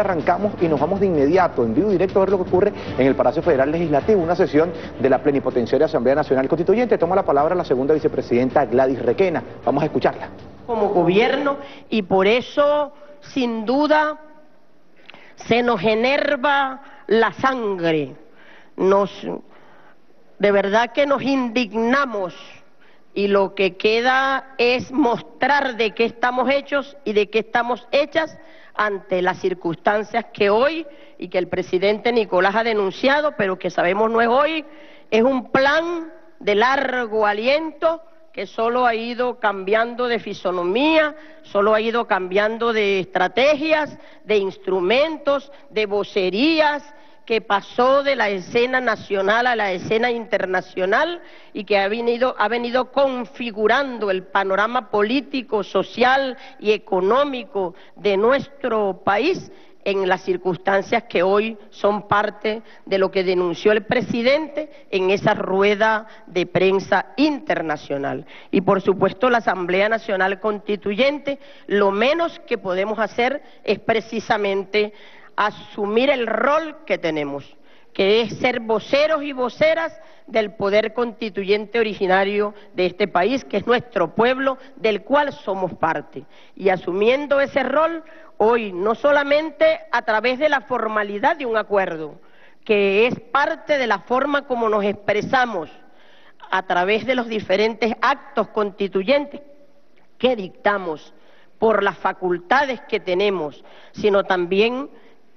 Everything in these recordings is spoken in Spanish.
Arrancamos y nos vamos de inmediato, en vivo directo, a ver lo que ocurre en el Palacio Federal Legislativo, una sesión de la Plenipotenciaria Asamblea Nacional Constituyente. Toma la palabra la segunda vicepresidenta Gladys Requena. Vamos a escucharla. Como gobierno y por eso, sin duda, se nos enerva la sangre. Nos, de verdad que nos indignamos y lo que queda es mostrar de qué estamos hechos y de qué estamos hechas ante las circunstancias que hoy y que el presidente Nicolás ha denunciado, pero que sabemos no es hoy, es un plan de largo aliento que solo ha ido cambiando de fisonomía, solo ha ido cambiando de estrategias, de instrumentos, de vocerías, que pasó de la escena nacional a la escena internacional y que ha venido, configurando el panorama político, social y económico de nuestro país en las circunstancias que hoy son parte de lo que denunció el presidente en esa rueda de prensa internacional. Y por supuesto la Asamblea Nacional Constituyente, lo menos que podemos hacer es precisamente asumir el rol que tenemos, que es ser voceros y voceras del poder constituyente originario de este país, que es nuestro pueblo, del cual somos parte. Y asumiendo ese rol, hoy, no solamente a través de la formalidad de un acuerdo, que es parte de la forma como nos expresamos a través de los diferentes actos constituyentes que dictamos, por las facultades que tenemos, sino también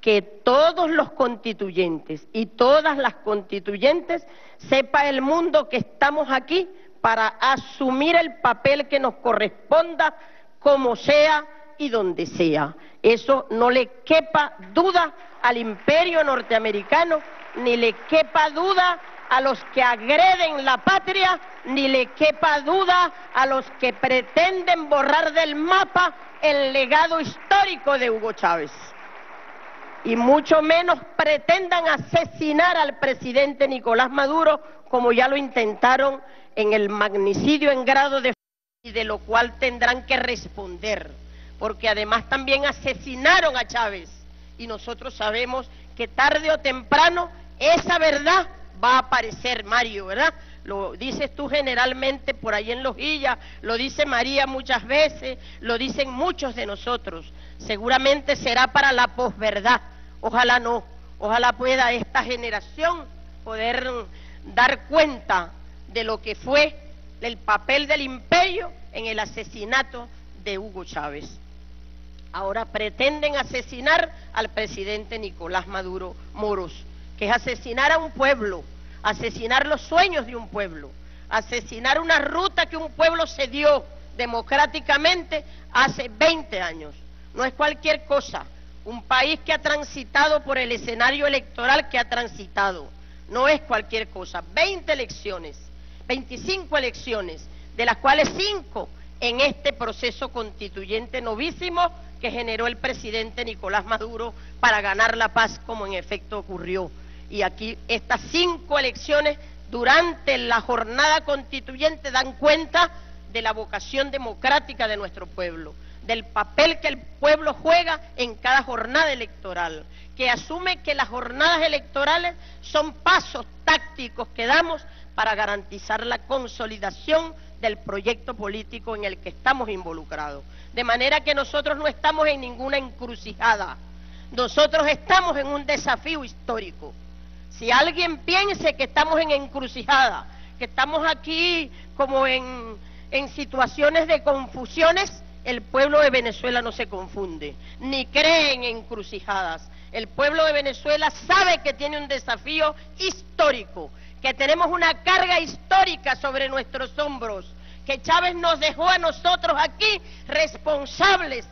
que todos los constituyentes y todas las constituyentes sepa el mundo que estamos aquí para asumir el papel que nos corresponda como sea y donde sea. Eso no le quepa duda al imperio norteamericano, ni le quepa duda a los que agreden la patria, ni le quepa duda a los que pretenden borrar del mapa el legado histórico de Hugo Chávez y mucho menos pretendan asesinar al presidente Nicolás Maduro como ya lo intentaron en el magnicidio en grado de y de lo cual tendrán que responder, porque además también asesinaron a Chávez y nosotros sabemos que tarde o temprano esa verdad va a aparecer, Mario, ¿verdad? Lo dices tú generalmente por ahí en Lojilla, lo dice María muchas veces, lo dicen muchos de nosotros. Seguramente será para la posverdad Ojalá no, ojalá pueda esta generación poder dar cuenta de lo que fue el papel del imperio en el asesinato de Hugo Chávez. Ahora pretenden asesinar al presidente Nicolás Maduro Moros, que es asesinar a un pueblo, asesinar los sueños de un pueblo, asesinar una ruta que un pueblo se dio democráticamente hace 20 años. No es cualquier cosa un país que ha transitado por el escenario electoral que ha transitado. No es cualquier cosa. 20 elecciones, 25 elecciones, de las cuales 5 en este proceso constituyente novísimo que generó el presidente Nicolás Maduro para ganar la paz, como en efecto ocurrió. Y aquí estas cinco elecciones durante la jornada constituyente dan cuenta de la vocación democrática de nuestro pueblo del papel que el pueblo juega en cada jornada electoral, que asume que las jornadas electorales son pasos tácticos que damos para garantizar la consolidación del proyecto político en el que estamos involucrados. De manera que nosotros no estamos en ninguna encrucijada, nosotros estamos en un desafío histórico. Si alguien piense que estamos en encrucijada, que estamos aquí como en, en situaciones de confusiones, el pueblo de Venezuela no se confunde, ni cree en encrucijadas. El pueblo de Venezuela sabe que tiene un desafío histórico, que tenemos una carga histórica sobre nuestros hombros, que Chávez nos dejó a nosotros aquí responsables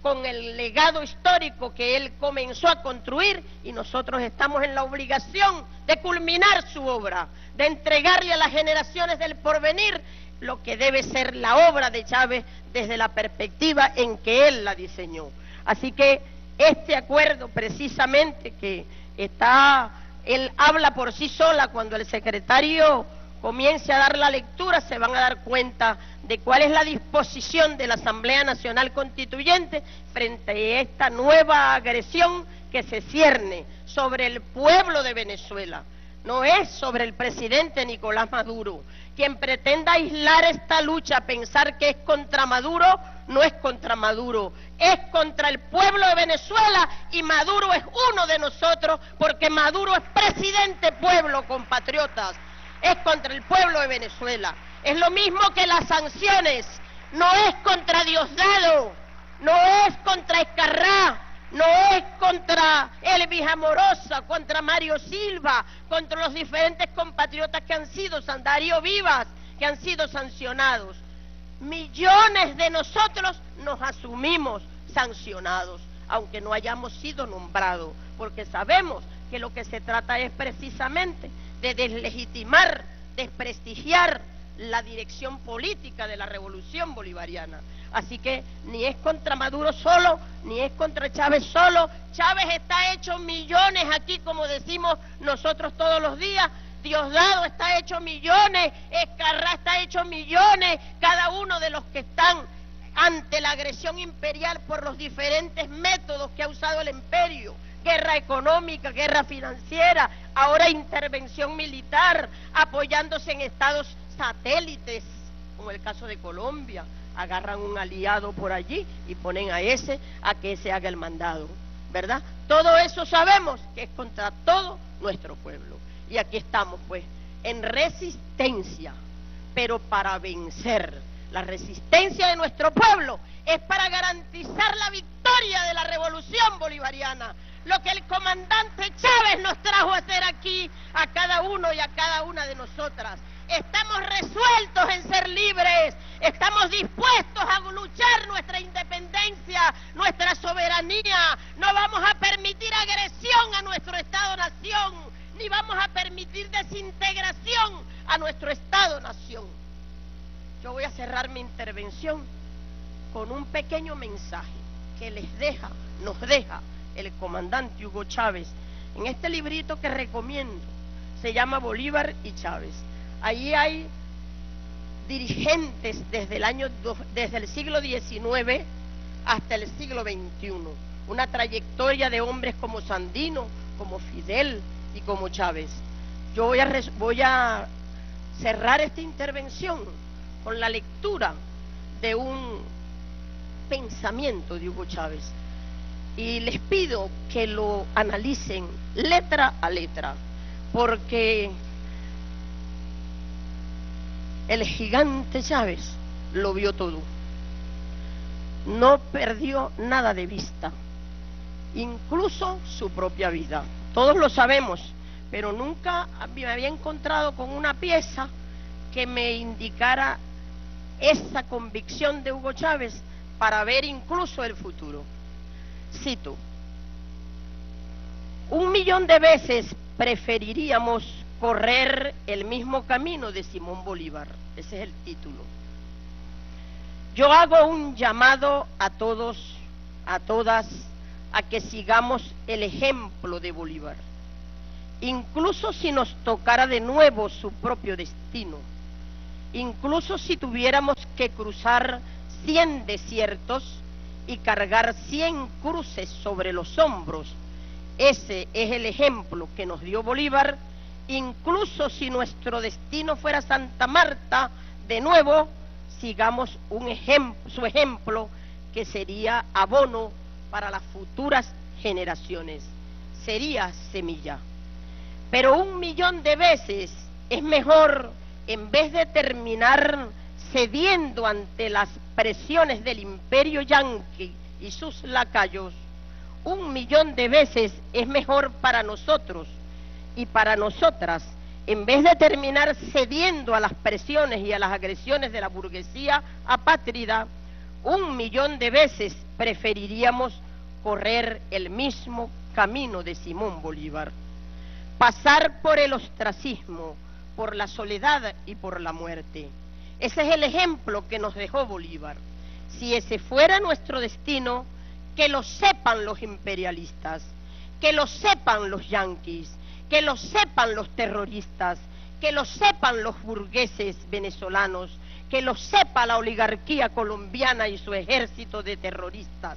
con el legado histórico que él comenzó a construir y nosotros estamos en la obligación de culminar su obra, de entregarle a las generaciones del porvenir lo que debe ser la obra de Chávez desde la perspectiva en que él la diseñó. Así que este acuerdo precisamente que está, él habla por sí sola cuando el secretario comience a dar la lectura, se van a dar cuenta de cuál es la disposición de la Asamblea Nacional Constituyente frente a esta nueva agresión que se cierne sobre el pueblo de Venezuela. No es sobre el presidente Nicolás Maduro. Quien pretenda aislar esta lucha, pensar que es contra Maduro, no es contra Maduro, es contra el pueblo de Venezuela y Maduro es uno de nosotros porque Maduro es presidente pueblo, compatriotas, es contra el pueblo de Venezuela. Es lo mismo que las sanciones, no es contra Diosdado, no es contra Escarrá, no es contra Elvis Amorosa, contra Mario Silva, contra los diferentes compatriotas que han sido, Sandario Vivas, que han sido sancionados. Millones de nosotros nos asumimos sancionados, aunque no hayamos sido nombrados, porque sabemos que lo que se trata es precisamente de deslegitimar, desprestigiar la dirección política de la revolución bolivariana. Así que ni es contra Maduro solo, ni es contra Chávez solo. Chávez está hecho millones aquí, como decimos nosotros todos los días, Diosdado está hecho millones, Escarrá está hecho millones, cada uno de los que están ante la agresión imperial por los diferentes métodos que ha usado el imperio, guerra económica, guerra financiera, ahora intervención militar, apoyándose en estados satélites, como el caso de Colombia, agarran un aliado por allí y ponen a ese a que se haga el mandado, ¿verdad? Todo eso sabemos que es contra todo nuestro pueblo. Y aquí estamos, pues, en resistencia, pero para vencer. La resistencia de nuestro pueblo es para garantizar la victoria de la revolución bolivariana. Lo que el comandante Chávez nos trajo a hacer aquí, a cada uno y a cada una de nosotras. Estamos resueltos en ser libres, estamos dispuestos a luchar nuestra independencia, nuestra soberanía. No vamos a permitir agresión a nuestro Estado-nación ni vamos a permitir desintegración a nuestro Estado-nación. Yo voy a cerrar mi intervención con un pequeño mensaje que les deja, nos deja el comandante Hugo Chávez en este librito que recomiendo. Se llama Bolívar y Chávez. Allí hay dirigentes desde el año desde el siglo XIX hasta el siglo XXI. Una trayectoria de hombres como Sandino, como Fidel, y como Chávez. Yo voy a, voy a cerrar esta intervención con la lectura de un pensamiento de Hugo Chávez. Y les pido que lo analicen letra a letra, porque el gigante Chávez lo vio todo. No perdió nada de vista, incluso su propia vida. Todos lo sabemos, pero nunca me había encontrado con una pieza que me indicara esa convicción de Hugo Chávez para ver incluso el futuro. Cito, un millón de veces preferiríamos correr el mismo camino de Simón Bolívar. Ese es el título. Yo hago un llamado a todos, a todas, a que sigamos el ejemplo de Bolívar, incluso si nos tocara de nuevo su propio destino, incluso si tuviéramos que cruzar cien desiertos y cargar cien cruces sobre los hombros. Ese es el ejemplo que nos dio Bolívar, incluso si nuestro destino fuera Santa Marta, de nuevo, sigamos un su ejemplo que sería abono para las futuras generaciones. Sería semilla. Pero un millón de veces es mejor, en vez de terminar cediendo ante las presiones del imperio yanqui y sus lacayos, un millón de veces es mejor para nosotros y para nosotras, en vez de terminar cediendo a las presiones y a las agresiones de la burguesía apátrida, un millón de veces preferiríamos correr el mismo camino de Simón Bolívar, pasar por el ostracismo, por la soledad y por la muerte. Ese es el ejemplo que nos dejó Bolívar. Si ese fuera nuestro destino, que lo sepan los imperialistas, que lo sepan los yanquis, que lo sepan los terroristas, que lo sepan los burgueses venezolanos, que lo sepa la oligarquía colombiana y su ejército de terroristas,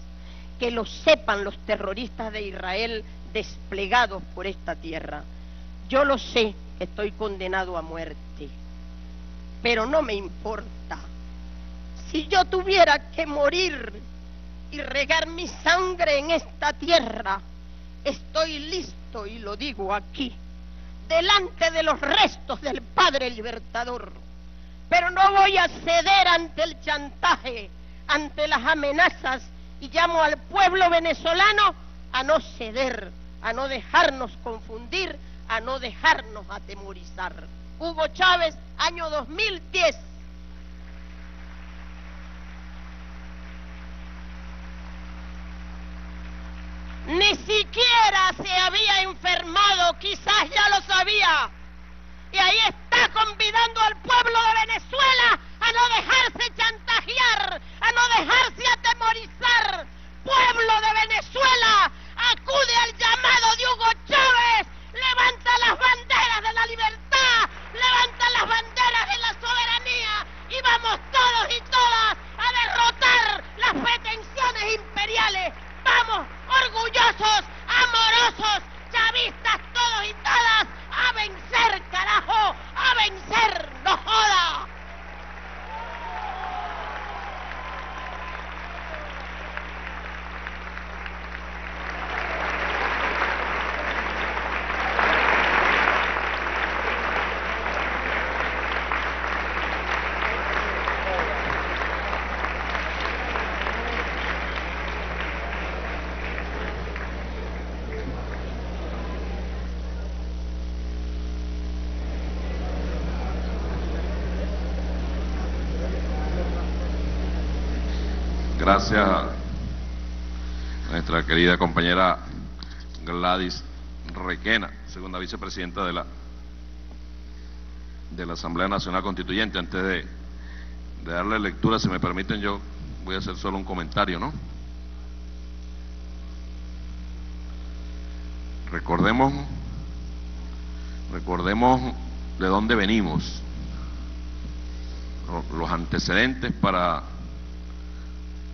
que lo sepan los terroristas de Israel desplegados por esta tierra. Yo lo sé estoy condenado a muerte, pero no me importa. Si yo tuviera que morir y regar mi sangre en esta tierra, estoy listo y lo digo aquí, delante de los restos del Padre Libertador. Pero no voy a ceder ante el chantaje, ante las amenazas y llamo al pueblo venezolano a no ceder, a no dejarnos confundir, a no dejarnos atemorizar. Hugo Chávez, año 2010. Ni siquiera se había enfermado, quizás ya lo sabía. Y ahí está convidando al pueblo de Venezuela a no dejarse chantajear, a no dejarse atemorizar. Pueblo de Venezuela, acude al llamado de Hugo Chávez, levanta las banderas de la libertad, levanta las banderas de la soberanía y vamos todos y todas a derrotar las pretensiones imperiales. Vamos, orgullosos, amorosos, chavistas todos y todas, a vencer, carajo, a vencer, no joda. Gracias a nuestra querida compañera Gladys Requena, segunda vicepresidenta de la de la Asamblea Nacional Constituyente. Antes de, darle lectura, si me permiten, yo voy a hacer solo un comentario, ¿no? Recordemos, recordemos de dónde venimos, los antecedentes para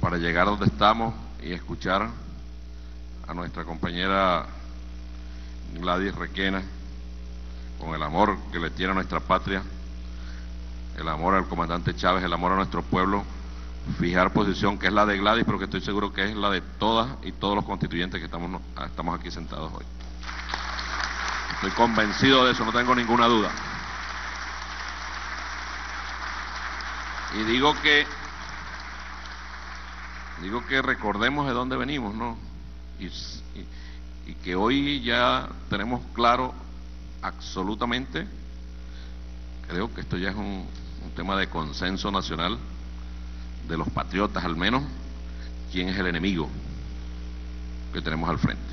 para llegar donde estamos y escuchar a nuestra compañera Gladys Requena con el amor que le tiene a nuestra patria, el amor al comandante Chávez, el amor a nuestro pueblo, fijar posición que es la de Gladys, pero que estoy seguro que es la de todas y todos los constituyentes que estamos, estamos aquí sentados hoy. Estoy convencido de eso, no tengo ninguna duda. Y digo que digo que recordemos de dónde venimos, ¿no? Y, que hoy ya tenemos claro absolutamente, creo que esto ya es un, un tema de consenso nacional, de los patriotas al menos, quién es el enemigo que tenemos al frente.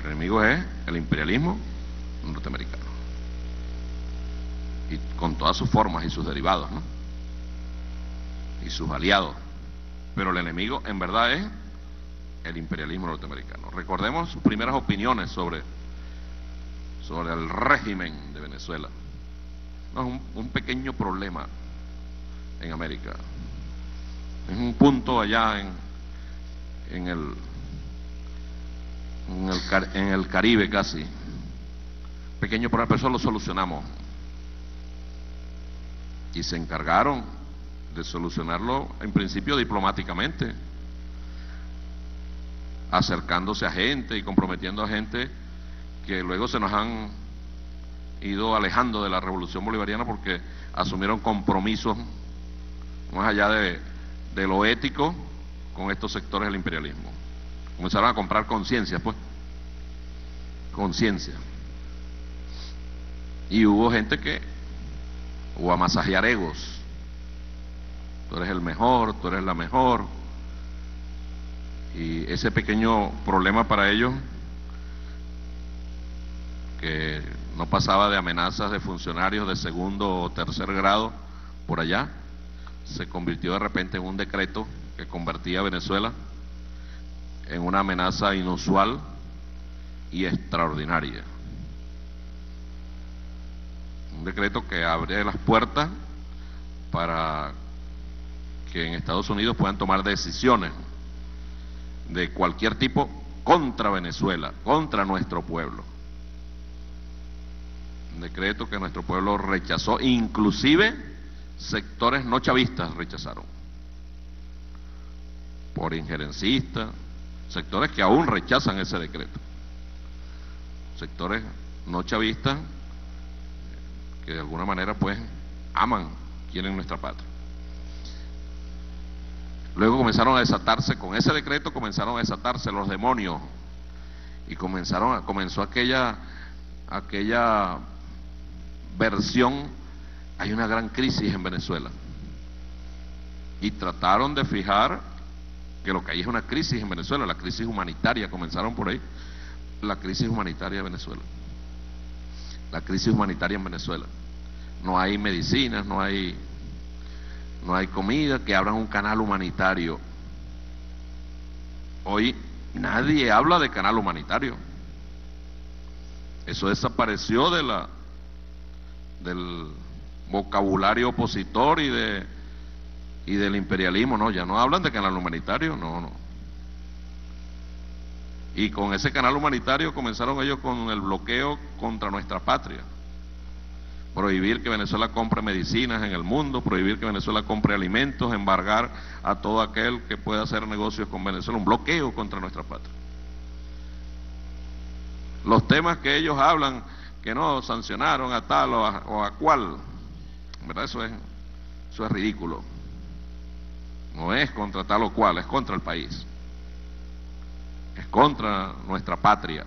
El enemigo es el imperialismo norteamericano. Y con todas sus formas y sus derivados, ¿no? Y sus aliados pero el enemigo en verdad es el imperialismo norteamericano. Recordemos sus primeras opiniones sobre, sobre el régimen de Venezuela. No, es un, pequeño problema en América. Es un punto allá en, en, el, en, el, en el Caribe casi. Pequeño problema, pero eso lo solucionamos. Y se encargaron de solucionarlo en principio diplomáticamente, acercándose a gente y comprometiendo a gente que luego se nos han ido alejando de la revolución bolivariana porque asumieron compromisos más allá de, de lo ético con estos sectores del imperialismo. Comenzaron a comprar conciencia, pues. Conciencia. Y hubo gente que, o a masajear egos, tú eres el mejor, tú eres la mejor. Y ese pequeño problema para ellos, que no pasaba de amenazas de funcionarios de segundo o tercer grado por allá, se convirtió de repente en un decreto que convertía a Venezuela en una amenaza inusual y extraordinaria. Un decreto que abre las puertas para que en Estados Unidos puedan tomar decisiones de cualquier tipo contra Venezuela, contra nuestro pueblo. Un decreto que nuestro pueblo rechazó, inclusive sectores no chavistas rechazaron, por injerencistas, sectores que aún rechazan ese decreto, sectores no chavistas que de alguna manera pues aman, quieren nuestra patria. Luego comenzaron a desatarse, con ese decreto comenzaron a desatarse los demonios y comenzaron comenzó aquella, aquella versión, hay una gran crisis en Venezuela. Y trataron de fijar que lo que hay es una crisis en Venezuela, la crisis humanitaria, comenzaron por ahí, la crisis humanitaria de Venezuela. La crisis humanitaria en Venezuela. No hay medicinas, no hay no hay comida, que abran un canal humanitario. Hoy nadie habla de canal humanitario. Eso desapareció de la del vocabulario opositor y de y del imperialismo, no, ya no hablan de canal humanitario, no, no. Y con ese canal humanitario comenzaron ellos con el bloqueo contra nuestra patria prohibir que Venezuela compre medicinas en el mundo, prohibir que Venezuela compre alimentos, embargar a todo aquel que pueda hacer negocios con Venezuela, un bloqueo contra nuestra patria. Los temas que ellos hablan, que no sancionaron a tal o a, cual, ¿verdad? Eso es, eso es ridículo. No es contra tal o cual, es contra el país. Es contra nuestra patria.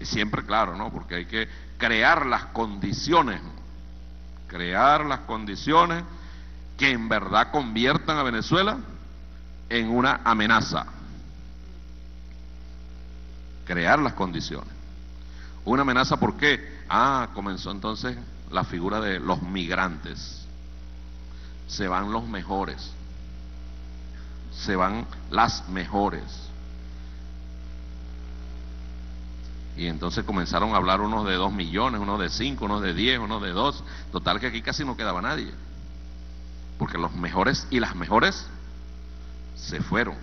Y siempre claro, ¿no? Porque hay que crear las condiciones, crear las condiciones que en verdad conviertan a Venezuela en una amenaza. Crear las condiciones. Una amenaza, ¿por qué? Ah, comenzó entonces la figura de los migrantes. Se van los mejores. Se van las mejores. Y entonces comenzaron a hablar unos de dos millones, unos de cinco, unos de diez, unos de dos. Total que aquí casi no quedaba nadie. Porque los mejores y las mejores se fueron.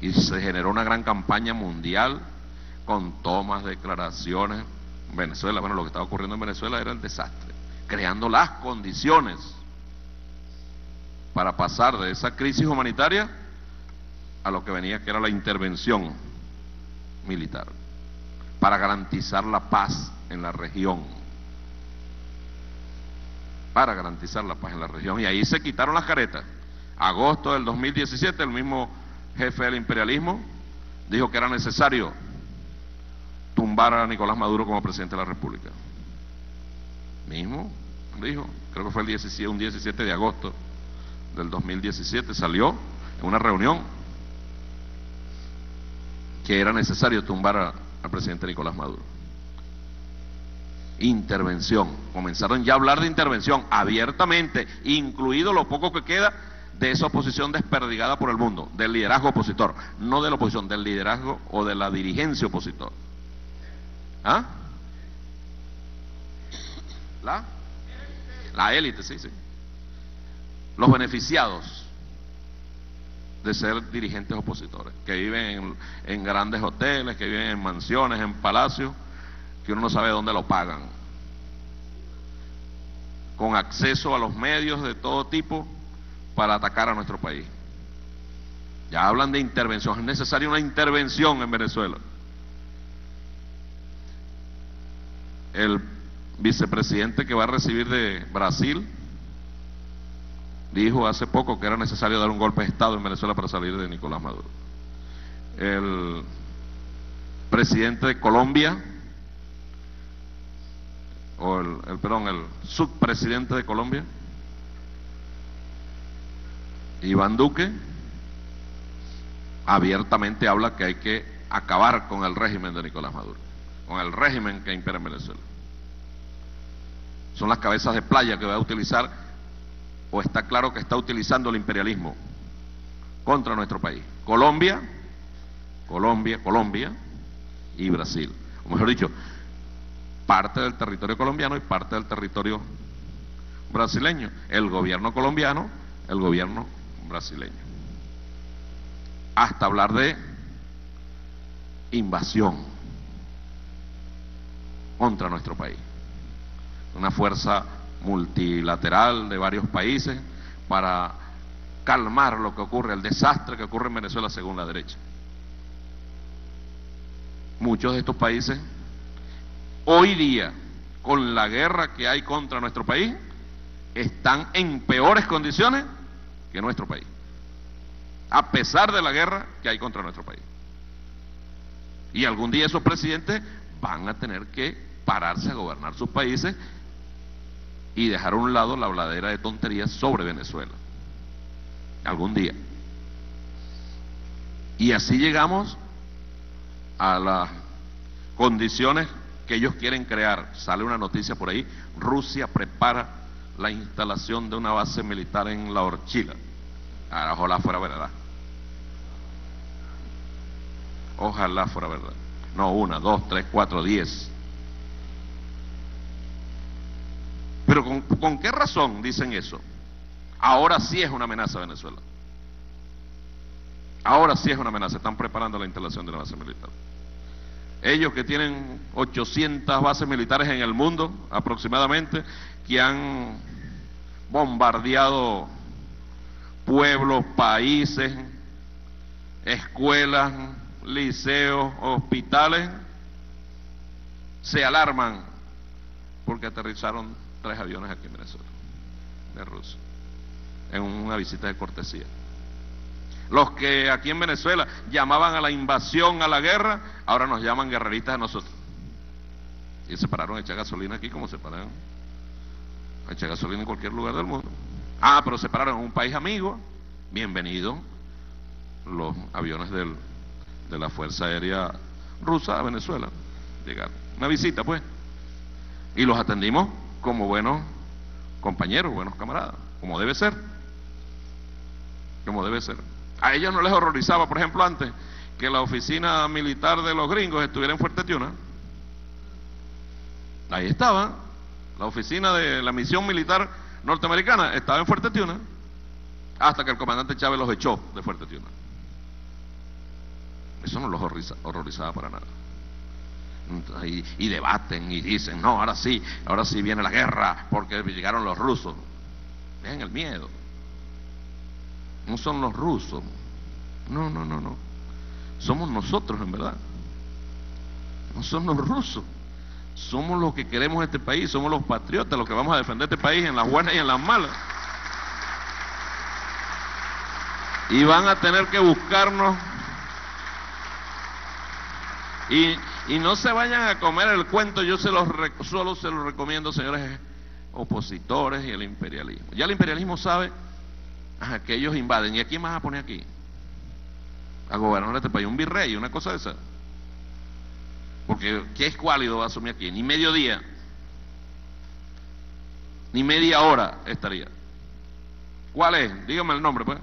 Y se generó una gran campaña mundial con tomas, declaraciones. Venezuela, bueno, lo que estaba ocurriendo en Venezuela era el desastre. Creando las condiciones para pasar de esa crisis humanitaria a lo que venía que era la intervención militar para garantizar la paz en la región. Para garantizar la paz en la región. Y ahí se quitaron las caretas. Agosto del 2017, el mismo jefe del imperialismo dijo que era necesario tumbar a Nicolás Maduro como presidente de la República. Mismo dijo, creo que fue el 17, un 17 de agosto del 2017, salió en una reunión que era necesario tumbar al presidente Nicolás Maduro. Intervención. Comenzaron ya a hablar de intervención abiertamente, incluido lo poco que queda de esa oposición desperdigada por el mundo, del liderazgo opositor, no de la oposición, del liderazgo o de la dirigencia opositor. ¿Ah? ¿La? La élite, sí, sí. Los beneficiados de ser dirigentes opositores, que viven en, grandes hoteles, que viven en mansiones, en palacios, que uno no sabe dónde lo pagan, con acceso a los medios de todo tipo para atacar a nuestro país. Ya hablan de intervención, es necesaria una intervención en Venezuela. El vicepresidente que va a recibir de Brasil dijo hace poco que era necesario dar un golpe de Estado en Venezuela para salir de Nicolás Maduro. El presidente de Colombia, o el, perdón, el subpresidente de Colombia, Iván Duque, abiertamente habla que hay que acabar con el régimen de Nicolás Maduro, con el régimen que impera en Venezuela. Son las cabezas de playa que va a utilizar o está claro que está utilizando el imperialismo contra nuestro país. Colombia, Colombia, Colombia y Brasil. O mejor dicho, parte del territorio colombiano y parte del territorio brasileño. El gobierno colombiano, el gobierno brasileño. Hasta hablar de invasión contra nuestro país. Una fuerza multilateral de varios países para calmar lo que ocurre, el desastre que ocurre en Venezuela según la derecha. Muchos de estos países, hoy día, con la guerra que hay contra nuestro país, están en peores condiciones que nuestro país, a pesar de la guerra que hay contra nuestro país. Y algún día esos presidentes van a tener que pararse a gobernar sus países y dejar a un lado la habladera de tonterías sobre Venezuela. Algún día. Y así llegamos a las condiciones que ellos quieren crear. Sale una noticia por ahí, Rusia prepara la instalación de una base militar en la Horchila. Ahora, ojalá fuera verdad. Ojalá fuera verdad. No, una, dos, tres, cuatro, diez. Pero ¿con, qué razón dicen eso? Ahora sí es una amenaza a Venezuela. Ahora sí es una amenaza. Están preparando la instalación de la base militar. Ellos que tienen 800 bases militares en el mundo aproximadamente, que han bombardeado pueblos, países, escuelas, liceos, hospitales, se alarman porque aterrizaron tres aviones aquí en Venezuela, de Rusia, en una visita de cortesía. Los que aquí en Venezuela llamaban a la invasión, a la guerra, ahora nos llaman guerreristas a nosotros. Y se pararon a echar gasolina aquí como se pararon a echar gasolina en cualquier lugar del mundo. Ah, pero se pararon en un país amigo. Bienvenido los aviones del, de la Fuerza Aérea Rusa a Venezuela. Llegaron. Una visita, pues. Y los atendimos como buenos compañeros, buenos camaradas, como debe ser. Como debe ser. A ellos no les horrorizaba, por ejemplo, antes que la oficina militar de los gringos estuviera en Fuerte Tiuna. Ahí estaba, la oficina de la misión militar norteamericana estaba en Fuerte Tiuna, hasta que el comandante Chávez los echó de Fuerte Tiuna. Eso no los horrorizaba para nada. Y, debaten y dicen, no, ahora sí, ahora sí viene la guerra porque llegaron los rusos. Vean el miedo. No son los rusos. No, no, no, no. Somos nosotros en verdad. No son los rusos. Somos los que queremos este país, somos los patriotas, los que vamos a defender este país en las buenas y en las malas. Y van a tener que buscarnos y, no se vayan a comer el cuento, yo se los, solo se los recomiendo, señores opositores y el imperialismo. Ya el imperialismo sabe que ellos invaden. ¿Y a quién más a poner aquí? A gobernar este país, un virrey, una cosa de esa. Porque ¿qué es cuálido va a asumir aquí? Ni medio día, ni media hora estaría. ¿Cuál es? Dígame el nombre, pues.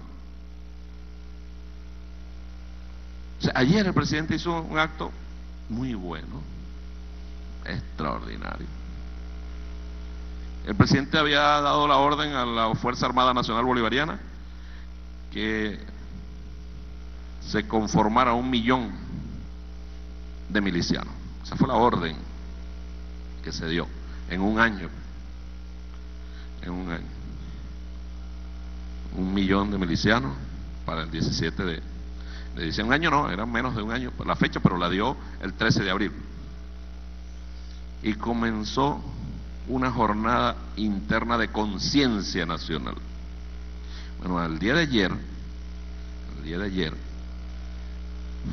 ayer el presidente hizo un acto muy bueno, extraordinario. El presidente había dado la orden a la Fuerza Armada Nacional Bolivariana que se conformara un millón de milicianos. Esa fue la orden que se dio en un año. En un año. Un millón de milicianos para el 17 de, le dicen un año no, era menos de un año la fecha, pero la dio el 13 de abril. Y comenzó una jornada interna de conciencia nacional. Bueno, al día de ayer, al día de ayer,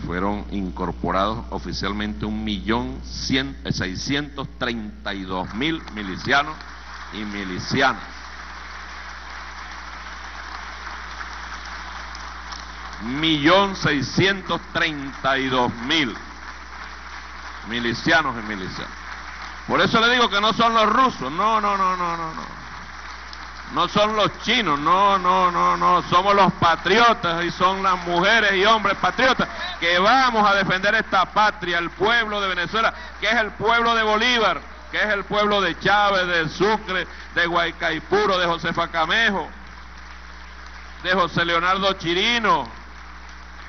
fueron incorporados oficialmente un millón seiscientos treinta y dos mil milicianos y milicianas. Millón seiscientos treinta y dos mil milicianos y milicianas. Por eso le digo que no son los rusos, no, no, no, no, no, no. No son los chinos, no, no, no, no. Somos los patriotas y son las mujeres y hombres patriotas que vamos a defender esta patria, el pueblo de Venezuela, que es el pueblo de Bolívar, que es el pueblo de Chávez, de Sucre, de Guaycaipuro, de Josefa Camejo, de José Leonardo Chirino,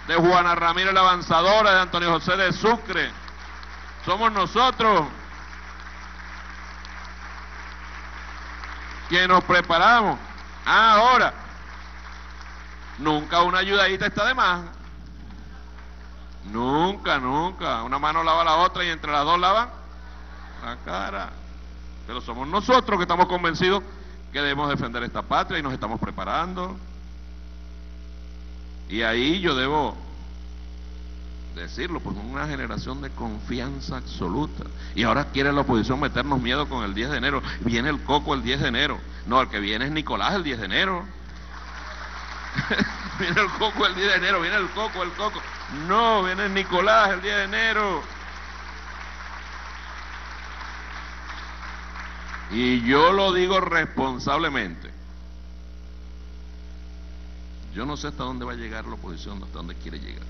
de Juana Ramírez la Avanzadora, de Antonio José de Sucre. Somos nosotros quienes nos preparamos. Ah, ahora, nunca una ayudadita está de más. Nunca, nunca. Una mano lava la otra y entre las dos lavan la cara. Pero somos nosotros que estamos convencidos que debemos defender esta patria y nos estamos preparando. Y ahí yo debo decirlo, pues una generación de confianza absoluta. Y ahora quiere la oposición meternos miedo con el 10 de enero. Viene el coco el 10 de enero. No, el que viene es Nicolás el 10 de enero. viene el coco el 10 de enero, viene el coco, el coco. No, viene Nicolás el 10 de enero. Y yo lo digo responsablemente. Yo no sé hasta dónde va a llegar la oposición, hasta dónde quiere llegar.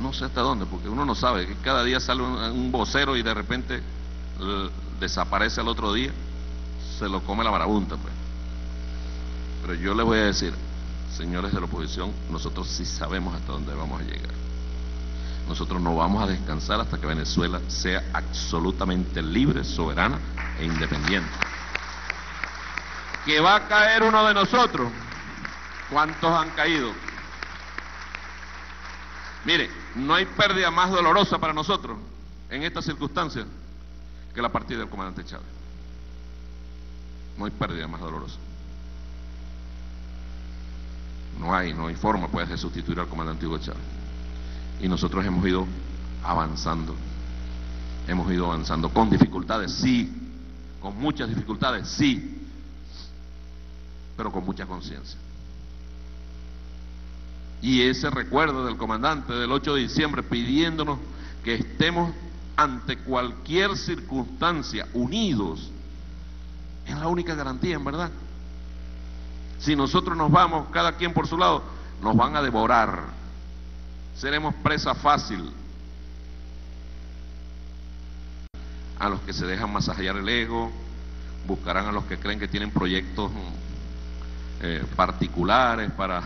No sé hasta dónde, porque uno no sabe, que cada día sale un, vocero y de repente desaparece al otro día, se lo come la marabunta. Pues. Pero yo les voy a decir, señores de la oposición, nosotros sí sabemos hasta dónde vamos a llegar. Nosotros no vamos a descansar hasta que Venezuela sea absolutamente libre, soberana e independiente. Que va a caer uno de nosotros. ¿Cuántos han caído? Mire, no hay pérdida más dolorosa para nosotros en estas circunstancias que la partida del comandante Chávez. No hay pérdida más dolorosa. No hay, no hay forma pues de sustituir al comandante Hugo Chávez. Y nosotros hemos ido avanzando. Hemos ido avanzando con dificultades, sí. Con muchas dificultades, sí. Pero con mucha conciencia. Y ese recuerdo del comandante del 8 de diciembre pidiéndonos que estemos ante cualquier circunstancia unidos es la única garantía, en verdad. Si nosotros nos vamos, cada quien por su lado, nos van a devorar. Seremos presa fácil a los que se dejan masajear el ego, buscarán a los que creen que tienen proyectos eh, particulares para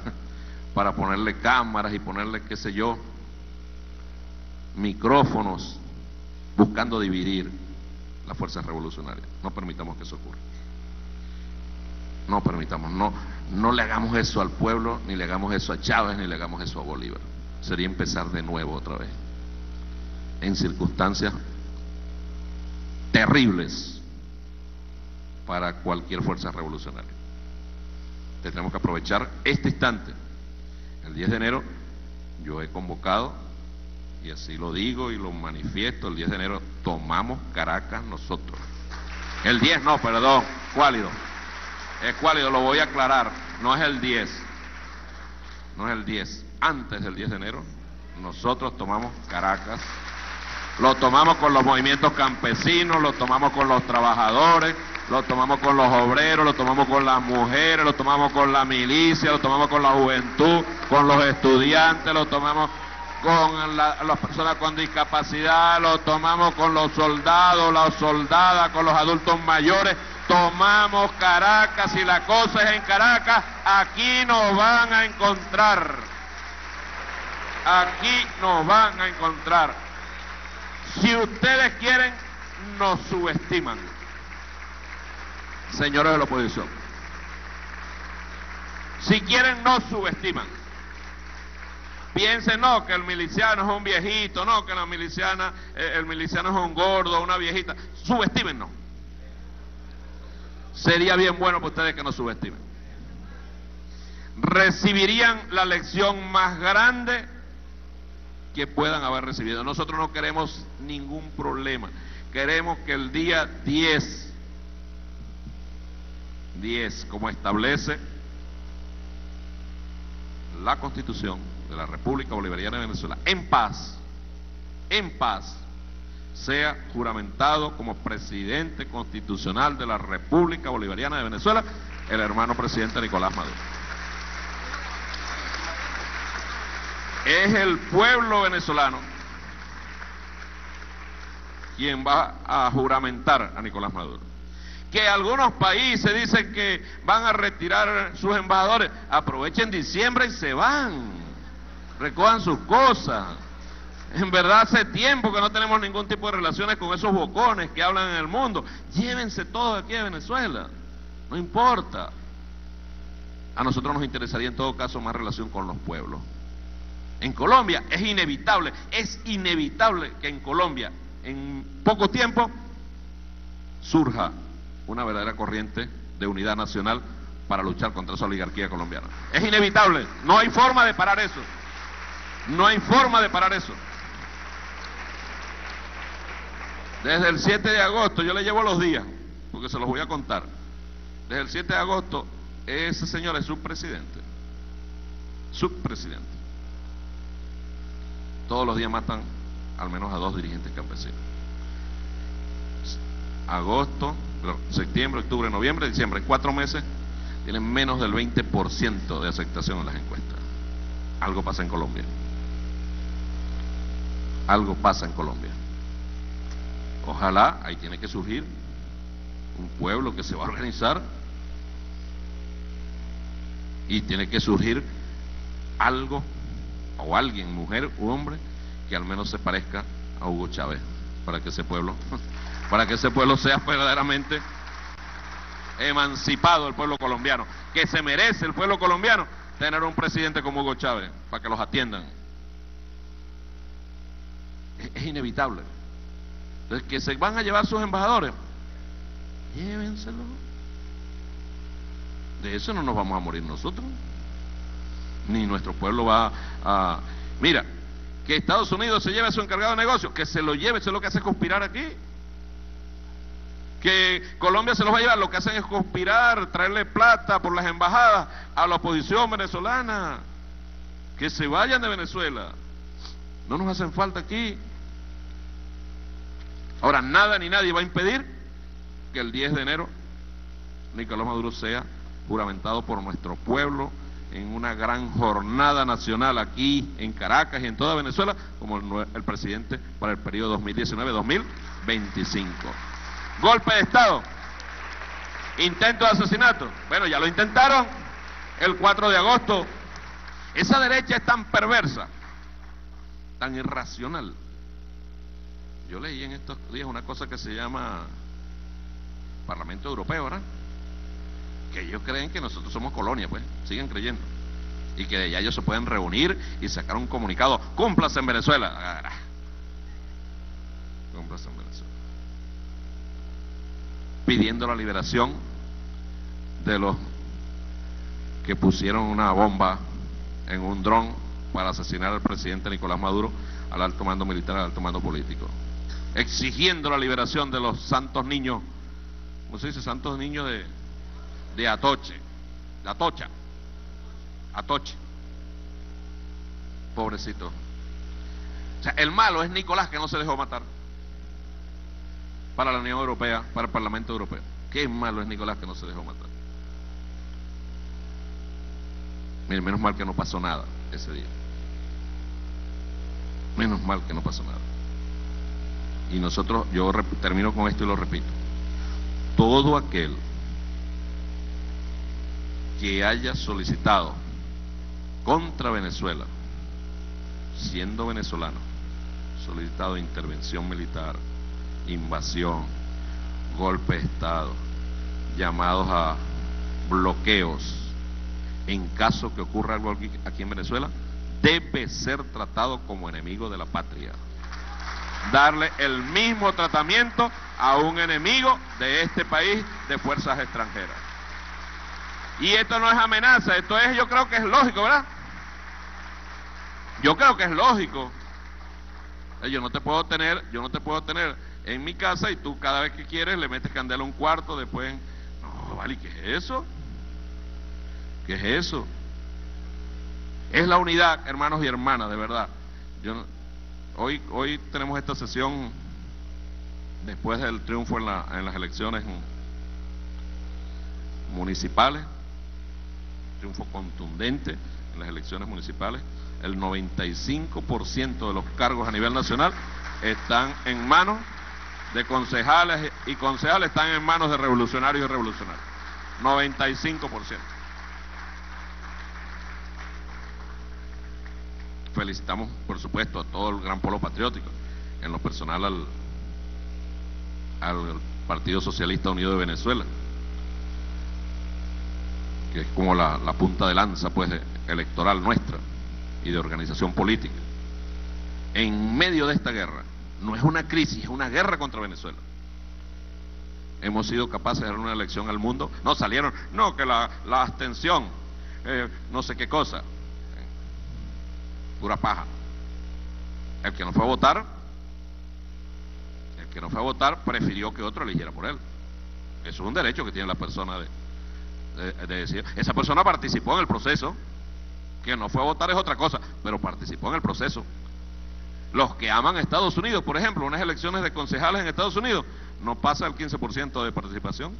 para ponerle cámaras y ponerle, qué sé yo, micrófonos, buscando dividir las fuerzas revolucionarias. No permitamos que eso ocurra. No permitamos, no, no le hagamos eso al pueblo, ni le hagamos eso a Chávez, ni le hagamos eso a Bolívar. Sería empezar de nuevo otra vez, en circunstancias terribles para cualquier fuerza revolucionaria. Tenemos que aprovechar este instante el 10 de enero yo he convocado, y así lo digo y lo manifiesto, el 10 de enero tomamos Caracas nosotros. El 10 no, perdón, cuálido. Es cuálido, lo voy a aclarar, no es el 10. No es el 10. Antes del 10 de enero nosotros tomamos Caracas. Lo tomamos con los movimientos campesinos, lo tomamos con los trabajadores, lo tomamos con los obreros, lo tomamos con las mujeres, lo tomamos con la milicia, lo tomamos con la juventud, con los estudiantes, lo tomamos con las personas con discapacidad, lo tomamos con los soldados, las soldadas, con los adultos mayores, tomamos Caracas y la cosa es en Caracas, aquí nos van a encontrar. Aquí nos van a encontrar. Si ustedes quieren, nos subestiman señores de la oposición. Si quieren, no subestiman. Piensen, no, que el miliciano es un viejito, no, que la miliciana, eh, el miliciano es un gordo, una viejita. Subestimen, no. Sería bien bueno para ustedes que no subestimen. Recibirían la lección más grande que puedan haber recibido. Nosotros no queremos ningún problema. Queremos que el día 10 10, como establece la Constitución de la República Bolivariana de Venezuela, en paz, en paz, sea juramentado como presidente constitucional de la República Bolivariana de Venezuela el hermano presidente Nicolás Maduro. Es el pueblo venezolano quien va a juramentar a Nicolás Maduro. Que algunos países dicen que van a retirar sus embajadores. Aprovechen diciembre y se van. Recojan sus cosas. En verdad hace tiempo que no tenemos ningún tipo de relaciones con esos bocones que hablan en el mundo. Llévense todos aquí a Venezuela. No importa. A nosotros nos interesaría en todo caso más relación con los pueblos. En Colombia es inevitable, es inevitable que en Colombia en poco tiempo surja una verdadera corriente de unidad nacional para luchar contra esa oligarquía colombiana. Es inevitable, no hay forma de parar eso. No hay forma de parar eso. Desde el 7 de agosto, yo le llevo los días, porque se los voy a contar. Desde el 7 de agosto, ese señor es subpresidente. Subpresidente. Todos los días matan al menos a dos dirigentes campesinos. Agosto, septiembre, octubre, noviembre, diciembre, cuatro meses, tienen menos del 20% de aceptación en las encuestas. Algo pasa en Colombia. Algo pasa en Colombia. Ojalá ahí tiene que surgir un pueblo que se va a organizar y tiene que surgir algo o alguien, mujer u hombre, que al menos se parezca a Hugo Chávez, para que ese pueblo, para que ese pueblo sea verdaderamente emancipado el pueblo colombiano, que se merece el pueblo colombiano tener un presidente como Hugo Chávez, para que los atiendan. Es, inevitable. Entonces, que se van a llevar sus embajadores, llévenselo. De eso no nos vamos a morir nosotros. Ni nuestro pueblo va a... Mira, que Estados Unidos se lleve a su encargado de negocios, que se lo lleve, eso es lo que hace conspirar aquí. Que Colombia se los va a llevar, lo que hacen es conspirar, traerle plata por las embajadas a la oposición venezolana. Que se vayan de Venezuela. No nos hacen falta aquí. Ahora, nada ni nadie va a impedir que el 10 de enero Nicolás Maduro sea juramentado por nuestro pueblo en una gran jornada nacional aquí en Caracas y en toda Venezuela como el, presidente para el periodo 2019-2025. Golpe de Estado. Intento de asesinato. Bueno, ya lo intentaron el 4 de agosto. Esa derecha es tan perversa, tan irracional. Yo leí en estos días una cosa que se llama Parlamento Europeo, ¿verdad? Que ellos creen que nosotros somos colonia, pues, siguen creyendo. Y que ya ellos se pueden reunir y sacar un comunicado, cúmplase en Venezuela. Cúmplase en Venezuela. Pidiendo la liberación de los que pusieron una bomba en un dron para asesinar al presidente Nicolás Maduro, al alto mando militar, al alto mando político. Exigiendo la liberación de los santos niños, ¿cómo se dice? Santos niños de, de Atoche, de Atocha, Atoche. Pobrecito. O sea, el malo es Nicolás que no se dejó matar. Para la Unión Europea, para el Parlamento Europeo. Qué malo es Nicolás que no se dejó matar. Miren, menos mal que no pasó nada ese día. Menos mal que no pasó nada. Y nosotros, yo termino con esto y lo repito. Todo aquel que haya solicitado contra Venezuela, siendo venezolano, solicitado intervención militar, invasión, golpe de Estado, llamados a bloqueos, en caso que ocurra algo aquí en Venezuela, debe ser tratado como enemigo de la patria. Darle el mismo tratamiento a un enemigo de este país de fuerzas extranjeras. Y esto no es amenaza, esto es, yo creo que es lógico, ¿verdad? Yo creo que es lógico. Eh, yo no te puedo tener, yo no te puedo tener en mi casa y tú cada vez que quieres le metes candela a un cuarto, después, no, vale, ¿qué es eso? ¿Qué es eso? Es la unidad, hermanos y hermanas, de verdad. Yo, hoy, hoy tenemos esta sesión después del triunfo en, en las elecciones municipales triunfo contundente en las elecciones municipales. El 95% de los cargos a nivel nacional están en manos de concejales y concejales están en manos de revolucionarios y revolucionarios. 95%. Felicitamos, por supuesto, a todo el gran polo patriótico, en lo personal al, al Partido Socialista Unido de Venezuela, que es como la, punta de lanza pues electoral nuestra y de organización política. En medio de esta guerra, no es una crisis, es una guerra contra Venezuela. Hemos sido capaces de dar una elección al mundo. No salieron, no, que la, la abstención, eh, no sé qué cosa. Pura paja. El que no fue a votar, el que no fue a votar prefirió que otro eligiera por él. Eso es un derecho que tiene la persona de, de decir. Esa persona participó en el proceso, que no fue a votar es otra cosa, pero participó en el proceso. Los que aman a Estados Unidos, por ejemplo, unas elecciones de concejales en Estados Unidos, no pasa el 15% de participación.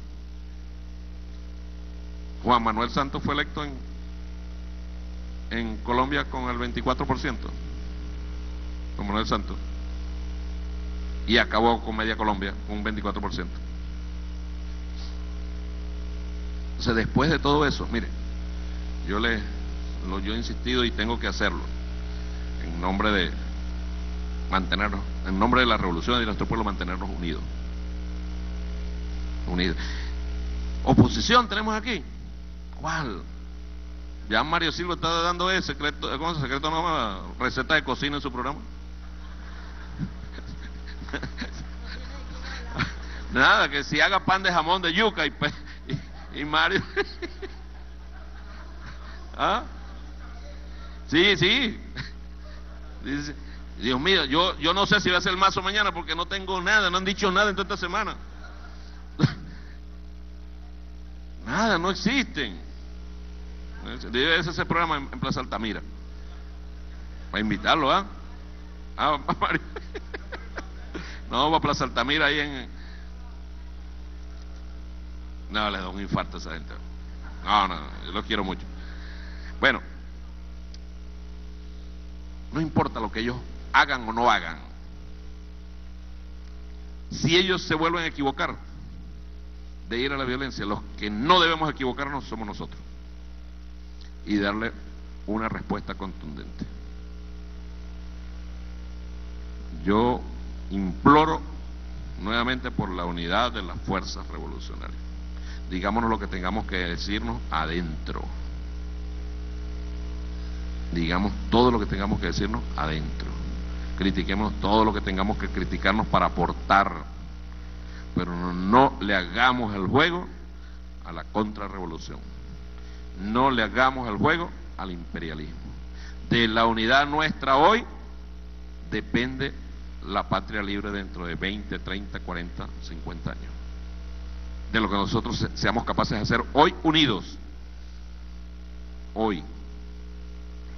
Juan Manuel Santos fue electo en, en Colombia con el 24%. Juan Manuel Santos. Y acabó con Media Colombia con un 24%. Entonces, después de todo eso, mire, yo le yo he insistido y tengo que hacerlo en nombre de mantenernos, en nombre de la revolución y de nuestro pueblo, mantenernos unidos. Unidos. Oposición tenemos aquí. ¿Cuál? Ya Mario Silva está dando ese secreto, ¿cómo se secreto? Receta de cocina en su programa. Nada, que si haga pan de jamón de yuca y, y, y Mario. ¿Ah? Sí, sí. Dios mío, yo, yo no sé si va a ser el mazo mañana porque no tengo nada, no han dicho nada en toda esta semana. nada, no existen. Debe ser ese programa en, Plaza Altamira. Para invitarlo, ¿ah? ah no, va a Plaza Altamira ahí en... No, le da un infarto a esa gente. No, no, yo lo quiero mucho. Bueno, no importa lo que ellos hagan o no hagan. Si ellos se vuelven a equivocar de ir a la violencia, los que no debemos equivocarnos somos nosotros. Y darle una respuesta contundente. Yo imploro nuevamente por la unidad de las fuerzas revolucionarias. Digámonos lo que tengamos que decirnos adentro digamos todo lo que tengamos que decirnos adentro. Critiquemos todo lo que tengamos que criticarnos para aportar, pero no, le hagamos el juego a la contrarrevolución. No le hagamos el juego al imperialismo. De la unidad nuestra hoy depende la patria libre dentro de 20, 30, 40, 50 años. De lo que nosotros seamos capaces de hacer hoy unidos. Hoy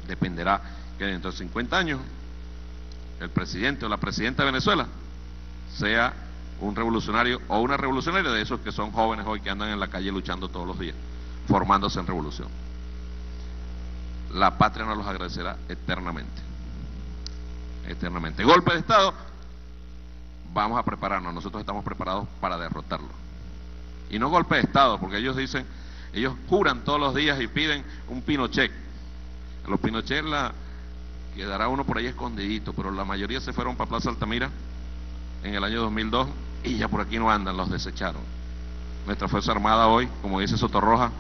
dependerá que dentro de 50 años el presidente o la presidenta de Venezuela sea un revolucionario o una revolucionaria de esos que son jóvenes hoy que andan en la calle luchando todos los días, formándose en revolución. La patria nos los agradecerá eternamente. Eternamente. Golpe de Estado, vamos a prepararnos, nosotros estamos preparados para derrotarlo. Y no golpe de Estado, porque ellos dicen, ellos juran todos los días y piden un Pinochet los Pinochet la, quedará uno por ahí escondidito, pero la mayoría se fueron para Plaza Altamira en el año 2002 y ya por aquí no andan, los desecharon. Nuestra Fuerza Armada hoy, como dice Sotorroja,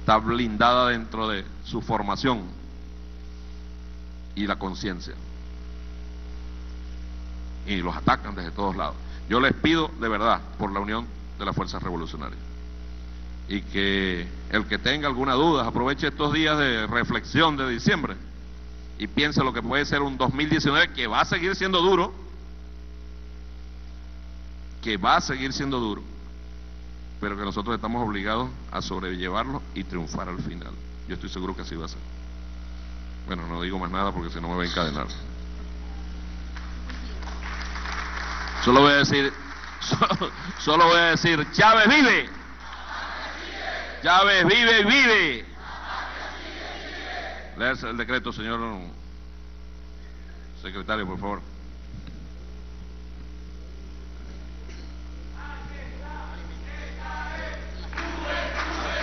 está blindada dentro de su formación y la conciencia. Y los atacan desde todos lados. Yo les pido de verdad por la unión de las fuerzas revolucionarias y que el que tenga alguna duda aproveche estos días de reflexión de diciembre y piense lo que puede ser un 2019 que va a seguir siendo duro, que va a seguir siendo duro, pero que nosotros estamos obligados a sobrellevarlo y triunfar al final. Yo estoy seguro que así va a ser. Bueno, no digo más nada porque si no me va a encadenar. Solo voy a decir, solo, voy a decir, Chávez vive. Chávez vive, vive. Leerse el decreto, señor secretario, por favor.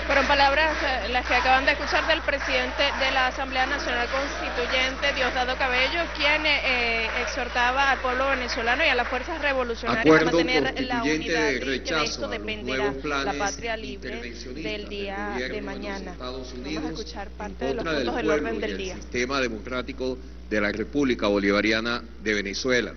Las que acaban de escuchar del presidente de la Asamblea Nacional Constituyente, Diosdado Cabello, quien eh, eh, exhortaba al pueblo venezolano y a las fuerzas revolucionarias a mantener la unidad y que de esto dependerá la patria libre del día de mañana. Vamos a escuchar parte de los puntos del, orden del día. sistema democrático de la República Bolivariana de Venezuela.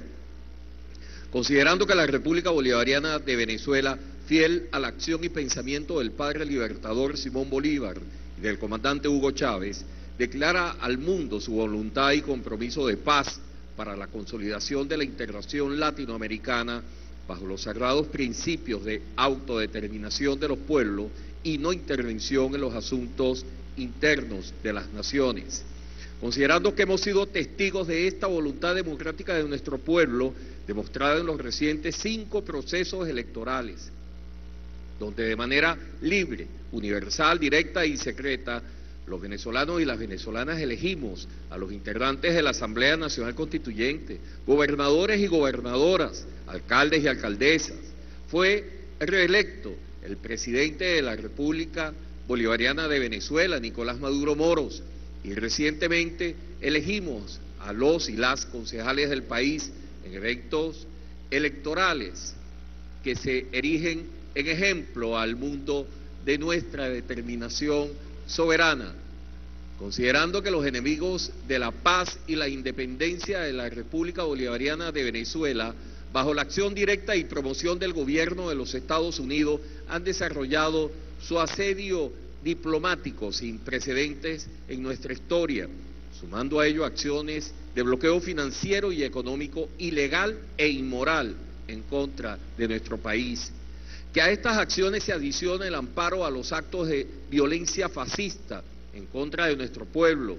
Considerando que la República Bolivariana de Venezuela fiel a la acción y pensamiento del padre libertador Simón Bolívar y del comandante Hugo Chávez, declara al mundo su voluntad y compromiso de paz para la consolidación de la integración latinoamericana bajo los sagrados principios de autodeterminación de los pueblos y no intervención en los asuntos internos de las naciones. Considerando que hemos sido testigos de esta voluntad democrática de nuestro pueblo, demostrada en los recientes cinco procesos electorales, donde de manera libre, universal, directa y secreta, los venezolanos y las venezolanas elegimos a los integrantes de la Asamblea Nacional Constituyente, gobernadores y gobernadoras, alcaldes y alcaldesas. Fue reelecto el presidente de la República Bolivariana de Venezuela, Nicolás Maduro Moros, y recientemente elegimos a los y las concejales del país en eventos electorales que se erigen en ejemplo al mundo de nuestra determinación soberana, considerando que los enemigos de la paz y la independencia de la República Bolivariana de Venezuela, bajo la acción directa y promoción del gobierno de los Estados Unidos, han desarrollado su asedio diplomático sin precedentes en nuestra historia, sumando a ello acciones de bloqueo financiero y económico ilegal e inmoral en contra de nuestro país que a estas acciones se adiciona el amparo a los actos de violencia fascista en contra de nuestro pueblo,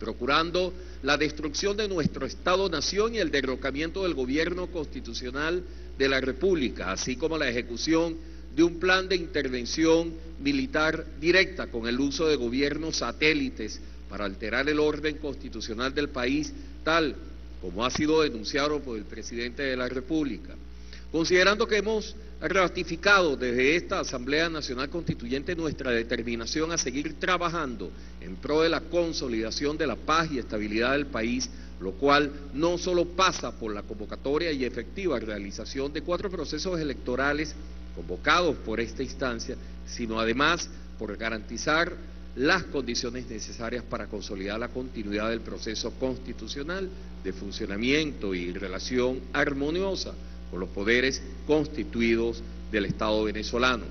procurando la destrucción de nuestro Estado-nación y el derrocamiento del gobierno constitucional de la República, así como la ejecución de un plan de intervención militar directa con el uso de gobiernos satélites para alterar el orden constitucional del país, tal como ha sido denunciado por el presidente de la República. Considerando que hemos ratificado desde esta Asamblea Nacional Constituyente nuestra determinación a seguir trabajando en pro de la consolidación de la paz y estabilidad del país, lo cual no solo pasa por la convocatoria y efectiva realización de cuatro procesos electorales convocados por esta instancia, sino además por garantizar las condiciones necesarias para consolidar la continuidad del proceso constitucional de funcionamiento y relación armoniosa los poderes constituidos del Estado venezolano.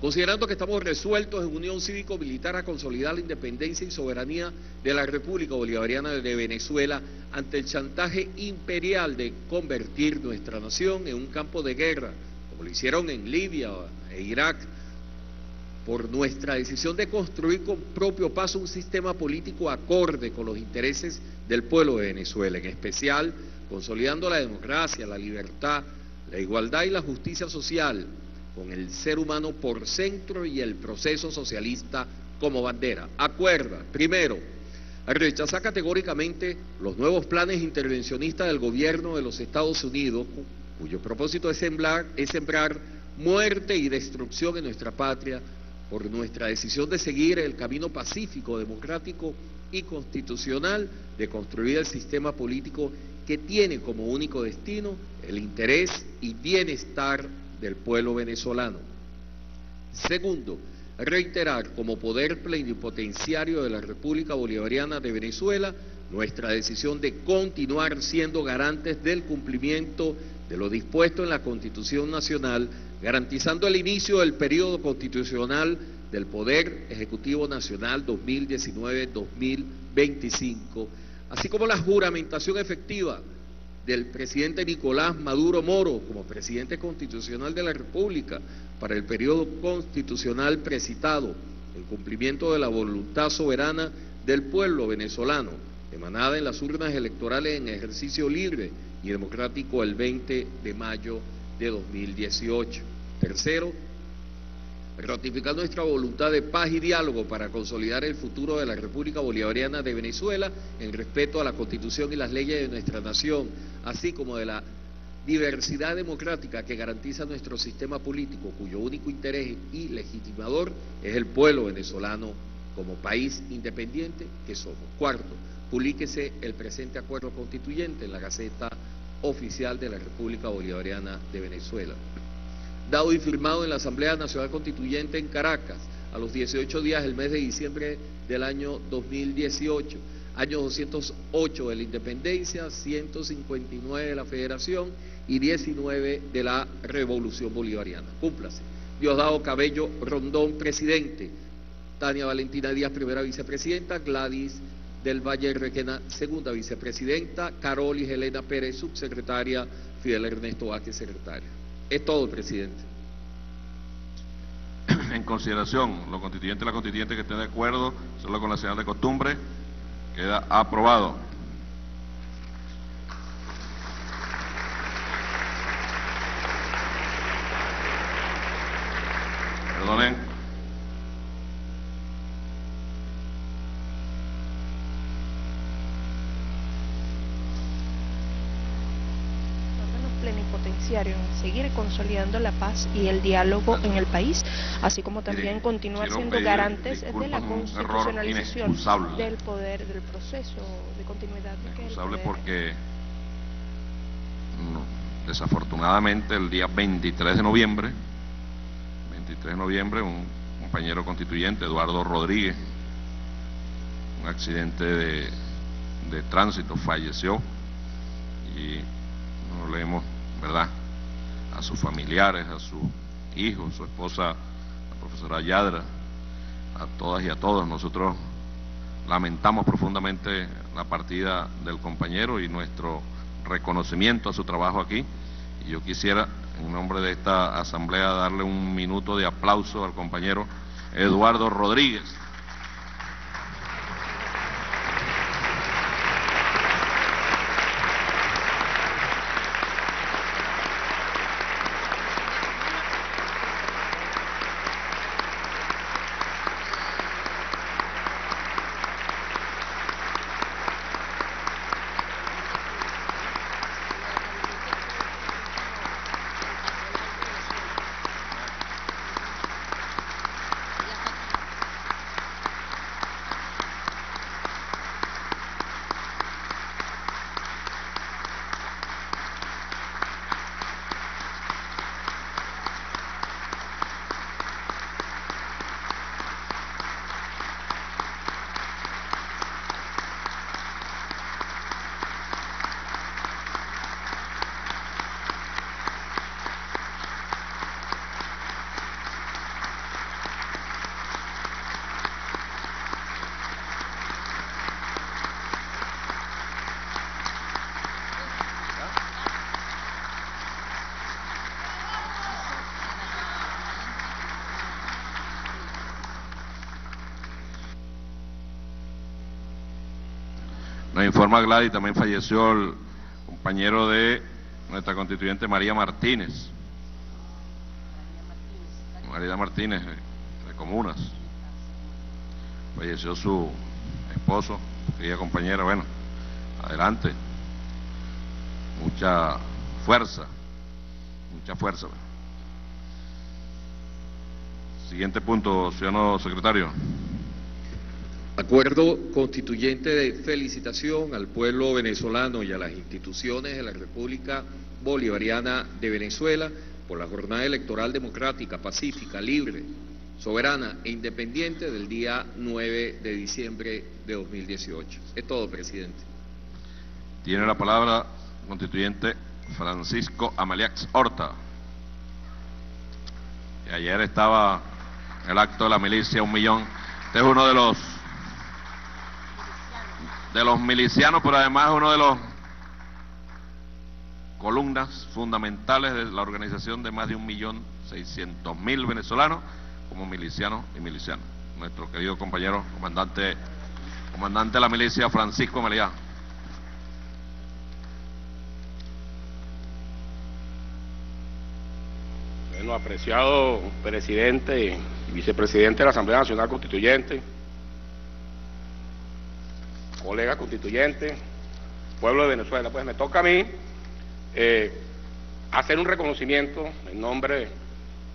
Considerando que estamos resueltos en unión cívico-militar a consolidar la independencia y soberanía de la República Bolivariana de Venezuela ante el chantaje imperial de convertir nuestra nación en un campo de guerra, como lo hicieron en Libia e Irak, por nuestra decisión de construir con propio paso un sistema político acorde con los intereses del pueblo de Venezuela, en especial consolidando la democracia, la libertad, la igualdad y la justicia social, con el ser humano por centro y el proceso socialista como bandera. Acuerda, primero, rechazar categóricamente los nuevos planes intervencionistas del gobierno de los Estados Unidos, cuyo propósito es sembrar, es sembrar muerte y destrucción en nuestra patria por nuestra decisión de seguir el camino pacífico, democrático y constitucional de construir el sistema político que tiene como único destino el interés y bienestar del pueblo venezolano. Segundo, reiterar como poder plenipotenciario de la República Bolivariana de Venezuela nuestra decisión de continuar siendo garantes del cumplimiento de lo dispuesto en la Constitución Nacional, garantizando el inicio del periodo constitucional del Poder Ejecutivo Nacional 2019-2025 así como la juramentación efectiva del presidente Nicolás Maduro Moro como presidente constitucional de la República para el periodo constitucional precitado, en cumplimiento de la voluntad soberana del pueblo venezolano, emanada en las urnas electorales en ejercicio libre y democrático el 20 de mayo de 2018. Tercero, ratificar nuestra voluntad de paz y diálogo para consolidar el futuro de la República Bolivariana de Venezuela en respeto a la Constitución y las leyes de nuestra nación, así como de la diversidad democrática que garantiza nuestro sistema político, cuyo único interés y legitimador es el pueblo venezolano como país independiente que somos. Cuarto, publíquese el presente acuerdo constituyente en la Gaceta Oficial de la República Bolivariana de Venezuela. Dado y firmado en la Asamblea Nacional Constituyente en Caracas, a los 18 días del mes de diciembre del año 2018, año 208 de la independencia, 159 de la federación y 19 de la revolución bolivariana. Cúmplase. Diosdado Cabello Rondón, presidente. Tania Valentina Díaz, primera vicepresidenta. Gladys del Valle Requena, segunda vicepresidenta. Carol y Helena Pérez, subsecretaria. Fidel Ernesto Vázquez, secretaria. Es todo, presidente. En consideración, los constituyentes y la constituyente que estén de acuerdo, solo con la señal de costumbre, queda aprobado. Perdonen. En seguir consolidando la paz y el diálogo en el país, así como también continuar siendo garantes de la constitucionalización del poder, del proceso de continuidad. Responsable porque desafortunadamente el día 23 de noviembre 23 de noviembre, un compañero constituyente, Eduardo Rodríguez, un accidente de, tránsito, falleció y nos leemos, ¿verdad?, a sus familiares, a su hijo, su esposa, la profesora Yadra, a todas y a todos. Nosotros lamentamos profundamente la partida del compañero y nuestro reconocimiento a su trabajo aquí. Y yo quisiera en nombre de esta asamblea, darle un minuto de aplauso al compañero Eduardo Rodríguez. Nos informa Gladys, también falleció el compañero de nuestra constituyente María Martínez. María Martínez, de Comunas. Falleció su esposo, querida compañera. Bueno, adelante. Mucha fuerza, mucha fuerza. Siguiente punto, ciudadano secretario. Acuerdo constituyente de felicitación al pueblo venezolano y a las instituciones de la República Bolivariana de Venezuela por la jornada electoral democrática, pacífica, libre, soberana e independiente del día 9 de diciembre de 2018. Es todo, presidente. Tiene la palabra constituyente Francisco Amaliax Horta. Y ayer estaba el acto de la milicia un millón. Este es uno de los de los milicianos, pero además uno de los columnas fundamentales de la organización de más de un millón seiscientos mil venezolanos como milicianos y milicianos. Nuestro querido compañero, comandante, comandante de la milicia Francisco Meliá. Bueno, apreciado presidente y vicepresidente de la Asamblea Nacional Constituyente, colega constituyente, pueblo de Venezuela. Pues me toca a mí eh, hacer un reconocimiento en nombre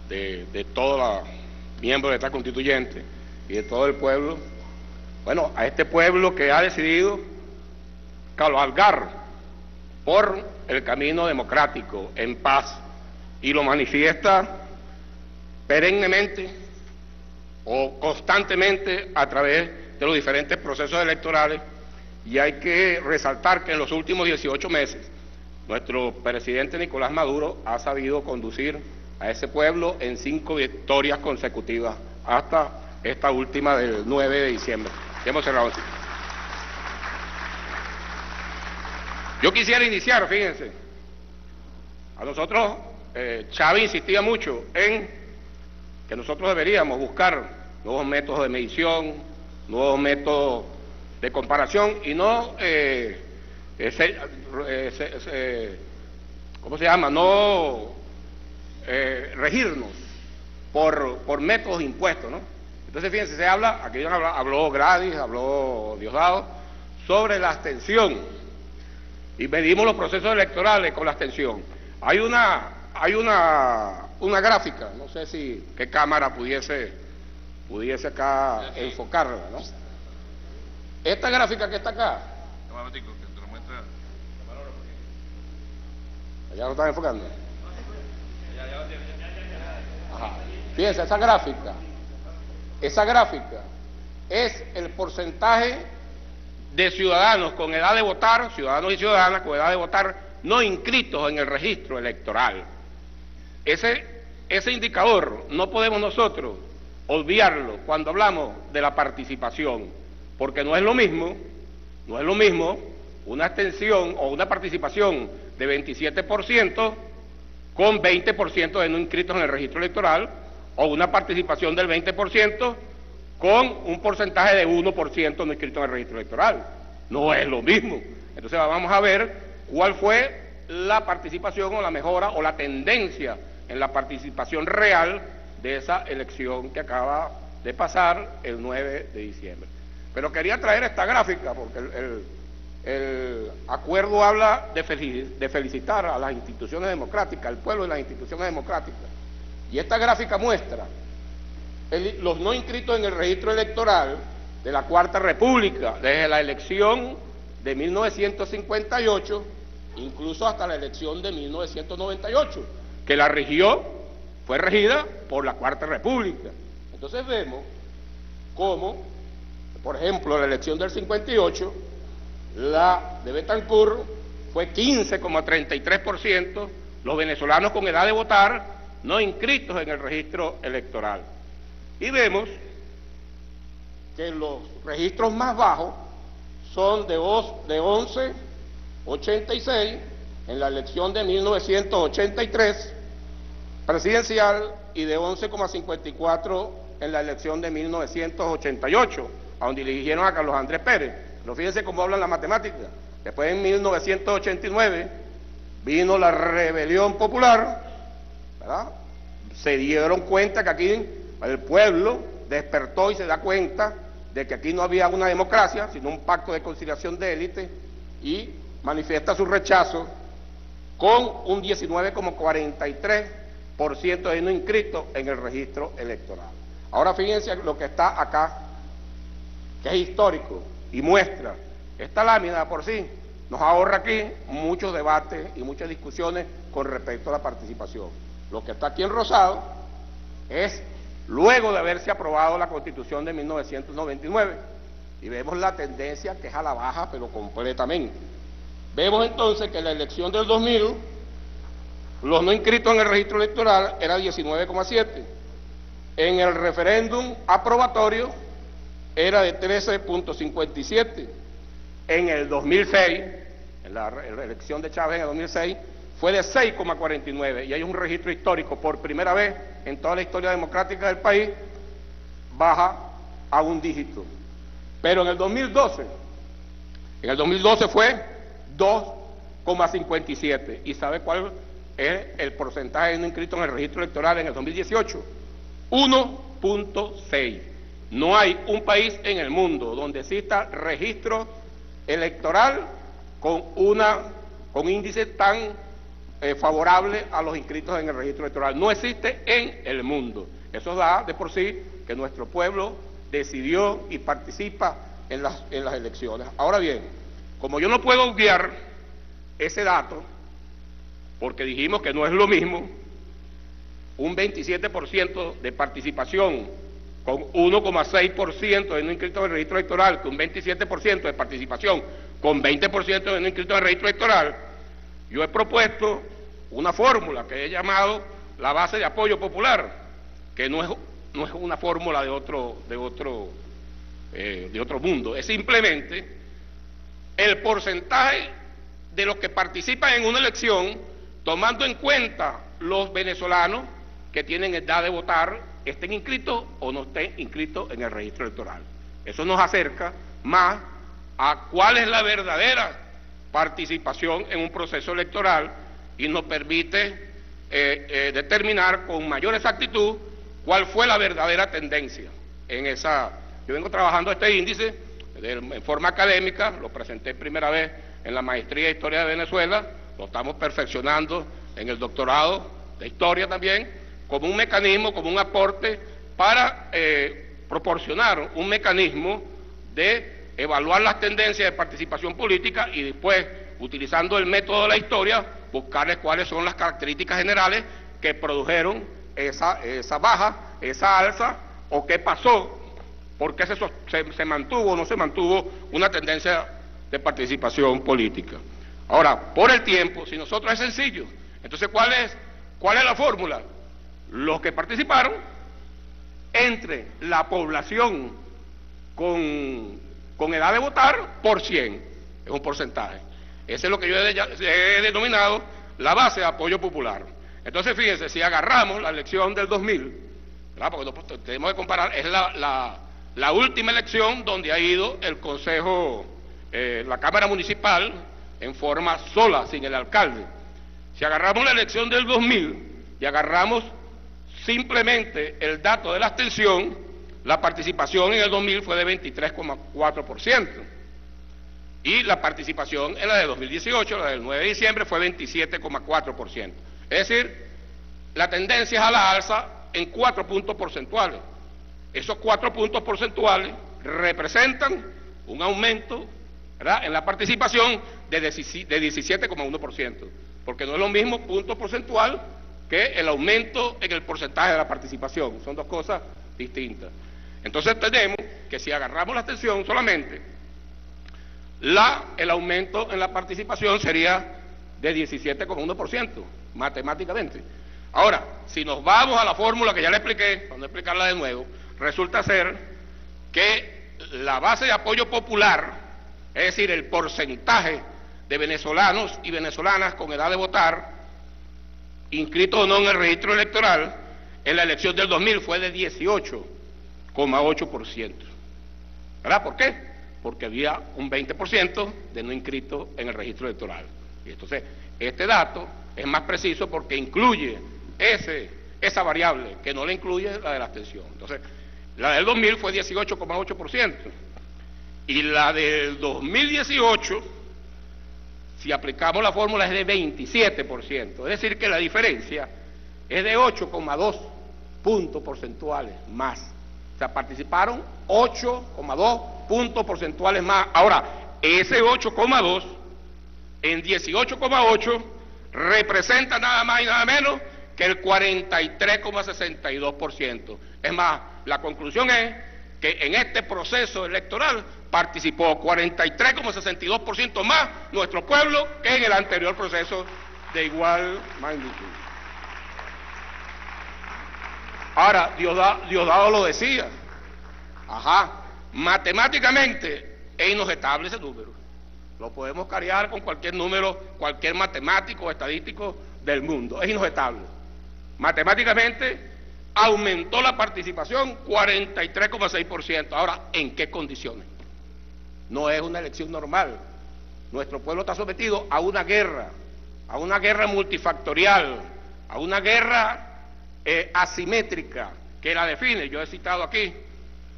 de, de todos los miembros de esta constituyente y de todo el pueblo, bueno, a este pueblo que ha decidido cabalgar por el camino democrático, en paz, y lo manifiesta perennemente o constantemente a través de los diferentes procesos electorales y hay que resaltar que en los últimos 18 meses nuestro presidente Nicolás Maduro ha sabido conducir a ese pueblo en cinco victorias consecutivas hasta esta última del 9 de diciembre. Hemos cerrado. Yo quisiera iniciar, fíjense, a nosotros eh, Chávez insistía mucho en que nosotros deberíamos buscar nuevos métodos de medición, nuevos métodos de comparación y no, eh, eh, ¿cómo se llama? No regirnos por, por métodos impuestos, ¿no? Entonces, fíjense, se habla, aquí habló, habló Gradis, habló Diosdado, sobre la abstención. Y medimos los procesos electorales con la abstención. Hay una, hay una, una gráfica, no sé si qué cámara pudiese, pudiese acá enfocarla, ¿no? Esta gráfica que está acá. ¿Ya lo están enfocando? Ajá. Fíjense, esa gráfica esa gráfica es el porcentaje de ciudadanos con edad de votar, ciudadanos y ciudadanas con edad de votar no inscritos en el registro electoral. Ese, ese indicador no podemos nosotros olvidarlo cuando hablamos de la participación, porque no es lo mismo, no es lo mismo una extensión o una participación de 27% con 20% de no inscritos en el registro electoral o una participación del 20% con un porcentaje de 1% no inscrito en el registro electoral. No es lo mismo. Entonces vamos a ver cuál fue la participación o la mejora o la tendencia en la participación real de esa elección que acaba de pasar el 9 de diciembre. Pero quería traer esta gráfica porque el, acuerdo habla de, de felicitar a las instituciones democráticas, al pueblo y las instituciones democráticas y esta gráfica muestra los no inscritos en el registro electoral de la Cuarta República, desde la elección de 1958, incluso hasta la elección de 1998, que la regió, fue regida por la Cuarta República. Entonces vemos cómo, por ejemplo, la elección del 58, la de Betancourt fue 15,33%, los venezolanos con edad de votar no inscritos en el registro electoral. Y vemos que los registros más bajos son de, de 11,86 en la elección de 1983 presidencial y de 11,54 en la elección de 1988, a donde eligieron a Carlos Andrés Pérez. No fíjense cómo hablan la matemática. Después en 1989 vino la rebelión popular se dieron cuenta que aquí el pueblo despertó y se da cuenta de que aquí no había una democracia, sino un pacto de conciliación de élite y manifiesta su rechazo con un 19,43% de no inscritos en el registro electoral. Ahora fíjense lo que está acá, que es histórico y muestra. Esta lámina por sí nos ahorra aquí muchos debates y muchas discusiones con respecto a la participación. Lo que está aquí en rosado es luego de haberse aprobado la Constitución de 1999 y vemos la tendencia que es a la baja, pero completamente. Vemos entonces que la elección del 2000 los no inscritos en el registro electoral era 19,7. En el referéndum aprobatorio era de 13.57. En el 2006, en la, elección de Chávez en el 2006, fue de 6,49 y hay un registro histórico por primera vez en toda la historia democrática del país, baja a un dígito. Pero en el 2012, en el 2012 fue 2,57. ¿Y sabe cuál es el porcentaje no inscrito en el registro electoral en el 2018? 1.6. No hay un país en el mundo donde exista registro electoral con una con índice tan eh, favorable a los inscritos en el registro electoral. No existe en el mundo. Eso da de por sí que nuestro pueblo decidió y participa en las, en las elecciones. Ahora bien, como yo no puedo obviar ese dato, porque dijimos que no es lo mismo un 27% de participación con 1,6% de no inscritos en el registro electoral, un 27% de participación con 20% de no inscritos en el registro electoral, yo he propuesto una fórmula que he llamado la base de apoyo popular, que no es, no es una fórmula de otro, de, otro, eh, de otro mundo, es simplemente el porcentaje de los que participan en una elección tomando en cuenta los venezolanos que tienen edad de votar, estén inscritos o no estén inscritos en el registro electoral. Eso nos acerca más a cuál es la verdadera participación en un proceso electoral y nos permite eh, eh, determinar con mayor exactitud cuál fue la verdadera tendencia en esa. Yo vengo trabajando este índice en forma académica, lo presenté primera vez en la maestría de Historia de Venezuela, lo estamos perfeccionando en el doctorado de Historia también, como un mecanismo, como un aporte para eh, proporcionar un mecanismo de evaluar las tendencias de participación política y después, utilizando el método de la historia, buscarles cuáles son las características generales que produjeron esa, esa baja, esa alza, o qué pasó, por qué se, se, mantuvo o no se mantuvo una tendencia de participación política. Ahora, por el tiempo, si nosotros es sencillo, entonces ¿cuál es, cuál es la fórmula? Los que participaron entre la población con con edad de votar por 100, es un porcentaje. Ese es lo que yo he, denominado la base de apoyo popular. Entonces, fíjense, si agarramos la elección del 2000, porque tenemos que comparar, es la, última elección donde ha ido el Consejo, eh, la Cámara Municipal, en forma sola, sin el alcalde. Si agarramos la elección del 2000 y agarramos simplemente el dato de la abstención, la participación en el 2000 fue de 23,4% y la participación en la de 2018, la del 9 de diciembre, fue 27,4%. Es decir, la tendencia es a la alza en cuatro puntos porcentuales. Esos cuatro puntos porcentuales representan un aumento en la participación de 17,1%, porque no es lo mismo punto porcentual que el aumento en el porcentaje de la participación, son dos cosas distintas. Entonces tenemos que si agarramos la atención solamente, la, el aumento en la participación sería de 17,1%, matemáticamente. Ahora, si nos vamos a la fórmula que ya le expliqué, no explicarla de nuevo, resulta ser que la base de apoyo popular, es decir, el porcentaje de venezolanos y venezolanas con edad de votar, inscritos o no en el registro electoral, en la elección del 2000 fue de 18 8%. ¿Verdad? ¿Por qué? Porque había un 20% de no inscrito en el registro electoral. Y entonces, este dato es más preciso porque incluye ese, esa variable, que no le incluye la de la abstención. Entonces, la del 2000 fue 18,8%. Y la del 2018, si aplicamos la fórmula, es de 27%. Es decir, que la diferencia es de 8,2 puntos porcentuales más. O sea, participaron 8,2 puntos porcentuales más. Ahora, ese 8,2 en 18,8 representa nada más y nada menos que el 43,62%. Es más, la conclusión es que en este proceso electoral participó 43,62% más nuestro pueblo que en el anterior proceso de igual magnitud. Ahora, Diosdado lo decía. Ajá, matemáticamente es inobjetable ese número. Lo podemos cargar con cualquier número, cualquier matemático o estadístico del mundo. Es inobjetable. Matemáticamente aumentó la participación 43,6%. Ahora, ¿en qué condiciones? No es una elección normal. Nuestro pueblo está sometido a una guerra, a una guerra multifactorial, a una guerra eh, asimétrica que la define. Yo he citado aquí,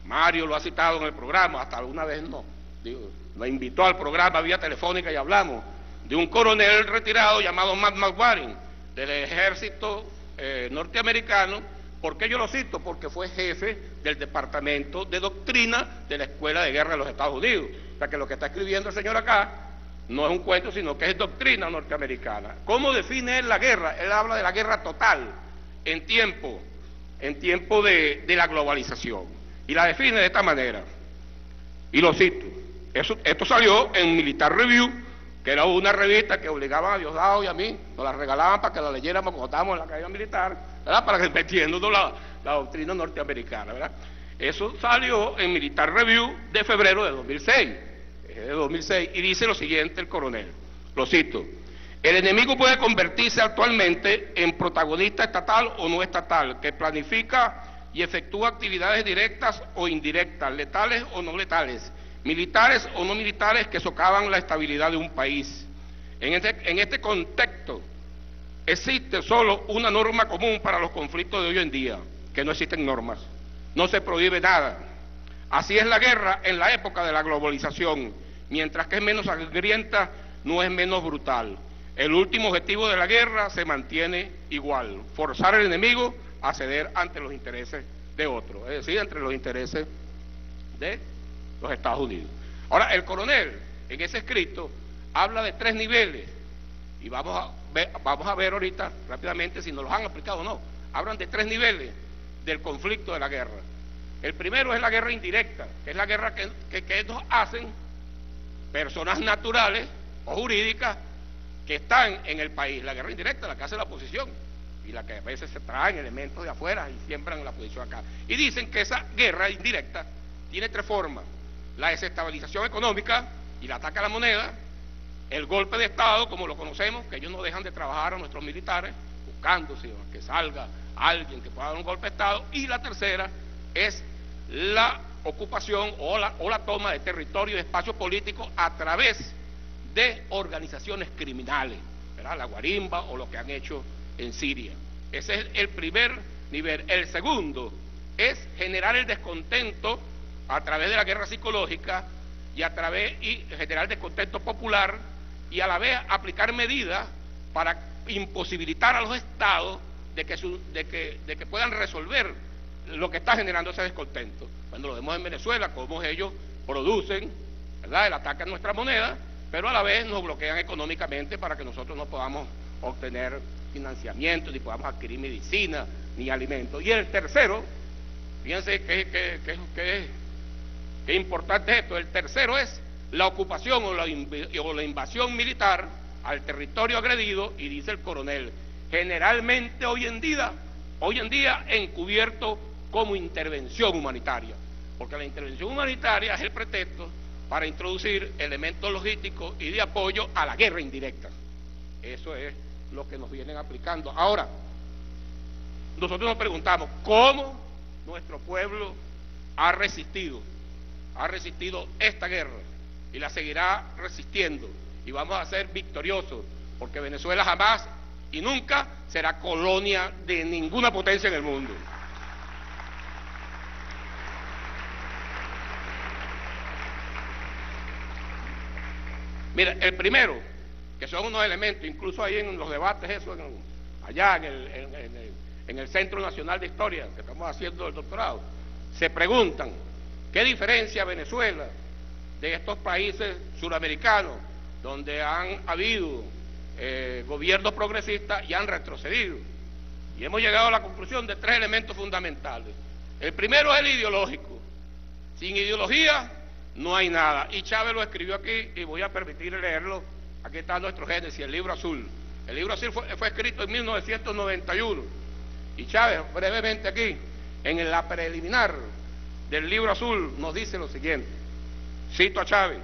Mario lo ha citado en el programa, hasta alguna vez no. Digo, lo invitó al programa vía telefónica y hablamos de un coronel retirado llamado Matt McWarren del ejército eh, norteamericano. ¿Por qué yo lo cito? Porque fue jefe del Departamento de Doctrina de la Escuela de Guerra de los Estados Unidos. O sea que lo que está escribiendo el señor acá no es un cuento, sino que es doctrina norteamericana. ¿Cómo define él la guerra? Él habla de la guerra total en tiempo, en tiempo de, la globalización. Y la define de esta manera. Y lo cito. esto salió en Militar Review, que era una revista que obligaba a Diosdado y a mí, nos la regalaban para que la leyéramos cuando estábamos en la academia militar, ¿verdad? Para metiéndonos la, la doctrina norteamericana, ¿verdad? Eso salió en Militar Review de febrero de 2006 de 2006, y dice lo siguiente el coronel, lo cito, el enemigo puede convertirse actualmente en protagonista estatal o no estatal, que planifica y efectúa actividades directas o indirectas, letales o no letales, militares o no militares que socavan la estabilidad de un país. En este, en este contexto existe solo una norma común para los conflictos de hoy en día, que no existen normas, no se prohíbe nada, Así es la guerra en la época de la globalización. Mientras que es menos sangrienta, no es menos brutal. El último objetivo de la guerra se mantiene igual, forzar al enemigo a ceder ante los intereses de otro, es decir, entre los intereses de los Estados Unidos. Ahora, el coronel en ese escrito habla de tres niveles, y vamos a ver, vamos a ver ahorita rápidamente si nos los han aplicado o no. Hablan de tres niveles del conflicto de la guerra. El primero es la guerra indirecta, que es la guerra que, que, hacen personas naturales o jurídicas que están en el país. La guerra indirecta, la que hace la oposición y la que a veces se traen elementos de afuera y siembran la posición acá. Y dicen que esa guerra indirecta tiene tres formas. La desestabilización económica y el ataque a la moneda, el golpe de Estado, como lo conocemos, que ellos no dejan de trabajar a nuestros militares, buscándose que salga alguien que pueda dar un golpe de Estado, y la tercera es la ocupación o la, o la toma de territorio y espacio político a través de organizaciones criminales, la guarimba o lo que han hecho en Siria. Ese es el primer nivel. El segundo es generar el descontento a través de la guerra psicológica y a través y generar descontento popular y a la vez aplicar medidas para imposibilitar a los estados de que, que, de que puedan resolver lo que está generando ese descontento. Cuando lo vemos en Venezuela, cómo ellos producen ¿verdad? el ataque a nuestra moneda, pero a la vez nos bloquean económicamente para que nosotros no podamos obtener financiamiento, ni podamos adquirir medicina, ni alimentos. Y el tercero, fíjense que, que, importante es esto, el tercero es la ocupación o la, o la invasión militar al territorio agredido, y dice el coronel, generalmente hoy en día, hoy en día encubierto como intervención humanitaria, porque la intervención humanitaria es el pretexto para introducir elementos logísticos y de apoyo a la guerra indirecta. Eso es lo que nos vienen aplicando. Ahora, nosotros nos preguntamos, ¿cómo nuestro pueblo ha resistido? Ha resistido esta guerra y la seguirá resistiendo y vamos a ser victoriosos, porque Venezuela jamás y nunca será colonia de ninguna potencia en el mundo. Mira, el primero, que son unos elementos, incluso ahí en los debates, eso, allá en el, en el Centro Nacional de Historia, que estamos haciendo el doctorado, se preguntan, ¿qué diferencia Venezuela de estos países suramericanos donde han habido eh, gobiernos progresistas y han retrocedido? Y hemos llegado a la conclusión de tres elementos fundamentales. El primero es el ideológico. Sin ideología no hay nada. Y Chávez lo escribió aquí y voy a permitir leerlo. Aquí está nuestro Génesis, el libro azul. El libro azul fue, escrito en 1991. Y Chávez, brevemente aquí, en la preliminar del libro azul, nos dice lo siguiente. Cito a Chávez.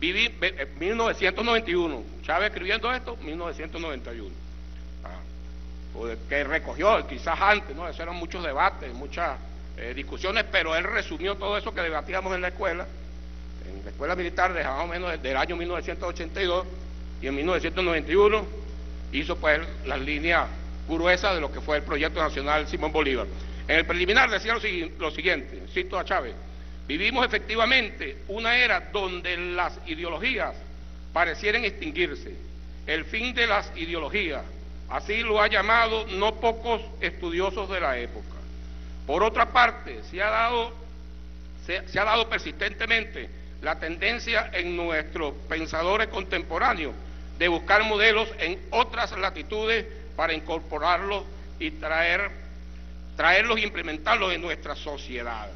Viví en 1991. Chávez escribiendo esto, 1991. Ah, que recogió, quizás antes, ¿no? Eso eran muchos debates, muchas eh, discusiones, pero él resumió todo eso que debatíamos en la escuela la escuela militar de más o menos del año 1982 y en 1991 hizo pues las líneas gruesas de lo que fue el proyecto nacional Simón Bolívar. En el preliminar decía lo, siguiente, cito a Chávez, vivimos efectivamente una era donde las ideologías parecieran extinguirse. El fin de las ideologías, así lo ha llamado no pocos estudiosos de la época. Por otra parte, se ha dado, se, ha dado persistentemente la tendencia en nuestros pensadores contemporáneos de buscar modelos en otras latitudes para incorporarlos y traer, traerlos e implementarlos en nuestra sociedad.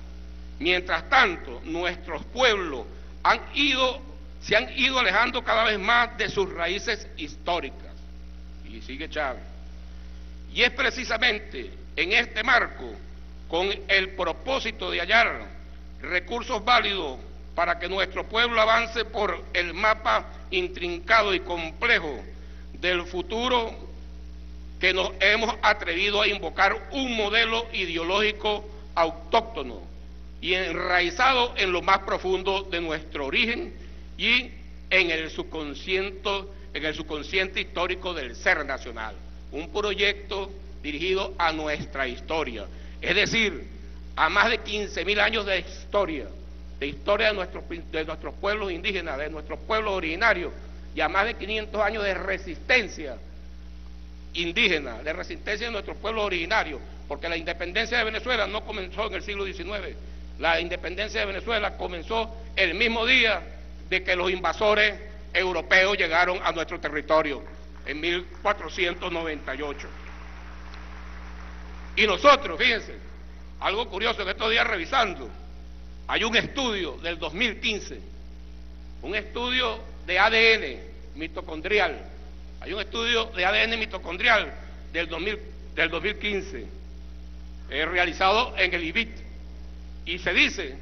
Mientras tanto, nuestros pueblos han ido, se han ido alejando cada vez más de sus raíces históricas. Y sigue Chávez. Y es precisamente en este marco, con el propósito de hallar recursos válidos para que nuestro pueblo avance por el mapa intrincado y complejo del futuro que nos hemos atrevido a invocar un modelo ideológico autóctono y enraizado en lo más profundo de nuestro origen y en el subconsciente, en el subconsciente histórico del ser nacional. Un proyecto dirigido a nuestra historia, es decir, a más de 15.000 años de historia, de historia de nuestros, de nuestros pueblos indígenas, de nuestros pueblos originarios, y a más de 500 años de resistencia indígena, de resistencia de nuestros pueblos originarios, porque la independencia de Venezuela no comenzó en el siglo XIX, la independencia de Venezuela comenzó el mismo día de que los invasores europeos llegaron a nuestro territorio, en 1498. Y nosotros, fíjense, algo curioso que estos días revisando, hay un estudio del 2015, un estudio de ADN mitocondrial, hay un estudio de ADN mitocondrial del, 2000, del 2015, eh, realizado en el IBIT, y se dice,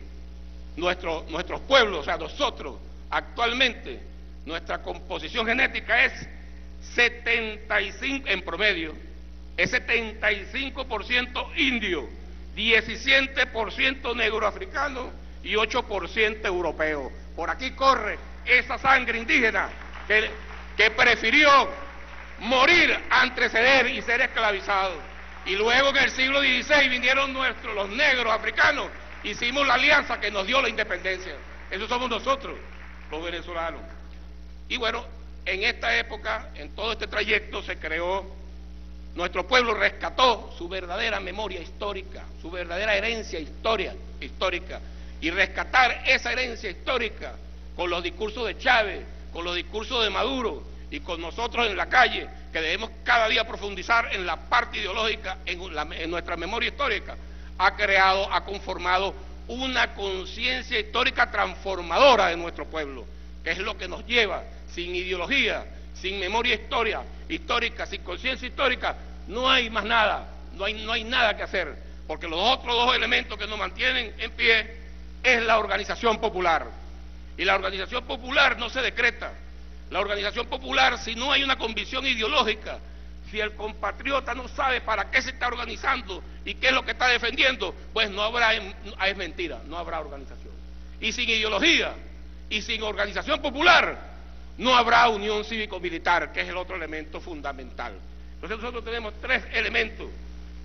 nuestro, nuestros pueblos, o sea, nosotros, actualmente, nuestra composición genética es 75 en promedio, es 75% indio, 17% negroafricano y 8% europeo. Por aquí corre esa sangre indígena que, que prefirió morir antes de ceder y ser esclavizado. Y luego en el siglo XVI vinieron nuestros, los negros africanos hicimos la alianza que nos dio la independencia. Eso somos nosotros, los venezolanos. Y bueno, en esta época, en todo este trayecto, se creó, nuestro pueblo rescató su verdadera memoria histórica, su verdadera herencia histórica. Y rescatar esa herencia histórica con los discursos de Chávez, con los discursos de Maduro y con nosotros en la calle, que debemos cada día profundizar en la parte ideológica, en nuestra memoria histórica, ha creado, ha conformado una conciencia histórica transformadora de nuestro pueblo, que es lo que nos lleva, sin ideología, sin memoria historia, histórica, sin conciencia histórica, no hay más nada, no hay, no hay nada que hacer, porque los otros dos elementos que nos mantienen en pie es la organización popular. Y la organización popular no se decreta. La organización popular, si no hay una convicción ideológica, si el compatriota no sabe para qué se está organizando y qué es lo que está defendiendo, pues no habrá, es mentira, no habrá organización. Y sin ideología y sin organización popular, no habrá unión cívico-militar, que es el otro elemento fundamental. Entonces nosotros tenemos tres elementos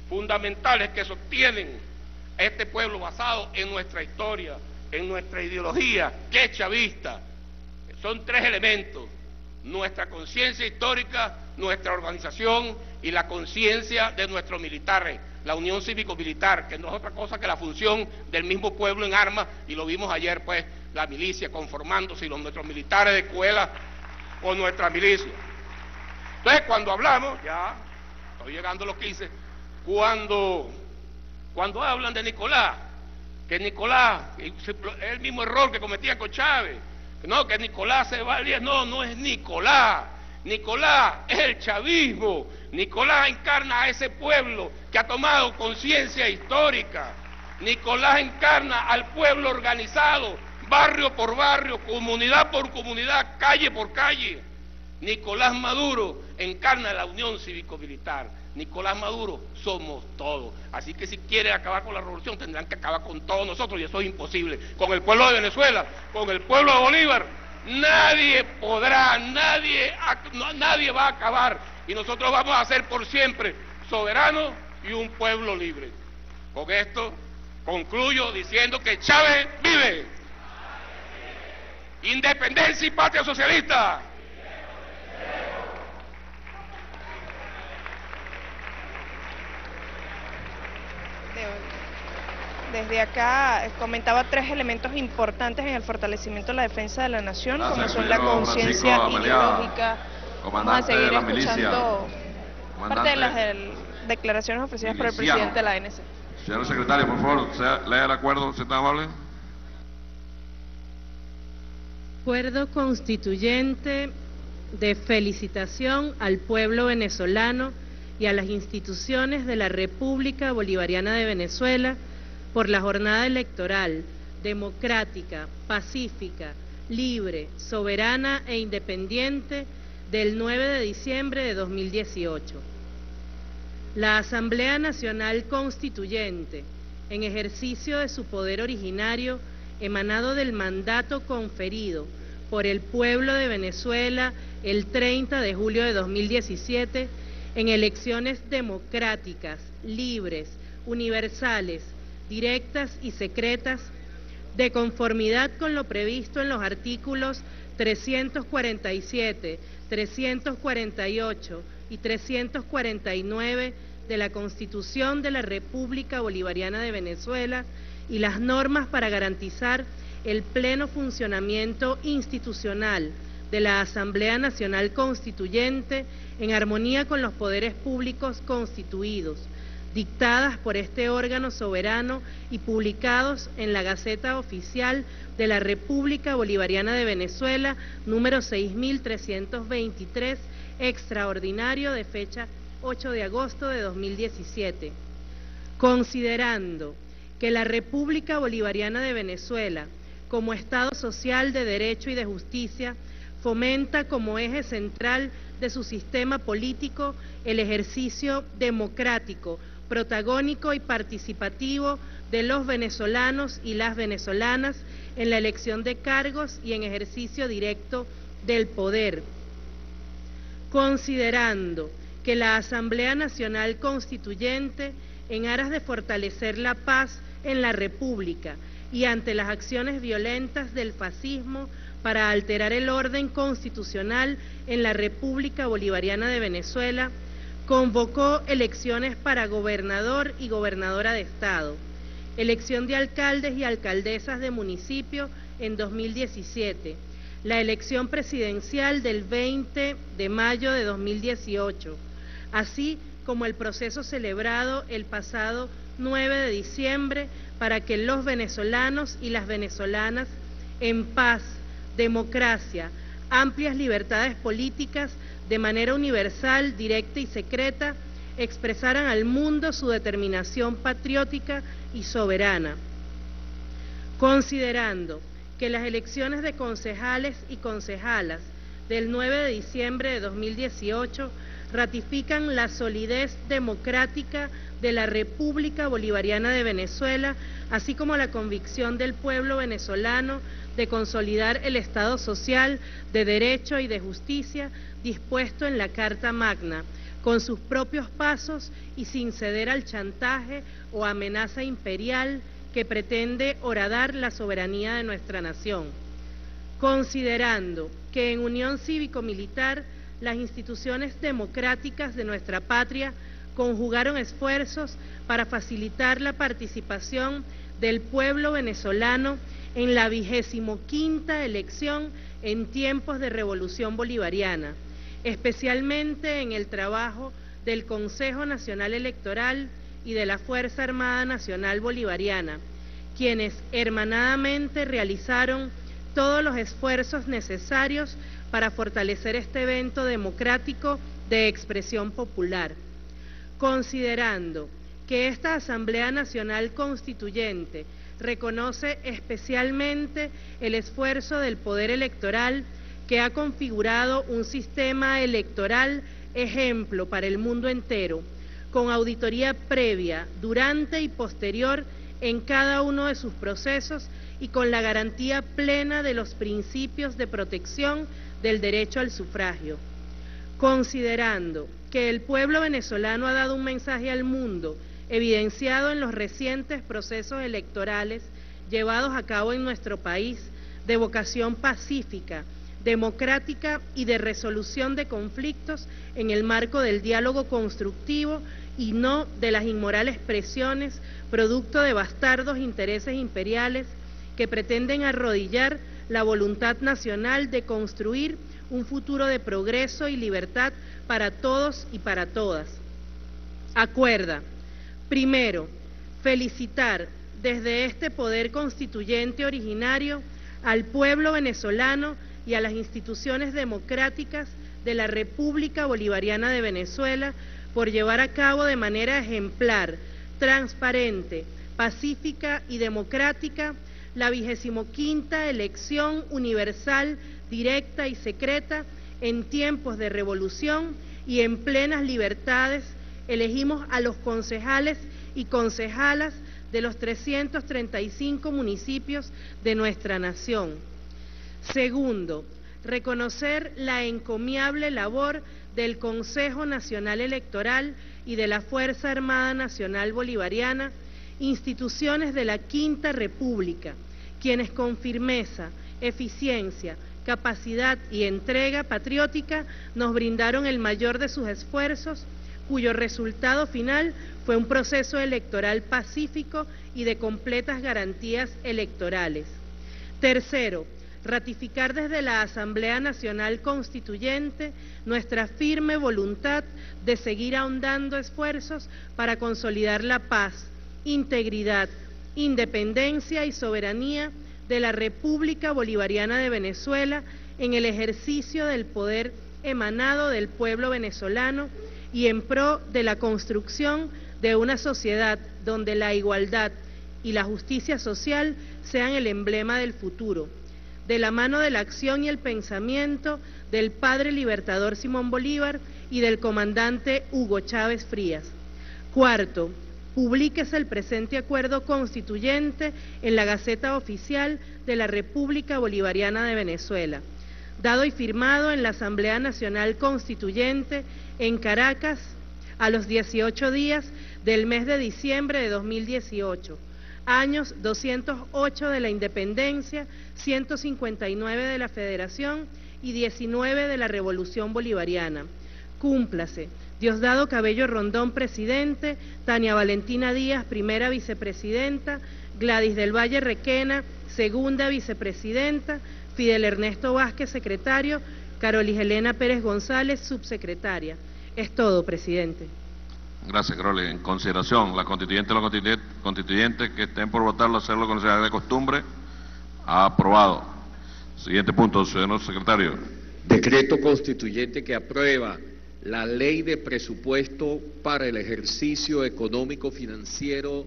fundamentales que sostienen a este pueblo basado en nuestra historia, en nuestra ideología, que es chavista. Son tres elementos. Nuestra conciencia histórica, nuestra organización y la conciencia de nuestros militares, la unión cívico-militar, que no es otra cosa que la función del mismo pueblo en armas, y lo vimos ayer, pues, la milicia conformándose y los nuestros militares de escuela con nuestra milicia. Entonces, cuando hablamos, ya, estoy llegando a los 15, cuando, cuando hablan de Nicolás, que Nicolás, es el mismo error que cometía con Chávez, no, que Nicolás se va no, no es Nicolás, Nicolás es el chavismo. Nicolás encarna a ese pueblo que ha tomado conciencia histórica. Nicolás encarna al pueblo organizado, barrio por barrio, comunidad por comunidad, calle por calle. Nicolás Maduro encarna la unión cívico-militar. Nicolás Maduro somos todos. Así que si quieren acabar con la revolución tendrán que acabar con todos nosotros y eso es imposible. Con el pueblo de Venezuela, con el pueblo de Bolívar, Nadie podrá, nadie, nadie va a acabar y nosotros vamos a ser por siempre soberanos y un pueblo libre. Con esto concluyo diciendo que Chávez vive. Independencia y patria socialista. Desde acá eh, comentaba tres elementos importantes en el fortalecimiento de la defensa de la nación, como son la conciencia ideológica. Vamos a seguir escuchando parte de las declaraciones ofrecidas por el presidente de la ANC. Señor secretario, por favor, lea el acuerdo, ¿se está amable? Acuerdo constituyente de felicitación al pueblo venezolano y a las instituciones de la República Bolivariana de Venezuela por la jornada electoral democrática, pacífica, libre, soberana e independiente del 9 de diciembre de 2018. La Asamblea Nacional Constituyente, en ejercicio de su poder originario emanado del mandato conferido por el pueblo de Venezuela el 30 de julio de 2017, en elecciones democráticas, libres, universales, directas y secretas, de conformidad con lo previsto en los artículos 347, 348 y 349 de la Constitución de la República Bolivariana de Venezuela y las normas para garantizar el pleno funcionamiento institucional de la Asamblea Nacional Constituyente en armonía con los poderes públicos constituidos, dictadas por este órgano soberano y publicados en la Gaceta Oficial de la República Bolivariana de Venezuela, número 6323, extraordinario de fecha 8 de agosto de 2017. Considerando que la República Bolivariana de Venezuela, como Estado social de derecho y de justicia, fomenta como eje central de su sistema político el ejercicio democrático, protagónico y participativo de los venezolanos y las venezolanas en la elección de cargos y en ejercicio directo del poder, considerando que la Asamblea Nacional Constituyente, en aras de fortalecer la paz en la República y ante las acciones violentas del fascismo para alterar el orden constitucional en la República Bolivariana de Venezuela, convocó elecciones para gobernador y gobernadora de Estado, elección de alcaldes y alcaldesas de municipio en 2017, la elección presidencial del 20 de mayo de 2018, así como el proceso celebrado el pasado 9 de diciembre para que los venezolanos y las venezolanas en paz, democracia, amplias libertades políticas de manera universal, directa y secreta, expresaran al mundo su determinación patriótica y soberana. Considerando que las elecciones de concejales y concejalas del 9 de diciembre de 2018 ratifican la solidez democrática de la República Bolivariana de Venezuela, así como la convicción del pueblo venezolano de consolidar el Estado social de derecho y de justicia dispuesto en la Carta Magna, con sus propios pasos y sin ceder al chantaje o amenaza imperial que pretende horadar la soberanía de nuestra nación. Considerando que en unión cívico-militar las instituciones democráticas de nuestra patria conjugaron esfuerzos para facilitar la participación del pueblo venezolano en la vigésimo quinta elección en tiempos de revolución bolivariana, especialmente en el trabajo del Consejo Nacional Electoral y de la Fuerza Armada Nacional Bolivariana, quienes hermanadamente realizaron todos los esfuerzos necesarios para fortalecer este evento democrático de expresión popular considerando que esta Asamblea Nacional Constituyente reconoce especialmente el esfuerzo del Poder Electoral que ha configurado un sistema electoral ejemplo para el mundo entero, con auditoría previa, durante y posterior en cada uno de sus procesos y con la garantía plena de los principios de protección del derecho al sufragio. Considerando que el pueblo venezolano ha dado un mensaje al mundo, evidenciado en los recientes procesos electorales llevados a cabo en nuestro país, de vocación pacífica, democrática y de resolución de conflictos en el marco del diálogo constructivo y no de las inmorales presiones producto de bastardos intereses imperiales que pretenden arrodillar la voluntad nacional de construir un futuro de progreso y libertad para todos y para todas. Acuerda, primero, felicitar desde este poder constituyente originario al pueblo venezolano y a las instituciones democráticas de la República Bolivariana de Venezuela por llevar a cabo de manera ejemplar, transparente, pacífica y democrática la vigésimo quinta elección universal, directa y secreta en tiempos de revolución y en plenas libertades elegimos a los concejales y concejalas de los 335 municipios de nuestra nación. Segundo, reconocer la encomiable labor del Consejo Nacional Electoral y de la Fuerza Armada Nacional Bolivariana, instituciones de la Quinta República, quienes con firmeza, eficiencia, capacidad y entrega patriótica nos brindaron el mayor de sus esfuerzos, cuyo resultado final fue un proceso electoral pacífico y de completas garantías electorales. Tercero, ratificar desde la Asamblea Nacional Constituyente nuestra firme voluntad de seguir ahondando esfuerzos para consolidar la paz, integridad, independencia y soberanía de la República Bolivariana de Venezuela en el ejercicio del poder emanado del pueblo venezolano y en pro de la construcción de una sociedad donde la igualdad y la justicia social sean el emblema del futuro de la mano de la acción y el pensamiento del padre libertador Simón Bolívar y del comandante Hugo Chávez Frías. Cuarto, publíquese el presente acuerdo constituyente en la Gaceta Oficial de la República Bolivariana de Venezuela, dado y firmado en la Asamblea Nacional Constituyente en Caracas a los 18 días del mes de diciembre de 2018 años 208 de la independencia, 159 de la federación y 19 de la revolución bolivariana. Cúmplase. Diosdado Cabello Rondón, presidente, Tania Valentina Díaz, primera vicepresidenta, Gladys del Valle Requena, segunda vicepresidenta, Fidel Ernesto Vázquez, secretario, Carolis Elena Pérez González, subsecretaria. Es todo, presidente. Gracias, Crowley. En consideración, la constituyente y los constituyentes que estén por votarlo, hacerlo con necesidad de costumbre. Aprobado. Siguiente punto, señor secretario. Decreto constituyente que aprueba la ley de presupuesto para el ejercicio económico financiero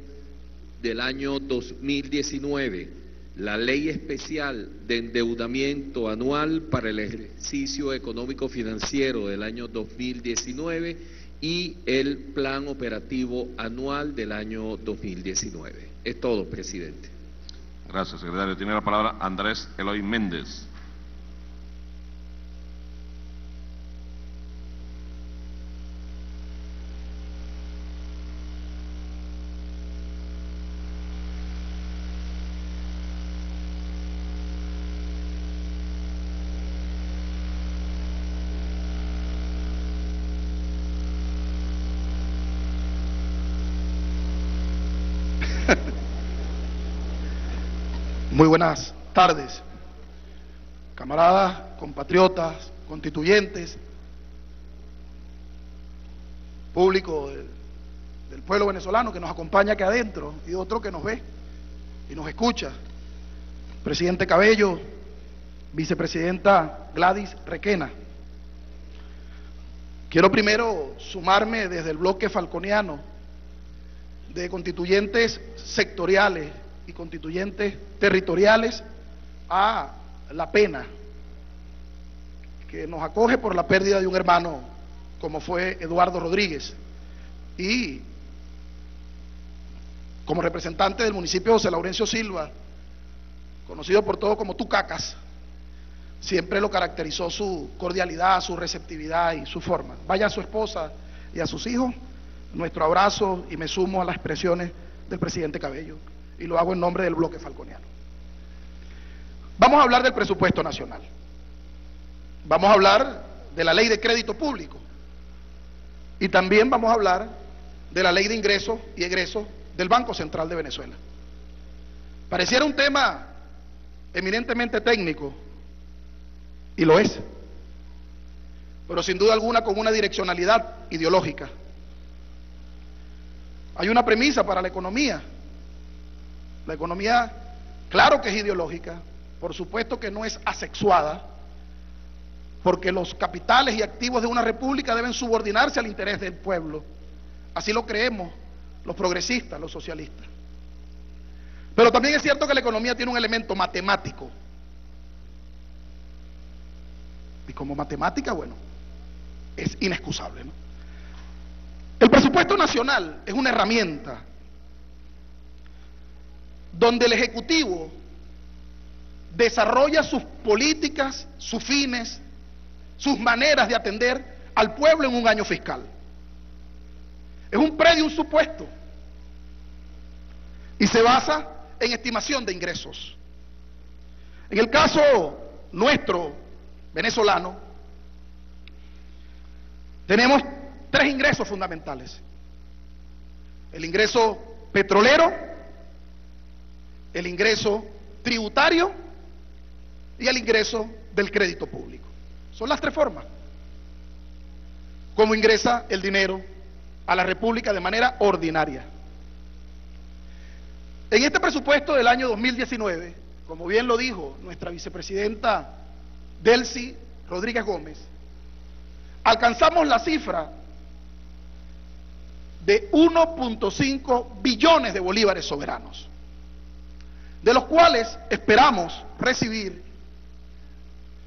del año 2019, la ley especial de endeudamiento anual para el ejercicio económico financiero del año 2019 y el plan operativo anual del año 2019. Es todo, presidente. Gracias, secretario. Tiene la palabra Andrés Eloy Méndez. Muy buenas tardes, camaradas, compatriotas, constituyentes, público del, pueblo venezolano que nos acompaña aquí adentro y otro que nos ve y nos escucha. Presidente Cabello, vicepresidenta Gladys Requena. Quiero primero sumarme desde el bloque falconiano de constituyentes sectoriales constituyentes territoriales a la pena que nos acoge por la pérdida de un hermano como fue Eduardo Rodríguez y como representante del municipio José Laurencio Silva, conocido por todo como Tucacas, siempre lo caracterizó su cordialidad, su receptividad y su forma. Vaya a su esposa y a sus hijos, nuestro abrazo y me sumo a las expresiones del presidente Cabello y lo hago en nombre del bloque falconiano. Vamos a hablar del presupuesto nacional. Vamos a hablar de la ley de crédito público. Y también vamos a hablar de la ley de ingresos y egresos del Banco Central de Venezuela. Pareciera un tema eminentemente técnico, y lo es, pero sin duda alguna con una direccionalidad ideológica. Hay una premisa para la economía. La economía, claro que es ideológica, por supuesto que no es asexuada, porque los capitales y activos de una república deben subordinarse al interés del pueblo. Así lo creemos los progresistas, los socialistas. Pero también es cierto que la economía tiene un elemento matemático. Y como matemática, bueno, es inexcusable. El presupuesto nacional es una herramienta donde el Ejecutivo desarrolla sus políticas, sus fines, sus maneras de atender al pueblo en un año fiscal. Es un predio, un supuesto. Y se basa en estimación de ingresos. En el caso nuestro, venezolano, tenemos tres ingresos fundamentales. El ingreso petrolero, el ingreso tributario y el ingreso del crédito público. Son las tres formas. Cómo ingresa el dinero a la República de manera ordinaria. En este presupuesto del año 2019, como bien lo dijo nuestra vicepresidenta Delcy Rodríguez Gómez, alcanzamos la cifra de 1.5 billones de bolívares soberanos, de los cuales esperamos recibir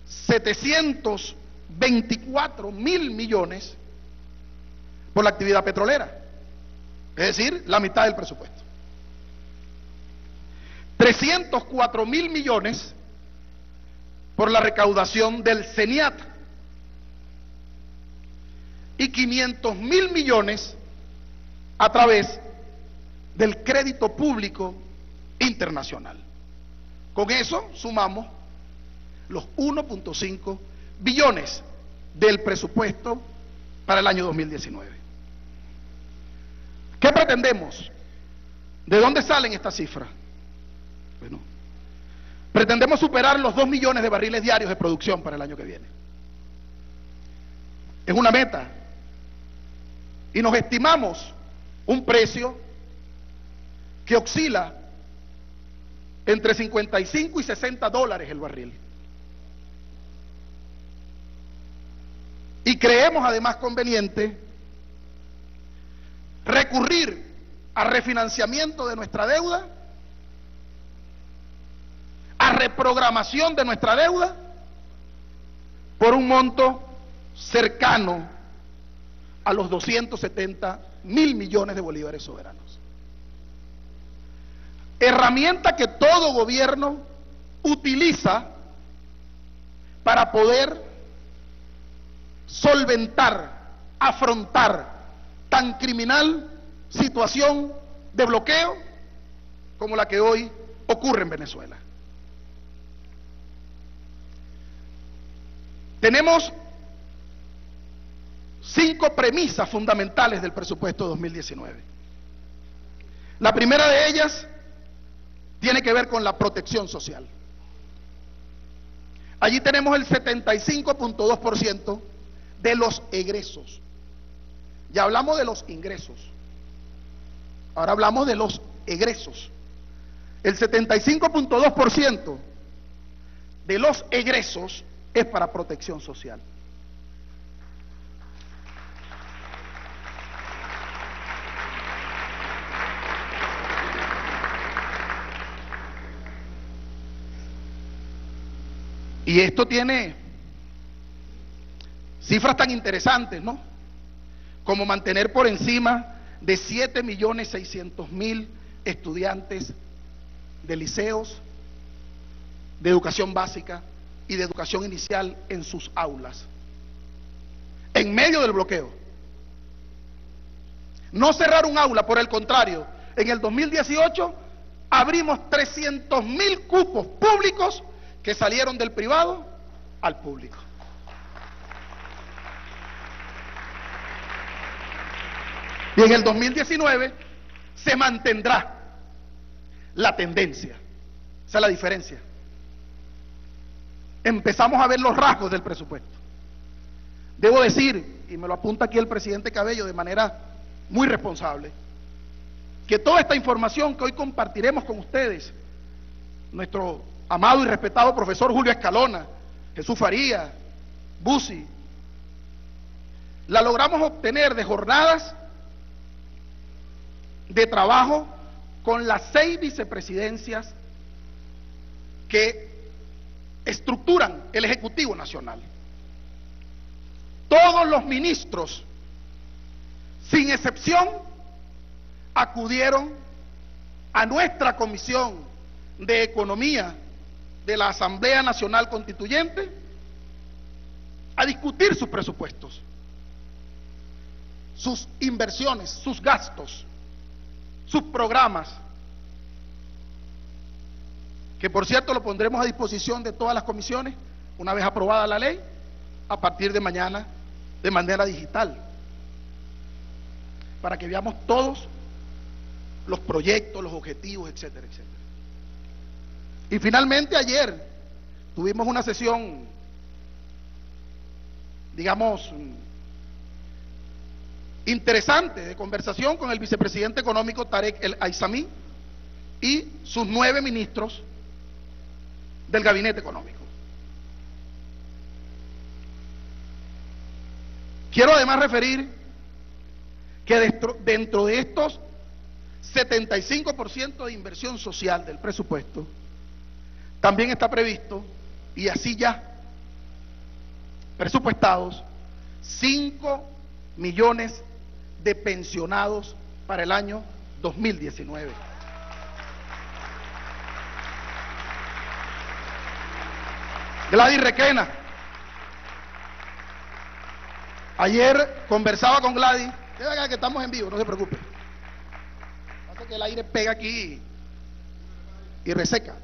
724 mil millones por la actividad petrolera, es decir, la mitad del presupuesto. 304 mil millones por la recaudación del CENIAT y 500 mil millones a través del crédito público internacional. Con eso sumamos los 1.5 billones del presupuesto para el año 2019. ¿Qué pretendemos? ¿De dónde salen estas cifras? Bueno, pretendemos superar los 2 millones de barriles diarios de producción para el año que viene. Es una meta. Y nos estimamos un precio que oscila entre 55 y 60 dólares el barril. Y creemos además conveniente recurrir a refinanciamiento de nuestra deuda, a reprogramación de nuestra deuda, por un monto cercano a los 270 mil millones de bolívares soberanos. Herramienta que todo gobierno utiliza para poder solventar, afrontar tan criminal situación de bloqueo como la que hoy ocurre en Venezuela. Tenemos cinco premisas fundamentales del presupuesto 2019. La primera de ellas tiene que ver con la protección social. Allí tenemos el 75.2% de los egresos. Ya hablamos de los ingresos. Ahora hablamos de los egresos. El 75.2% de los egresos es para protección social. Y esto tiene Cifras tan interesantes, ¿no? Como mantener por encima de 7 millones 600 mil estudiantes de liceos, de educación básica y de educación inicial en sus aulas. En medio del bloqueo. No cerrar un aula, por el contrario, en el 2018 abrimos 300 mil cupos públicos que salieron del privado al público. Y en el 2019 se mantendrá la tendencia. Esa es la diferencia. Empezamos a ver los rasgos del presupuesto. Debo decir, y me lo apunta aquí el presidente Cabello de manera muy responsable, que toda esta información que hoy compartiremos con ustedes, nuestro amado y respetado profesor Julio Escalona, Jesús Faría, Busi, la logramos obtener de jornadas de trabajo con las seis vicepresidencias que estructuran el Ejecutivo Nacional. Todos los ministros, sin excepción, acudieron a nuestra Comisión de Economía de la Asamblea Nacional Constituyente a discutir sus presupuestos, sus inversiones, sus gastos, sus programas, que por cierto lo pondremos a disposición de todas las comisiones una vez aprobada la ley, a partir de mañana de manera digital, para que veamos todos los proyectos, los objetivos, etcétera, etcétera. Y finalmente ayer tuvimos una sesión, digamos, interesante de conversación con el vicepresidente económico Tarek El Aizami y sus nueve ministros del gabinete económico. Quiero además referir que dentro de estos 75% de inversión social del presupuesto, también está previsto, y así ya presupuestados, 5 millones de pensionados para el año 2019. Gladys Requena. Ayer conversaba con Gladys. que estamos en vivo, no se preocupe. Pasa que el aire pega aquí y reseca.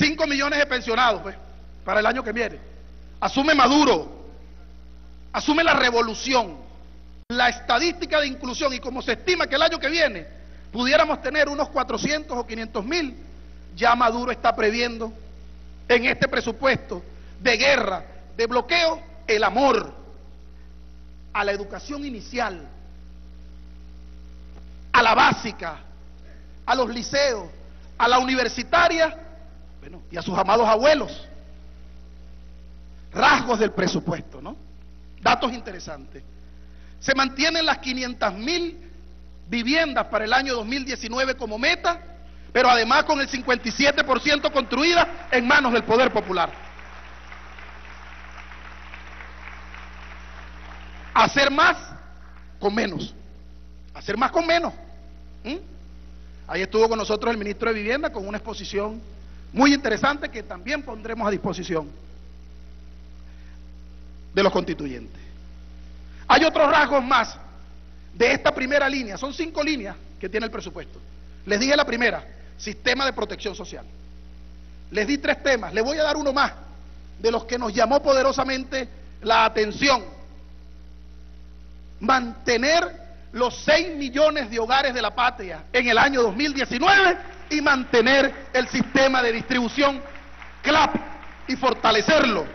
5 millones de pensionados pues, para el año que viene. Asume Maduro, asume la revolución, la estadística de inclusión. Y como se estima que el año que viene pudiéramos tener unos 400 o 500 mil, ya Maduro está previendo en este presupuesto de guerra, de bloqueo, el amor a la educación inicial, a la básica, a los liceos, a la universitaria y a sus amados abuelos. Rasgos del presupuesto, ¿no? Datos interesantes. Se mantienen las 500 mil viviendas para el año 2019 como meta, pero además con el 57% construidas en manos del Poder Popular. Hacer más con menos. Hacer más con menos. ¿Mm? Ahí estuvo con nosotros el ministro de Vivienda con una exposición muy interesante que también pondremos a disposición de los constituyentes. Hay otros rasgos más de esta primera línea, son cinco líneas que tiene el presupuesto. Les dije la primera, sistema de protección social. Les di tres temas, les voy a dar uno más de los que nos llamó poderosamente la atención. Mantener los 6 millones de hogares de la patria en el año 2019 y mantener el sistema de distribución CLAP y fortalecerlo.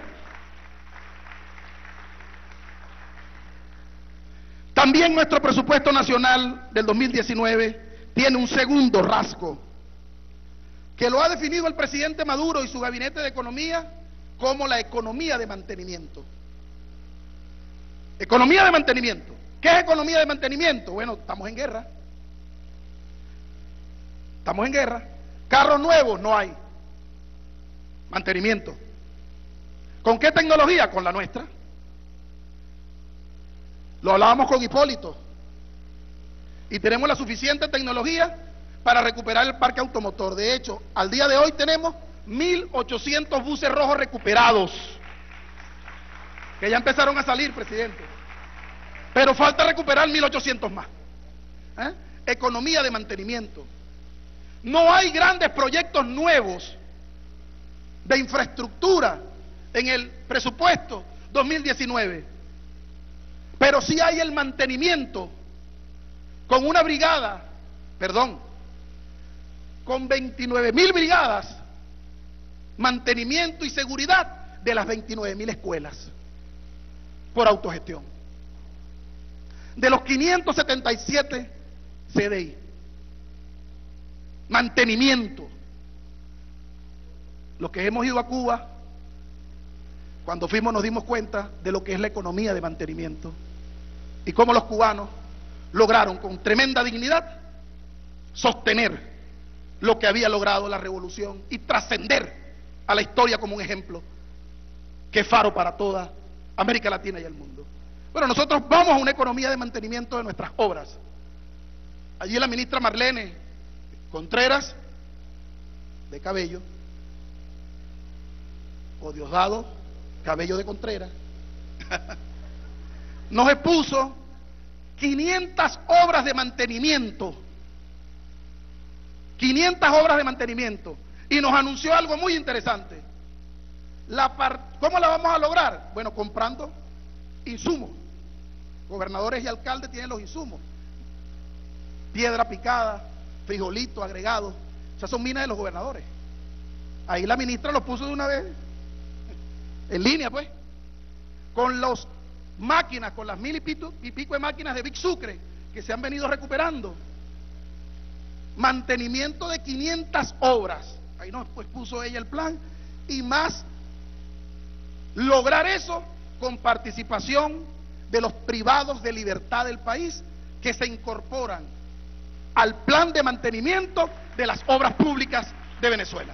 También nuestro presupuesto nacional del 2019 tiene un segundo rasgo, que lo ha definido el presidente Maduro y su gabinete de economía como la economía de mantenimiento. Economía de mantenimiento. ¿Qué es economía de mantenimiento? Bueno, estamos en guerra. Estamos en guerra. Carros nuevos no hay. Mantenimiento. ¿Con qué tecnología? Con la nuestra. Lo hablábamos con Hipólito. Y tenemos la suficiente tecnología para recuperar el parque automotor. De hecho, al día de hoy tenemos 1.800 buses rojos recuperados. Que ya empezaron a salir, presidente. Pero falta recuperar 1.800 más. ¿Eh? Economía de mantenimiento. No hay grandes proyectos nuevos de infraestructura en el presupuesto 2019, pero sí hay el mantenimiento con una brigada, perdón, con 29 mil brigadas, mantenimiento y seguridad de las 29 mil escuelas por autogestión. De los 577 CDI. Mantenimiento. Los que hemos ido a Cuba, cuando fuimos nos dimos cuenta de lo que es la economía de mantenimiento y cómo los cubanos lograron con tremenda dignidad sostener lo que había logrado la revolución y trascender a la historia como un ejemplo que faro para toda América Latina y el mundo. Bueno, nosotros vamos a una economía de mantenimiento de nuestras obras. Allí la ministra Marlene Contreras, de Cabello, o Diosdado, Cabello de Contreras, nos expuso 500 obras de mantenimiento 500 obras de mantenimiento y nos anunció algo muy interesante. ¿Cómo la vamos a lograr? Bueno, comprando insumos. Gobernadores y alcaldes tienen los insumos. Piedra picada, frijolito agregado. Esas son minas de los gobernadores. Ahí la ministra lo puso de una vez en línea, pues. Con las máquinas, con las mil y pico, y pico de máquinas de Big Sucre que se han venido recuperando mantenimiento de 500 obras. Ahí nos pues, puso ella el plan y más lograr eso con participación de los privados de libertad del país que se incorporan al plan de mantenimiento de las obras públicas de Venezuela.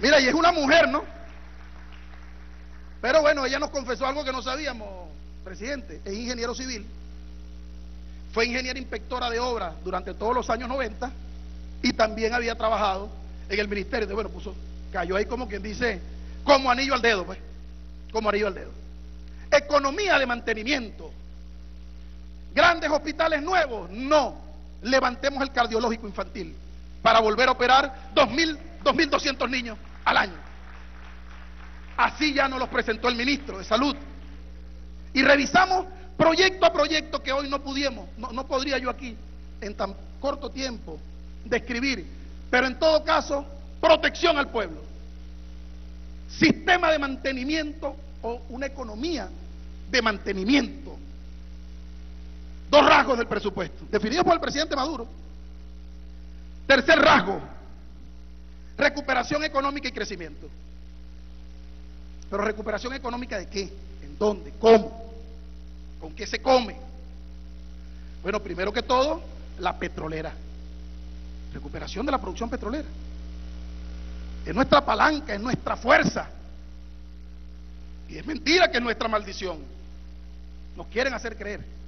Mira, y es una mujer, ¿no? Pero bueno, ella nos confesó algo que no sabíamos, presidente, es ingeniero civil. Fue ingeniera inspectora de obra durante todos los años 90 y también había trabajado en el ministerio. De, bueno, puso, cayó ahí como quien dice, como anillo al dedo, pues, como anillo al dedo. Economía de mantenimiento. Grandes hospitales nuevos, no. Levantemos el cardiológico infantil para volver a operar 2.000, 2.200 niños al año. Así ya nos los presentó el ministro de Salud. Y revisamos proyecto a proyecto que hoy no pudimos, no, podría yo aquí en tan corto tiempo describir, pero en todo caso, protección al pueblo, sistema de mantenimiento o una economía de mantenimiento. Dos rasgos del presupuesto, definidos por el presidente Maduro. Tercer rasgo, recuperación económica y crecimiento. Pero recuperación económica de qué? ¿En dónde? ¿Cómo? ¿Con qué se come? Bueno, primero que todo, la petrolera. Recuperación de la producción petrolera. Es nuestra palanca, es nuestra fuerza. Y es mentira que es nuestra maldición. Nos quieren hacer creer.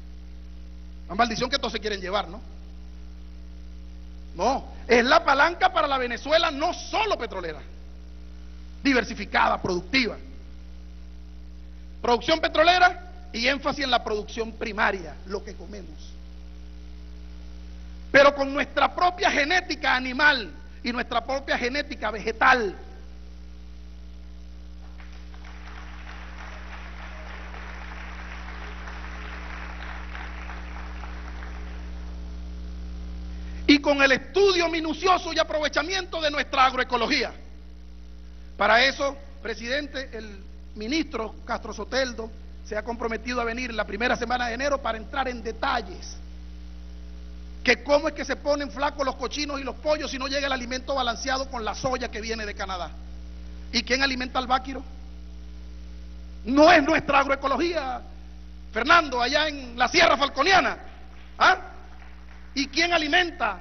Una maldición que todos se quieren llevar, ¿no? No, es la palanca para la Venezuela no solo petrolera, diversificada, productiva. Producción petrolera y énfasis en la producción primaria, lo que comemos. Pero con nuestra propia genética animal y nuestra propia genética vegetal. Con el estudio minucioso y aprovechamiento de nuestra agroecología. Para eso, presidente, el ministro Castro Soteldo se ha comprometido a venir la primera semana de enero para entrar en detalles. Que cómo es que se ponen flacos los cochinos y los pollos si no llega el alimento balanceado con la soya que viene de Canadá. ¿Y quién alimenta al váquiro? No es nuestra agroecología, Fernando, allá en la Sierra Falconiana. ¿Ah? ¿Y quién alimenta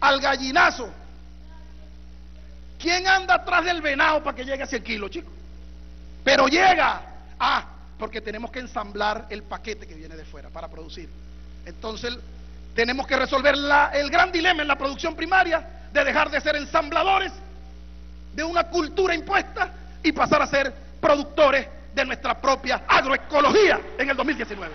al gallinazo? ¿Quién anda atrás del venado para que llegue a ese kilo, chicos? Pero llega. Ah, porque tenemos que ensamblar el paquete que viene de fuera para producir. Entonces, tenemos que resolver el gran dilema en la producción primaria de dejar de ser ensambladores de una cultura impuesta y pasar a ser productores de nuestra propia agroecología en el 2019.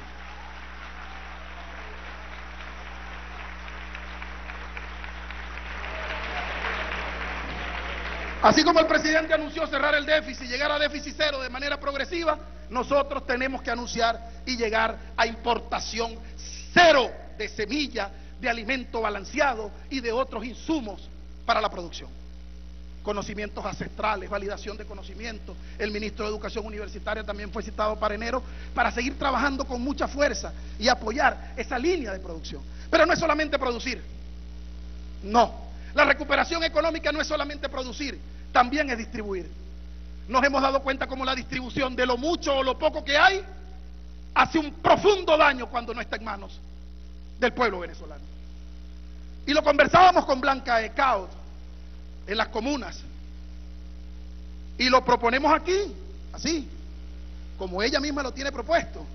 Así como el presidente anunció cerrar el déficit, llegar a déficit cero de manera progresiva, nosotros tenemos que anunciar y llegar a importación cero de semilla, de alimento balanceado y de otros insumos para la producción. Conocimientos ancestrales, validación de conocimientos. El ministro de Educación Universitaria también fue citado para enero para seguir trabajando con mucha fuerza y apoyar esa línea de producción. Pero no es solamente producir. No. La recuperación económica no es solamente producir, también es distribuir. Nos hemos dado cuenta como la distribución de lo mucho o lo poco que hay hace un profundo daño cuando no está en manos del pueblo venezolano. Y lo conversábamos con Blanca Ecaud en las comunas. Y lo proponemos aquí, así, como ella misma lo tiene propuesto.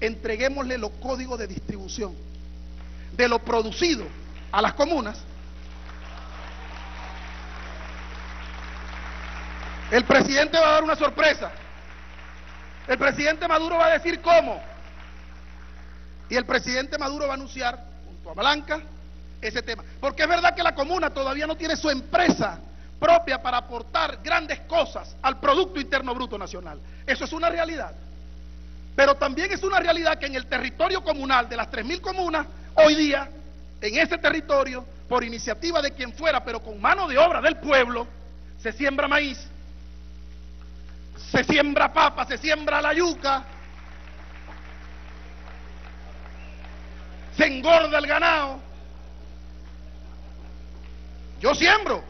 Entreguémosle los códigos de distribución de lo producido a las comunas El presidente va a dar una sorpresa. El presidente Maduro va a decir cómo. Y el presidente Maduro va a anunciar, junto a Blanca, ese tema. Porque es verdad que la comuna todavía no tiene su empresa propia para aportar grandes cosas al Producto Interno Bruto Nacional. Eso es una realidad. Pero también es una realidad que en el territorio comunal de las 3.000 comunas, hoy día, en ese territorio, por iniciativa de quien fuera, pero con mano de obra del pueblo, se siembra maíz, se siembra papa, se siembra la yuca, se engorda el ganado. Yo siembro.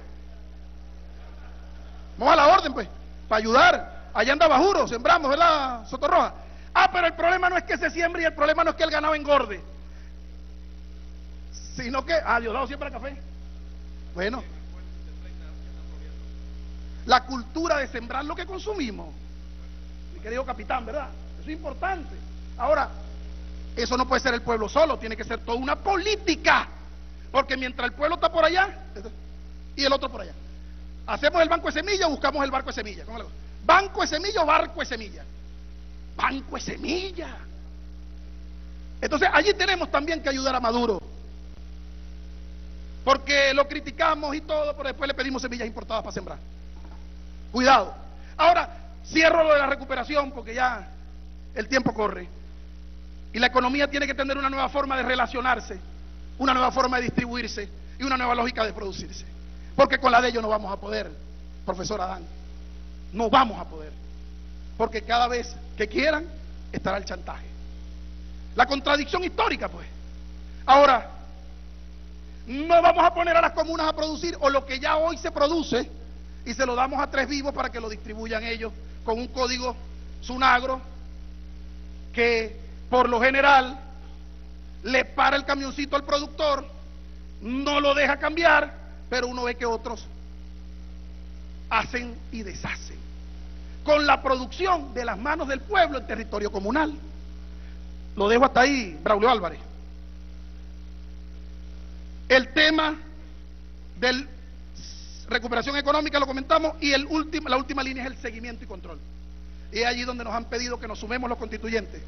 Vamos a la orden, pues, para ayudar. Allá anda Bajuro, sembramos, ¿verdad, Sotorroja? Ah, pero el problema no es que se siembre y el problema no es que el ganado engorde. Sino que, ah, Diosdado siembra café. Bueno, la cultura de sembrar lo que consumimos. Mi querido capitán, ¿verdad? Eso es importante. Ahora, eso no puede ser el pueblo solo, tiene que ser toda una política. Porque mientras el pueblo está por allá y el otro por allá. Hacemos el banco de semilla o buscamos el barco de semilla. ¿Cómo le ¿Banco de semilla o barco de semilla? Banco de semilla. Entonces allí tenemos también que ayudar a Maduro. Porque lo criticamos y todo, pero después le pedimos semillas importadas para sembrar. Cuidado. Ahora, cierro lo de la recuperación porque ya el tiempo corre. Y la economía tiene que tener una nueva forma de relacionarse, una nueva forma de distribuirse y una nueva lógica de producirse. Porque con la de ellos no vamos a poder, profesor Adán. No vamos a poder. Porque cada vez que quieran estará el chantaje. La contradicción histórica, pues. Ahora, no vamos a poner a las comunas a producir o lo que ya hoy se produce y se lo damos a tres vivos para que lo distribuyan ellos con un código Sunagro que por lo general le para el camioncito al productor, no lo deja cambiar, pero uno ve que otros hacen y deshacen con la producción de las manos del pueblo en territorio comunal. Lo dejo hasta ahí, Braulio Álvarez. El tema del recuperación económica, lo comentamos, y el último, la última línea es el seguimiento y control. Y es allí donde nos han pedido que nos sumemos los constituyentes.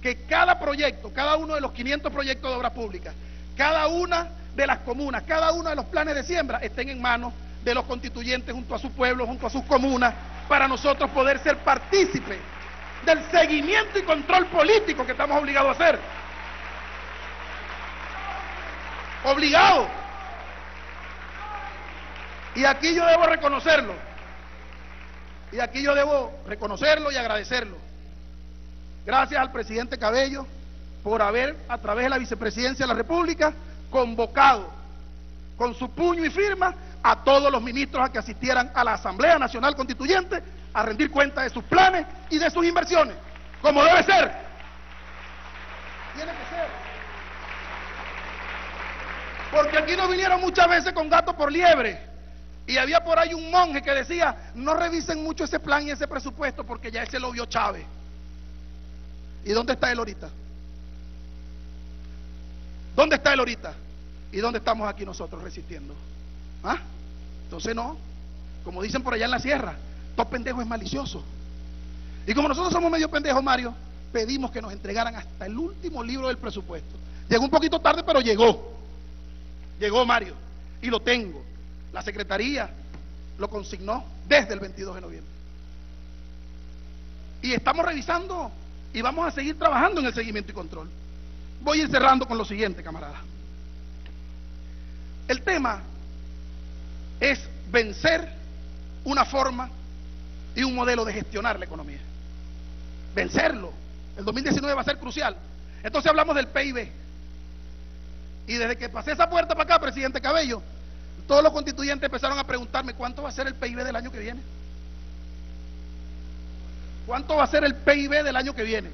Que cada proyecto, cada uno de los 500 proyectos de obra pública, cada una de las comunas, cada uno de los planes de siembra estén en manos de los constituyentes junto a su pueblo, junto a sus comunas, para nosotros poder ser partícipes del seguimiento y control político que estamos obligados a hacer. Obligados. Y aquí yo debo reconocerlo. Y aquí yo debo reconocerlo y agradecerlo. Gracias al presidente Cabello por haber, a través de la vicepresidencia de la República, convocado con su puño y firma a todos los ministros a que asistieran a la Asamblea Nacional Constituyente a rendir cuenta de sus planes y de sus inversiones, como debe ser. Tiene que ser. Porque aquí no vinieron muchas veces con gato por liebre. Y había por ahí un monje que decía, no revisen mucho ese plan y ese presupuesto porque ya ese lo vio Chávez. ¿Y dónde está él ahorita? ¿Dónde está él ahorita? ¿Y dónde estamos aquí nosotros resistiendo? ¿Ah? Entonces no, como dicen por allá en la sierra, todo pendejo es malicioso. Y como nosotros somos medio pendejos, Mario, pedimos que nos entregaran hasta el último libro del presupuesto. Llegó un poquito tarde, pero llegó. Llegó Mario. Y lo tengo la Secretaría lo consignó desde el 22 de noviembre. Y estamos revisando y vamos a seguir trabajando en el seguimiento y control. Voy a ir cerrando con lo siguiente, camarada. El tema es vencer una forma y un modelo de gestionar la economía. Vencerlo. El 2019 va a ser crucial. Entonces hablamos del PIB. Y desde que pasé esa puerta para acá, presidente Cabello, todos los constituyentes empezaron a preguntarme cuánto va a ser el PIB del año que viene. ¿Cuánto va a ser el PIB del año que viene?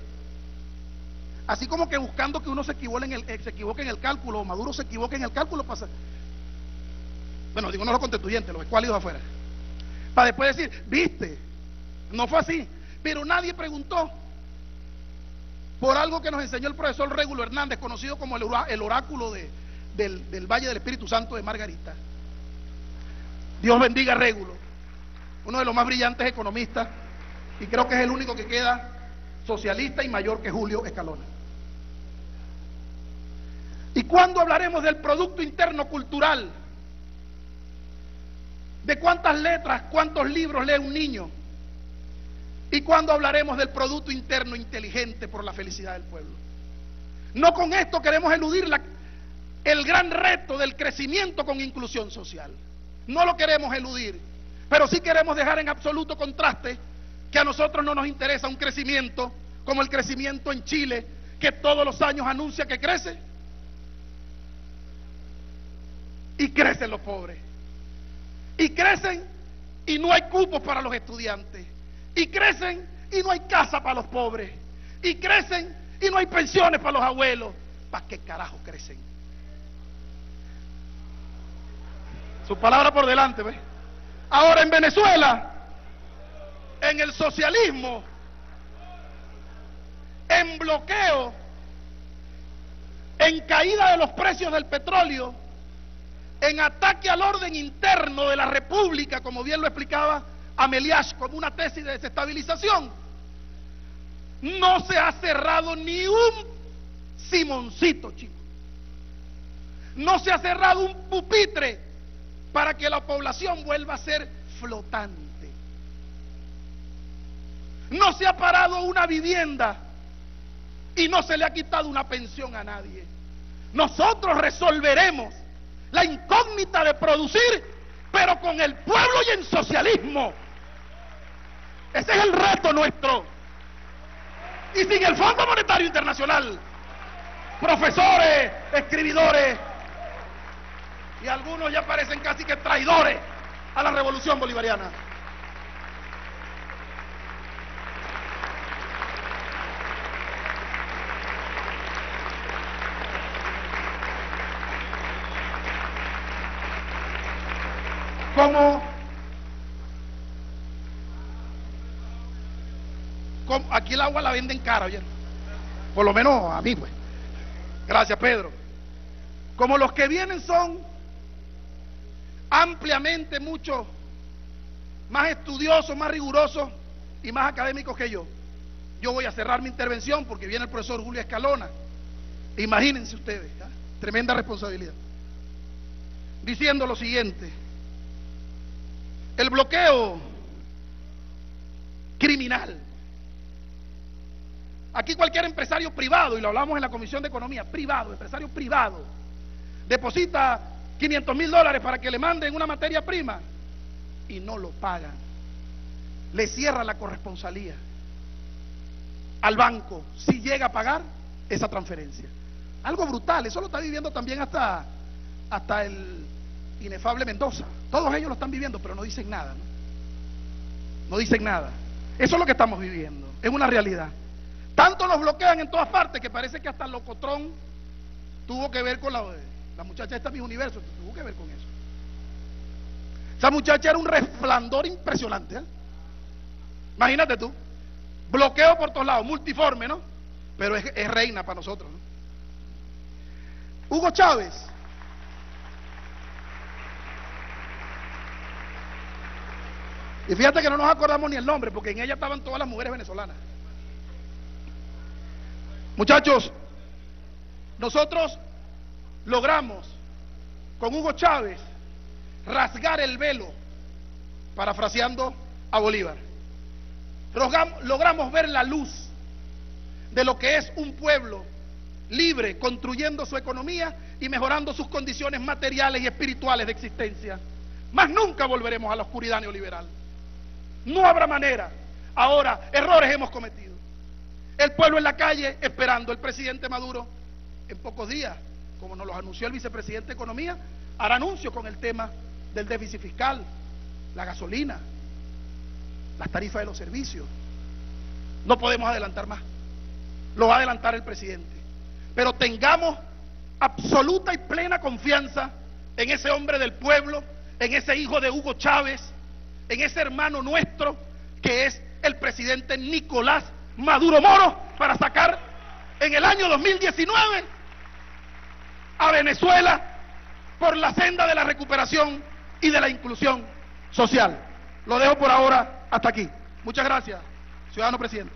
Así como que buscando que uno se equivoque en el, eh, se equivoque en el cálculo, Maduro se equivoque en el cálculo, pasa. Bueno, digo no los constituyentes, los escuálidos afuera. Para después decir, viste, no fue así. Pero nadie preguntó por algo que nos enseñó el profesor Régulo Hernández, conocido como el, oráculo del, del, Valle del Espíritu Santo de Margarita. Dios bendiga a Régulo, uno de los más brillantes economistas, y creo que es el único que queda socialista y mayor que Julio Escalona. ¿Y cuándo hablaremos del Producto Interno Cultural? ¿De cuántas letras, cuántos libros lee un niño? ¿Y cuándo hablaremos del Producto Interno Inteligente por la felicidad del pueblo? No con esto queremos eludir el gran reto del crecimiento con inclusión social. No lo queremos eludir, pero sí queremos dejar en absoluto contraste que a nosotros no nos interesa un crecimiento como el crecimiento en Chile, que todos los años anuncia que crece. Y crecen los pobres. Y crecen y no hay cupos para los estudiantes. Y crecen y no hay casa para los pobres. Y crecen y no hay pensiones para los abuelos. ¿Para qué carajo crecen? Su palabra por delante, ¿ves? Ahora en Venezuela, en el socialismo, en bloqueo, en caída de los precios del petróleo, en ataque al orden interno de la República, como bien lo explicaba Ameliash como una tesis de desestabilización, no se ha cerrado ni un simoncito, chico. No se ha cerrado un pupitre para que la población vuelva a ser flotante. No se ha parado una vivienda y no se le ha quitado una pensión a nadie. Nosotros resolveremos la incógnita de producir, pero con el pueblo y en socialismo. Ese es el reto nuestro. Y sin el Fondo Monetario Internacional, profesores, escribidores, y algunos ya parecen casi que traidores a la revolución bolivariana. Como, aquí el agua la venden cara, ¿oye? Por lo menos a mí, pues. Gracias, Pedro. Como los que vienen son ampliamente mucho más estudiosos, más rigurosos y más académicos que yo. Yo voy a cerrar mi intervención porque viene el profesor Julio Escalona. Imagínense ustedes, tremenda responsabilidad. Diciendo lo siguiente. El bloqueo criminal. Aquí cualquier empresario privado, y lo hablamos en la Comisión de Economía, privado, empresario privado, deposita 500 mil dólares para que le manden una materia prima y no lo pagan. Le cierra la corresponsalía al banco si llega a pagar esa transferencia. Algo brutal, eso lo está viviendo también hasta, hasta el inefable Mendoza. Todos ellos lo están viviendo, pero no dicen nada. ¿no? no dicen nada. Eso es lo que estamos viviendo. Es una realidad. Tanto nos bloquean en todas partes que parece que hasta el Locotrón tuvo que ver con la, la muchacha esta mi universo, tuvo que ver con eso. Esa muchacha era un resplandor impresionante. ¿eh? Imagínate tú. Bloqueo por todos lados, multiforme, ¿no? Pero es, es reina para nosotros. ¿no? Hugo Chávez Y fíjate que no nos acordamos ni el nombre, porque en ella estaban todas las mujeres venezolanas. Muchachos, nosotros logramos con Hugo Chávez rasgar el velo parafraseando a Bolívar. Logramos ver la luz de lo que es un pueblo libre, construyendo su economía y mejorando sus condiciones materiales y espirituales de existencia. Más nunca volveremos a la oscuridad neoliberal. No habrá manera. Ahora, errores hemos cometido. El pueblo en la calle esperando. El presidente Maduro, en pocos días, como nos lo anunció el vicepresidente de Economía, hará anuncio con el tema del déficit fiscal, la gasolina, las tarifas de los servicios. No podemos adelantar más. Lo va a adelantar el presidente. Pero tengamos absoluta y plena confianza en ese hombre del pueblo, en ese hijo de Hugo Chávez, en ese hermano nuestro que es el presidente Nicolás Maduro Moro para sacar en el año 2019 a Venezuela por la senda de la recuperación y de la inclusión social. Lo dejo por ahora hasta aquí. Muchas gracias, ciudadano presidente.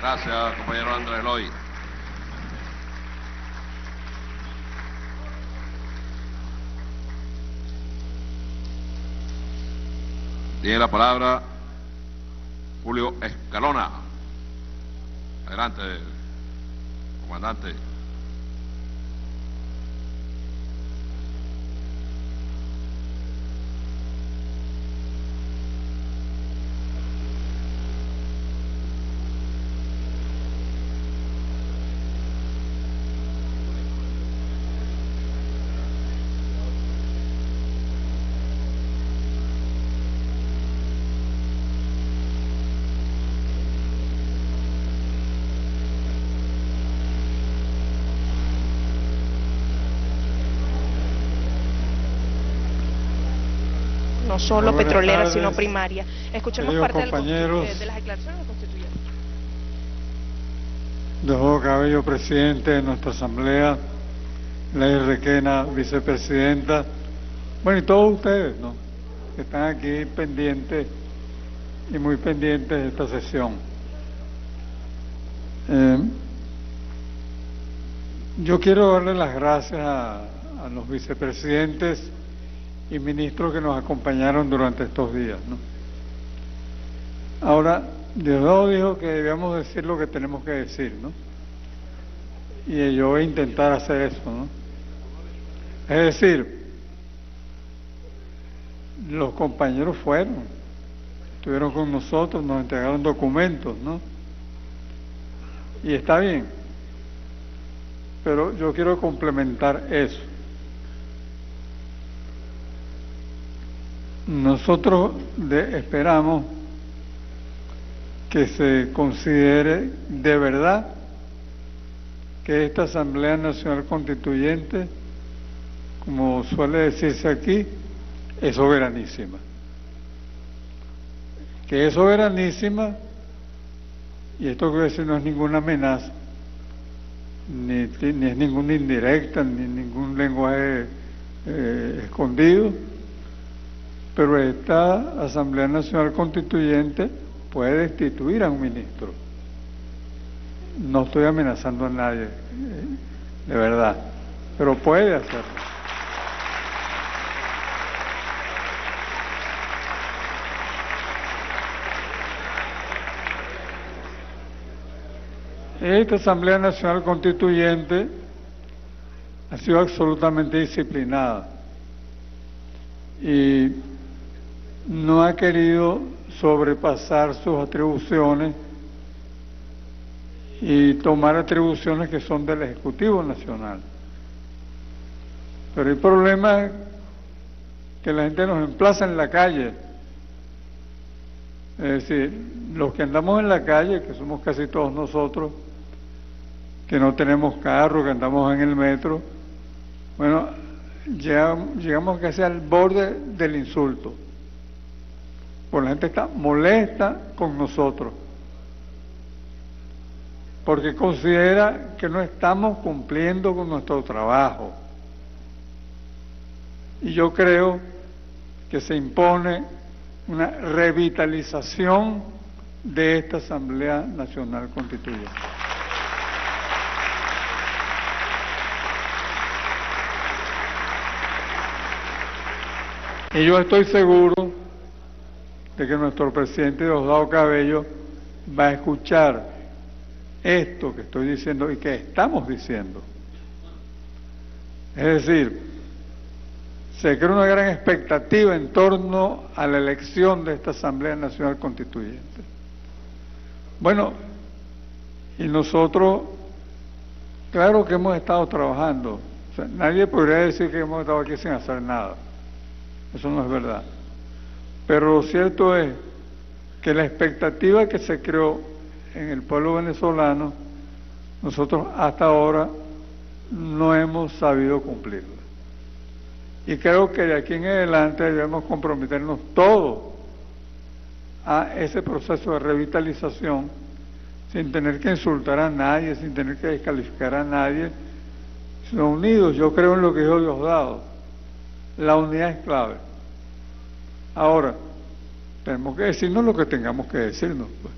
Gracias, compañero Andrés Eloy. Tiene la palabra Julio Escalona. Adelante, comandante. No solo petrolera, sino primaria. Escuchemos parte del, eh, de las declaraciones del constituyente. Dejo Cabello, presidente de nuestra asamblea, Ley Requena, vicepresidenta, bueno, y todos ustedes, ¿no? Que están aquí pendientes y muy pendientes de esta sesión. Eh, yo quiero darle las gracias a los vicepresidentes y ministros que nos acompañaron durante estos días. ¿no? Ahora, Diosdado dijo que debíamos decir lo que tenemos que decir, ¿no? Y yo voy a intentar hacer eso, ¿no? Es decir, los compañeros fueron, estuvieron con nosotros, nos entregaron documentos, ¿no? Y está bien, pero yo quiero complementar eso. Nosotros esperamos que se considere de verdad que esta Asamblea Nacional Constituyente, como suele decirse aquí, es soberanísima. Que es soberanísima, y esto que decir no es ninguna amenaza, ni, ni es ninguna indirecta, ni ningún lenguaje eh, escondido, pero esta Asamblea Nacional Constituyente puede destituir a un ministro. No estoy amenazando a nadie, eh, de verdad, pero puede hacerlo. Esta Asamblea Nacional Constituyente ha sido absolutamente disciplinada y no ha querido sobrepasar sus atribuciones y tomar atribuciones que son del Ejecutivo Nacional. Pero el problema es que la gente nos emplaza en la calle. Es decir, los que andamos en la calle, que somos casi todos nosotros, que no tenemos carro, que andamos en el metro, bueno, llegamos, llegamos casi al borde del insulto. Pues la gente está molesta con nosotros, porque considera que no estamos cumpliendo con nuestro trabajo. Y yo creo que se impone una revitalización de esta Asamblea Nacional Constituyente. Y yo estoy seguro de que nuestro presidente Diosdado Cabello va a escuchar esto que estoy diciendo y que estamos diciendo. Es decir, se crea una gran expectativa en torno a la elección de esta Asamblea Nacional Constituyente. Bueno, y nosotros, claro que hemos estado trabajando. nadie podría decir que hemos estado aquí sin hacer nada. Eso no es verdad. Pero lo cierto es que la expectativa que se creó en el pueblo venezolano, nosotros hasta ahora no hemos sabido cumplirla. Y creo que de aquí en adelante debemos comprometernos todos a ese proceso de revitalización sin tener que insultar a nadie, sin tener que descalificar a nadie, sino unidos. Yo creo en lo que dijo Diosdado. La unidad es clave. Ahora, tenemos que decirnos lo que tengamos que decirnos, pues,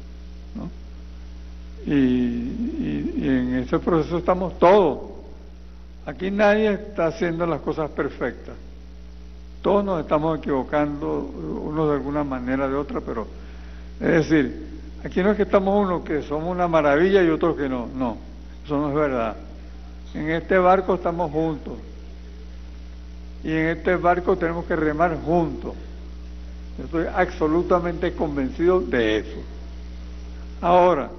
¿no? Y, en ese proceso estamos todos. Aquí nadie está haciendo las cosas perfectas. Todos nos estamos equivocando, unos de alguna manera, de otra, pero es decir, aquí no es que estamos unos que somos una maravilla y otros que no, no, eso no es verdad. En este barco estamos juntos y en este barco tenemos que remar juntos. Yo estoy absolutamente convencido de eso. Ahora,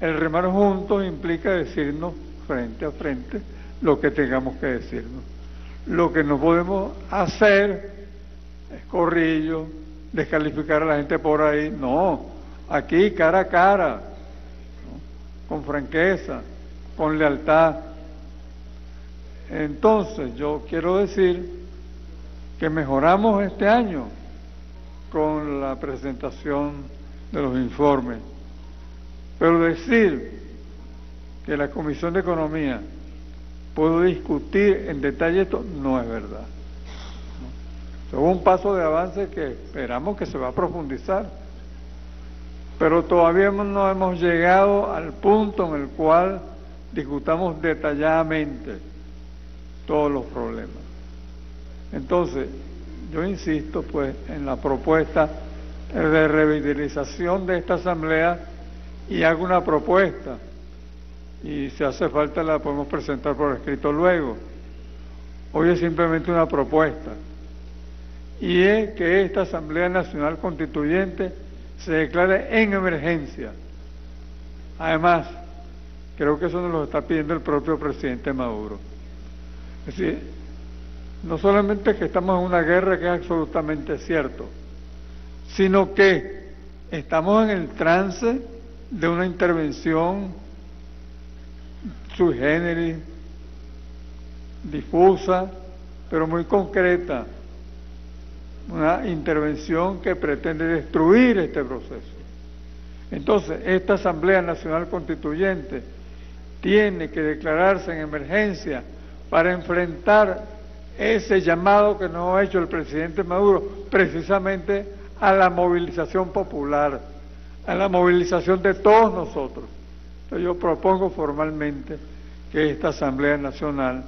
el remar juntos implica decirnos frente a frente lo que tengamos que decirnos. Lo que no podemos hacer es corrillo, descalificar a la gente por ahí. No, aquí cara a cara, con franqueza, con lealtad. Entonces yo quiero decir que mejoramos este año con la presentación de los informes. Pero decir que la Comisión de Economía puedo discutir en detalle esto, no es verdad. Es un paso de avance que esperamos que se va a profundizar, pero todavía no hemos llegado al punto en el cual discutamos detalladamente todos los problemas. Entonces, yo insisto pues en la propuesta de revitalización de esta asamblea y hago una propuesta y si hace falta la podemos presentar por escrito luego. Hoy es simplemente una propuesta y es que esta Asamblea Nacional Constituyente se declare en emergencia. Además, creo que eso nos lo está pidiendo el propio presidente Maduro. Es decir, no solamente que estamos en una guerra que es absolutamente cierto, sino que estamos en el trance de una intervención sui generis, difusa, pero muy concreta, una intervención que pretende destruir este proceso. Entonces, esta Asamblea Nacional Constituyente tiene que declararse en emergencia para enfrentar ese llamado que nos ha hecho el presidente Maduro precisamente a la movilización popular, a la movilización de todos nosotros yo propongo formalmente que esta Asamblea Nacional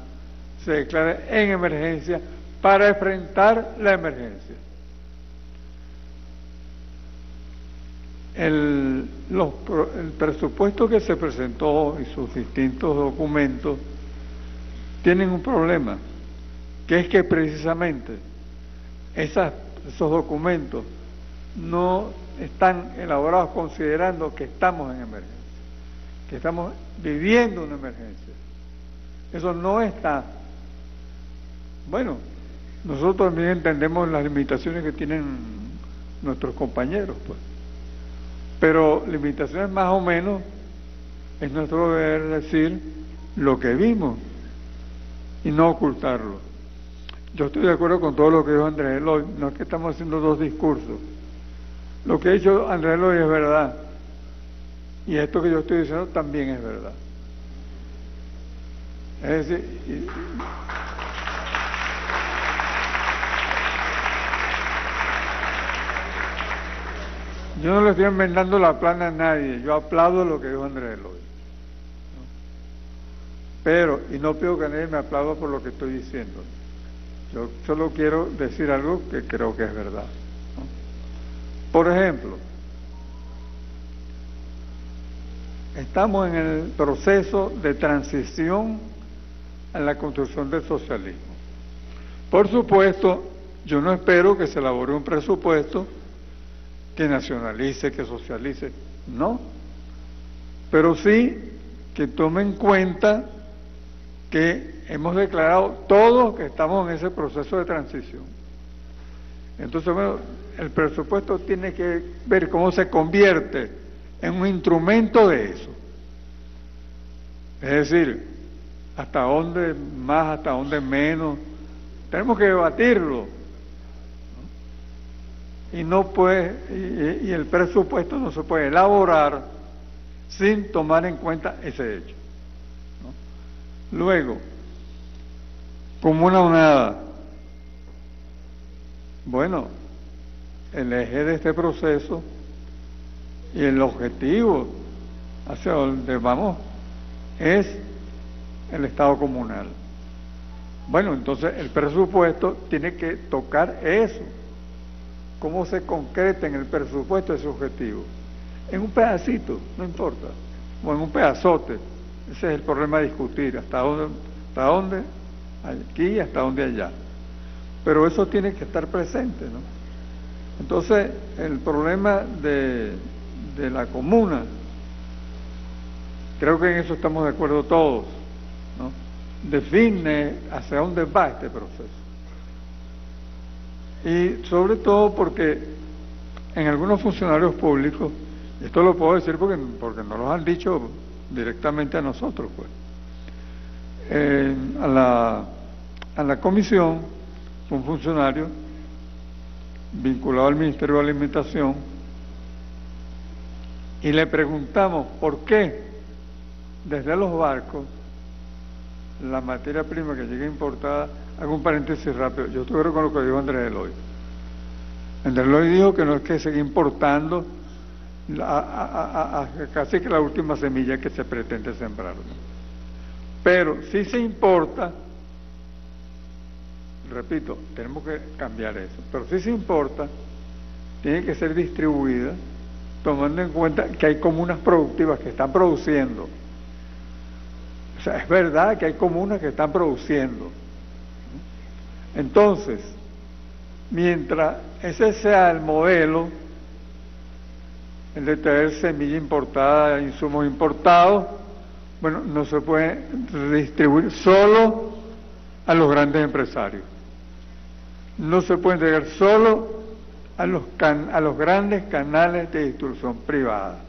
se declare en emergencia para enfrentar la emergencia. El, el presupuesto que se presentó y sus distintos documentos tienen un problema, que es que precisamente esos documentos no están elaborados considerando que estamos en emergencia que estamos viviendo una emergencia. Eso no está. Bueno, nosotros también entendemos las limitaciones que tienen nuestros compañeros, pues. Pero limitaciones más o menos es nuestro deber decir lo que vimos y no ocultarlo. Yo estoy de acuerdo con todo lo que dijo Andrés Eloy, no es que estamos haciendo dos discursos. Lo que ha dicho Andrés Eloy es verdad. Y esto que yo estoy diciendo también es verdad. Es decir, yo no le estoy enmendando la plana a nadie, yo aplaudo lo que dijo Andrés Eloy. Pero, y no pido que nadie me aplaude por lo que estoy diciendo. Yo solo quiero decir algo que creo que es verdad. Por ejemplo, estamos en el proceso de transición a la construcción del socialismo. Por supuesto, yo no espero que se elabore un presupuesto que nacionalice, que socialice, no, pero sí que tome en cuenta que hemos declarado todos que estamos en ese proceso de transición. Entonces, bueno, el presupuesto tiene que ver cómo se convierte en un instrumento de eso. Es decir, hasta dónde más, hasta dónde menos. Tenemos que debatirlo. Y no puede, y, el presupuesto no se puede elaborar sin tomar en cuenta ese hecho. Luego, como una nada. Bueno, el eje de este proceso y el objetivo hacia donde vamos es el Estado comunal. Bueno, entonces el presupuesto tiene que tocar eso. ¿Cómo se concreta en el presupuesto ese objetivo? En un pedacito, no importa, o en un pedazote. Ese es el problema a discutir, hasta dónde, hasta dónde, aquí, hasta dónde allá. Pero eso tiene que estar presente, ¿no? Entonces, el problema de, la comuna, creo que en eso estamos de acuerdo todos, ¿no? define hacia dónde va este proceso. Y sobre todo porque en algunos funcionarios públicos, esto lo puedo decir porque, porque nos lo han dicho directamente a nosotros, pues, a, la, a la comisión, un funcionario vinculado al Ministerio de Alimentación, y le preguntamos por qué desde los barcos la materia prima que llega importada, hago un paréntesis rápido, yo estoy con lo que dijo Andrés Eloy. Andrés Eloy dijo que no es que siga importando casi que la última semilla que se pretende sembrar. Pero si se importa, repito, tenemos que cambiar eso, pero si se importa, tiene que ser distribuida tomando en cuenta que hay comunas productivas que están produciendo o sea, es verdad que hay comunas que están produciendo. Entonces, mientras ese sea el modelo, el de traer semilla importada, insumos importados, bueno, no se puede distribuir solo a los grandes empresarios. No se puede entregar solo a los, a los grandes canales de distribución privada.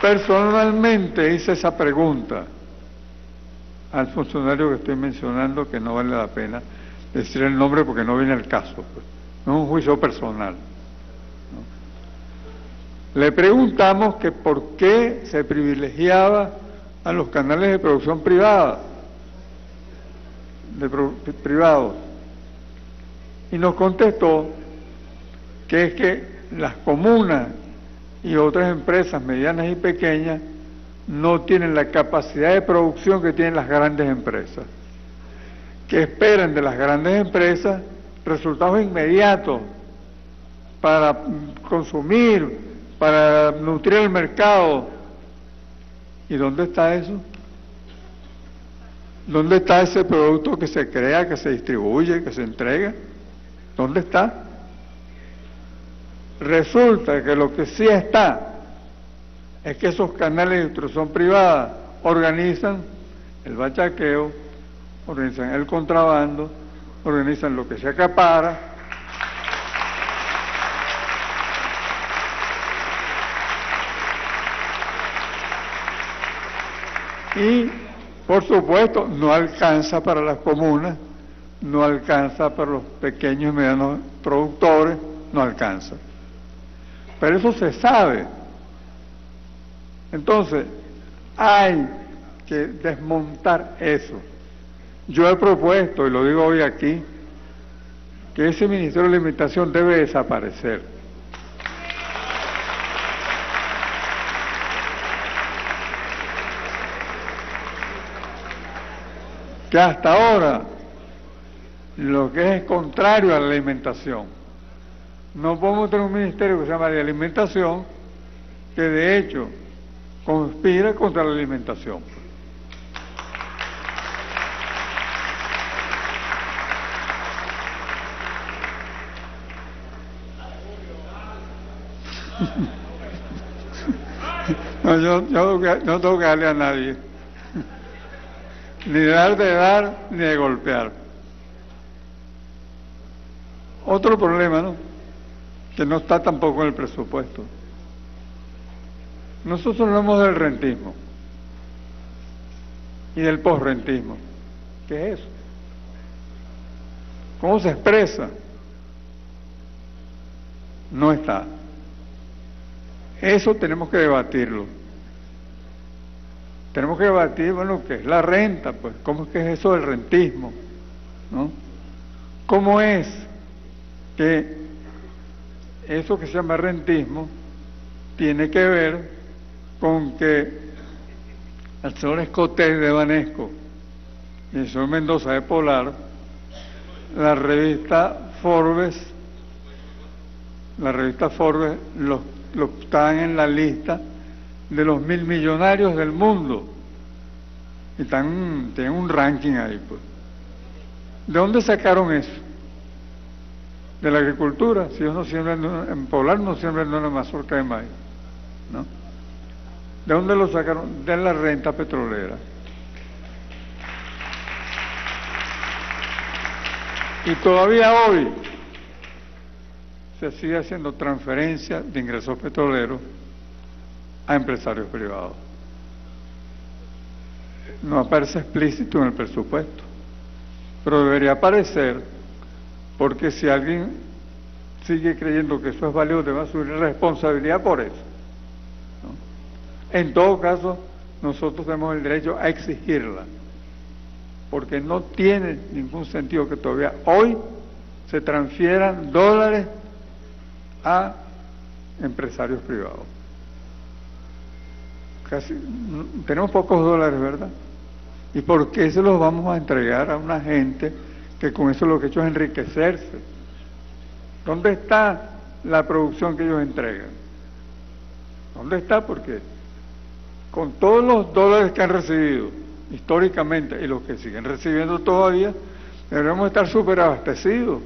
Personalmente hice esa pregunta al funcionario que estoy mencionando, que no vale la pena decir el nombre porque no viene el caso, pues. No un juicio personal. Le preguntamos que por qué se privilegiaba a los canales de producción privada, privados, y nos contestó que es que las comunas y otras empresas medianas y pequeñas no tienen la capacidad de producción que tienen las grandes empresas, que esperan de las grandes empresas resultados inmediatos para consumir, para nutrir el mercado. ¿Y dónde está eso? ¿Dónde está ese producto que se crea, que se distribuye, que se entrega? ¿Dónde está? Resulta que lo que sí está es que esos canales de instrucción privada organizan el bachaqueo, organizan el contrabando, organizan lo que se acapara. Y, por supuesto, no alcanza para las comunas, no alcanza para los pequeños y medianos productores, no alcanza. Pero eso se sabe. Entonces, hay que desmontar eso. Yo he propuesto, y lo digo hoy aquí, que ese Ministerio de Alimentación debe desaparecer. Que hasta ahora lo que es contrario a la alimentación. No podemos tener un ministerio que se llama de alimentación que de hecho conspira contra la alimentación. No, yo, yo no tengo que darle a nadie. Ni dar de dar, ni de golpear. Otro problema, ¿no? Que no está tampoco en el presupuesto. Nosotros hablamos del rentismo y del posrentismo. ¿Qué es eso? ¿Cómo se expresa? No está. Eso tenemos que debatirlo. Tenemos que debatir, bueno, qué es la renta, pues, cómo es que es eso del rentismo, ¿no? ¿Cómo es que eso que se llama rentismo tiene que ver con que el señor Escotés de Banesco y el señor Mendoza de Polar, la revista Forbes, la revista Forbes los que están en la lista de los mil millonarios del mundo. Y están, tienen un ranking ahí, pues. ¿De dónde sacaron eso? De la agricultura. Si ellos no siembran, en Polar no siembran una mazorca de maíz, ¿no? ¿De dónde lo sacaron? De la renta petrolera. Y todavía hoy se sigue haciendo transferencia de ingresos petroleros a empresarios privados. No aparece explícito en el presupuesto, pero debería aparecer porque si alguien sigue creyendo que eso es valioso, debe asumir responsabilidad por eso. En todo caso, nosotros tenemos el derecho a exigirla, porque no tiene ningún sentido que todavía hoy se transfieran dólares a empresarios privados. Casi, tenemos pocos dólares, ¿verdad? ¿Y por qué se los vamos a entregar a una gente que con eso lo que ha hecho es enriquecerse? ¿Dónde está la producción que ellos entregan? ¿Dónde está? Porque con todos los dólares que han recibido históricamente y los que siguen recibiendo todavía, debemos estar súper abastecidos.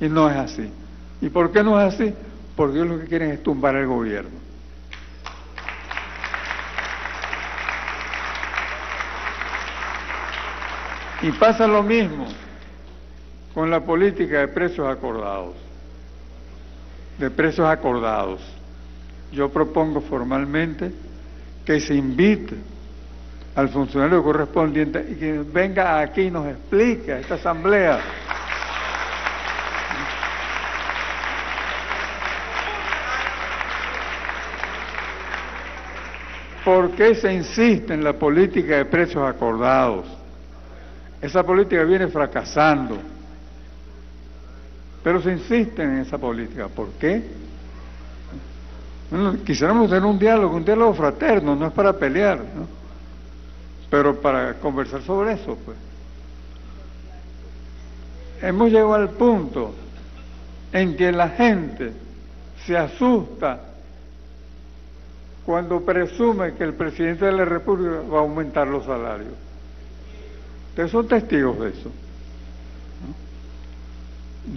Y no es así. ¿Y por qué no es así? Porque ellos lo que quieren es tumbar el gobierno. Y pasa lo mismo con la política de precios acordados. De precios acordados. Yo propongo formalmente que se invite al funcionario correspondiente y que venga aquí y nos explique a esta asamblea ¿Por qué se insiste en la política de precios acordados? Esa política viene fracasando. Pero se insiste en esa política. ¿Por qué? quisiéramos tener un diálogo, un diálogo fraterno, no es para pelear, ¿no? pero para conversar sobre eso, pues. Hemos llegado al punto en que la gente se asusta cuando presume que el presidente de la República va a aumentar los salarios. Ustedes son testigos de eso.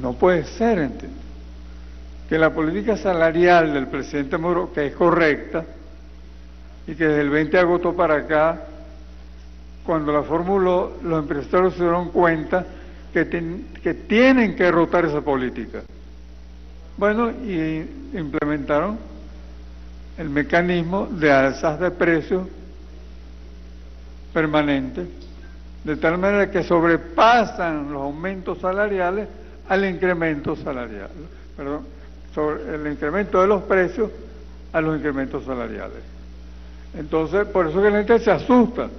No, puede ser, ¿entiendes? Que la política salarial del presidente Moro, que es correcta, y que desde el 20 de agosto para acá, cuando la formuló, los empresarios se dieron cuenta que, que tienen que rotar esa política. Bueno, y implementaron el mecanismo de alzas de precios permanentes, de tal manera que sobrepasan los aumentos salariales al incremento salarial, perdón, sobre el incremento de los precios a los incrementos salariales. Entonces, por eso que la gente se asusta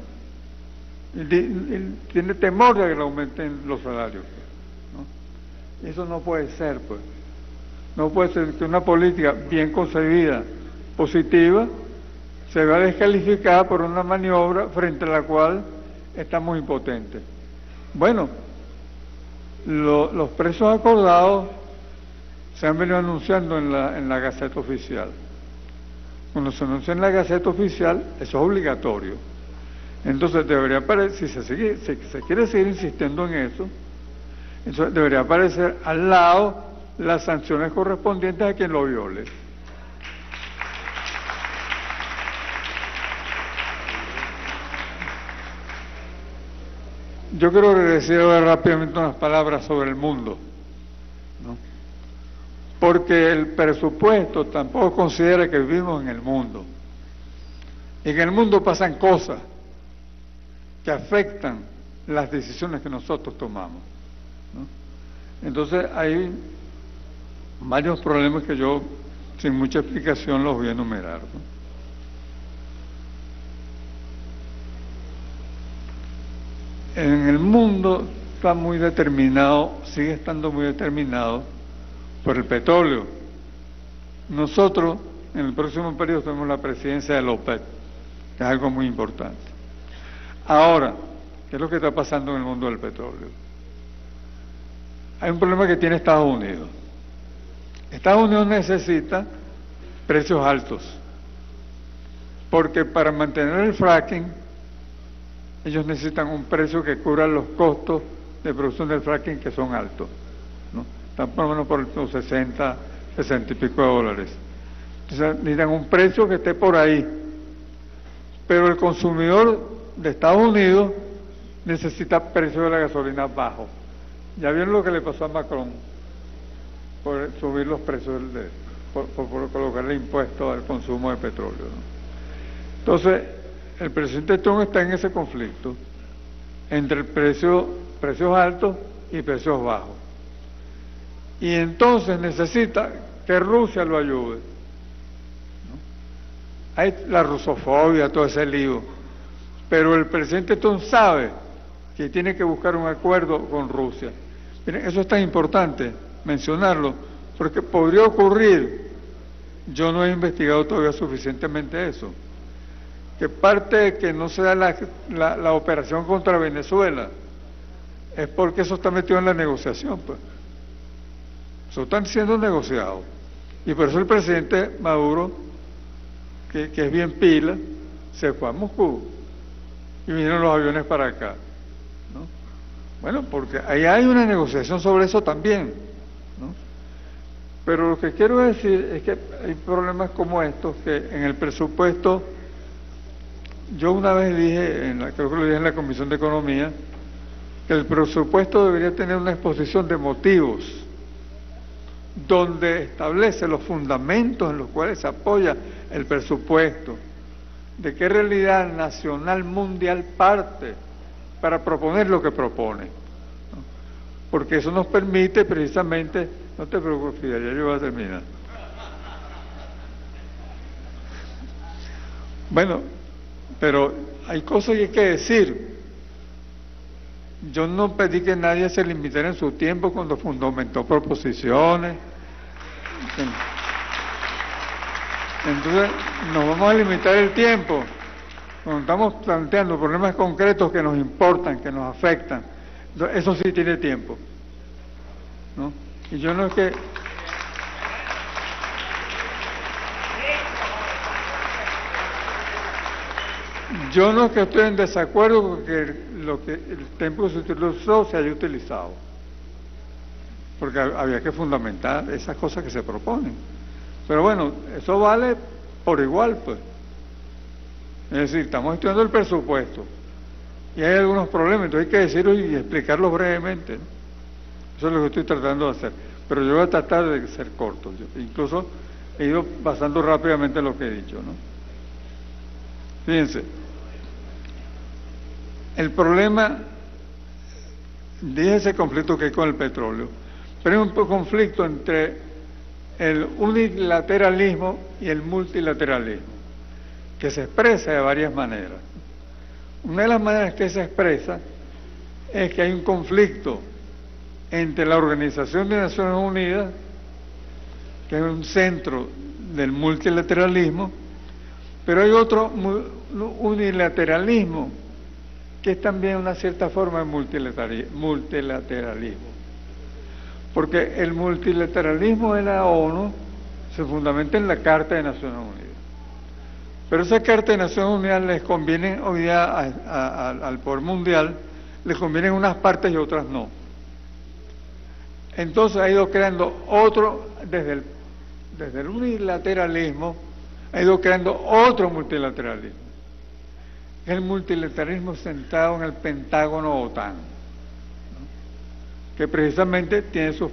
y, tiene temor de que le aumenten los salarios. Eso no puede ser, pues. No puede ser que una política bien concebida, positiva se va descalificada por una maniobra frente a la cual estamos impotentes. Bueno, los precios acordados se han venido anunciando en la, en la Gaceta Oficial. Cuando se anuncia en la Gaceta Oficial, eso es obligatorio. Entonces debería aparecer, si se, sigue, si se quiere seguir insistiendo en eso, entonces debería aparecer al lado las sanciones correspondientes a quien lo viole. Yo quiero decir rápidamente unas palabras sobre el mundo, porque el presupuesto tampoco considera que vivimos en el mundo. En el mundo pasan cosas que afectan las decisiones que nosotros tomamos. Entonces hay varios problemas que yo, sin mucha explicación, los voy a enumerar. En el mundo está muy determinado, sigue estando muy determinado por el petróleo. Nosotros en el próximo periodo tenemos la presidencia de la OPEC, que es algo muy importante. Ahora, ¿qué es lo que está pasando en el mundo del petróleo? Hay un problema que tiene Estados Unidos. Estados Unidos necesita precios altos, porque para mantener el fracking, ellos necesitan un precio que cubra los costos de producción del fracking que son altos, ¿no? están por lo menos por los 60, 60 y pico de dólares. Entonces necesitan un precio que esté por ahí, pero el consumidor de Estados Unidos necesita precios de la gasolina bajos. Ya vieron lo que le pasó a Macron por subir los precios, por, colocarle impuestos al consumo de petróleo. Entonces, el presidente Trump está en ese conflicto entre precios altos y precios bajos. Y entonces necesita que Rusia lo ayude. Hay la rusofobia, todo ese lío. Pero el presidente Trump sabe que tiene que buscar un acuerdo con Rusia. Miren, eso es tan importante mencionarlo, porque podría ocurrir, yo no he investigado todavía suficientemente eso, que parte de que no se da la, la, operación contra Venezuela es porque eso está metido en la negociación, pues. Eso están siendo negociados. Y por eso el presidente Maduro, que, que es bien pila, se fue a Moscú y vinieron los aviones para acá. ¿no? Bueno, porque ahí hay una negociación sobre eso también. ¿no? Pero lo que quiero decir es que hay problemas como estos que en el presupuesto, yo una vez dije, en la, creo que lo dije en la Comisión de Economía, que el presupuesto debería tener una exposición de motivos donde establece los fundamentos en los cuales se apoya el presupuesto de qué realidad nacional mundial parte para proponer lo que propone. Porque eso nos permite precisamente, no te preocupes, Fidel, ya yo voy a terminar. Bueno, pero hay cosas que hay que decir. Yo no pedí que nadie se limitara en su tiempo cuando fundamentó proposiciones. Entonces, nos vamos a limitar el tiempo. Cuando estamos planteando problemas concretos que nos importan, que nos afectan, eso sí tiene tiempo. ¿no? Y yo no es que... Yo no que estoy en desacuerdo con que, lo que el que se utilizó se haya utilizado, porque había que fundamentar esas cosas que se proponen. Pero bueno, eso vale por igual, pues. Es decir, estamos estudiando el presupuesto y hay algunos problemas, entonces hay que decirlo y explicarlos brevemente. Eso es lo que estoy tratando de hacer. Pero yo voy a tratar de ser corto. incluso he ido pasando rápidamente lo que he dicho, ¿no? Fíjense, el problema, dije ese conflicto que hay con el petróleo, pero hay un conflicto entre el unilateralismo y el multilateralismo, que se expresa de varias maneras. Una de las maneras que se expresa es que hay un conflicto entre la Organización de Naciones Unidas, que es un centro del multilateralismo, pero hay otro unilateralismo que es también una cierta forma de multilateralismo. Porque el multilateralismo de la ONU se fundamenta en la Carta de Naciones Unidas. Pero esa Carta de Naciones Unidas les conviene hoy día al poder mundial, les conviene en unas partes y otras no. Entonces ha ido creando otro, desde el, desde el unilateralismo, ha ido creando otro multilateralismo. El multilateralismo centrado en el Pentágono OTAN, que precisamente tiene sus,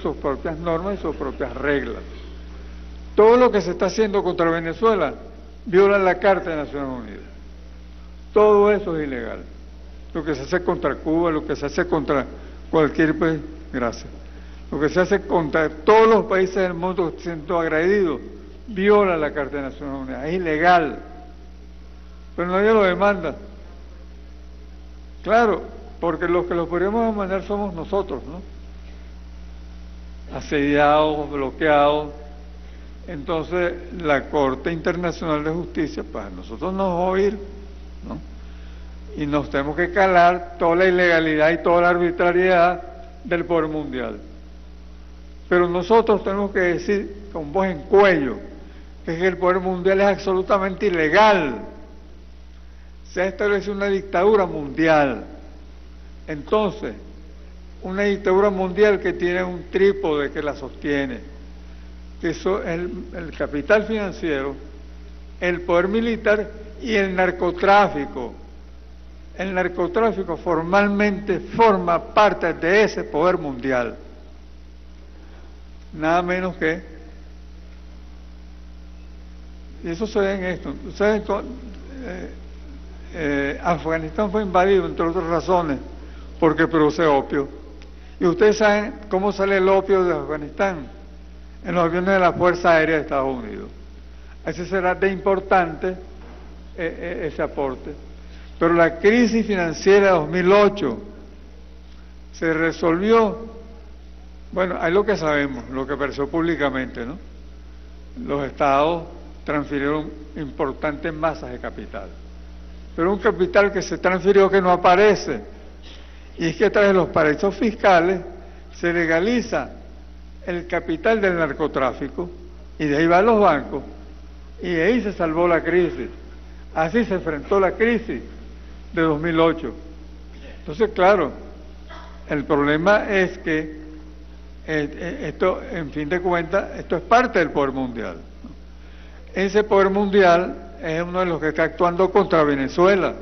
sus propias normas y sus propias reglas. Todo lo que se está haciendo contra Venezuela viola la Carta de Naciones Unidas. Todo eso es ilegal. Lo que se hace contra Cuba, lo que se hace contra cualquier país, gracias. Lo que se hace contra todos los países del mundo que siendo agredidos, viola la Carta de Naciones Unidas, es ilegal. Pero nadie lo demanda. Claro, porque los que lo podríamos demandar somos nosotros, ¿no? Asediados, bloqueados, entonces la Corte Internacional de Justicia, pues a nosotros nos va a oír, ¿no? Y nos tenemos que calar toda la ilegalidad y toda la arbitrariedad del poder mundial. Pero nosotros tenemos que decir con voz en cuello que el poder mundial es absolutamente ilegal. Se ha establecido una dictadura mundial. Entonces, una dictadura mundial que tiene un trípode que la sostiene que son el, capital financiero, el poder militar y el narcotráfico. El narcotráfico formalmente forma parte de ese poder mundial. Nada menos que... Y eso se ve en esto. Eh, eh, Afganistán fue invadido, entre otras razones, porque produce opio. Y ustedes saben cómo sale el opio de Afganistán en los aviones de la Fuerza Aérea de Estados Unidos. Ese será de importante eh, eh, ese aporte. Pero la crisis financiera de 2008 se resolvió, bueno, hay lo que sabemos, lo que apareció públicamente, ¿no? Los estados transfirieron importantes masas de capital. Pero un capital que se transfirió que no aparece. Y es que a través de los paraísos fiscales se legaliza el capital del narcotráfico y de ahí va a los bancos y de ahí se salvó la crisis. Así se enfrentó la crisis de 2008. Entonces, claro, el problema es que eh, eh, esto, en fin de cuentas, esto es parte del poder mundial. Ese poder mundial es uno de los que está actuando contra Venezuela.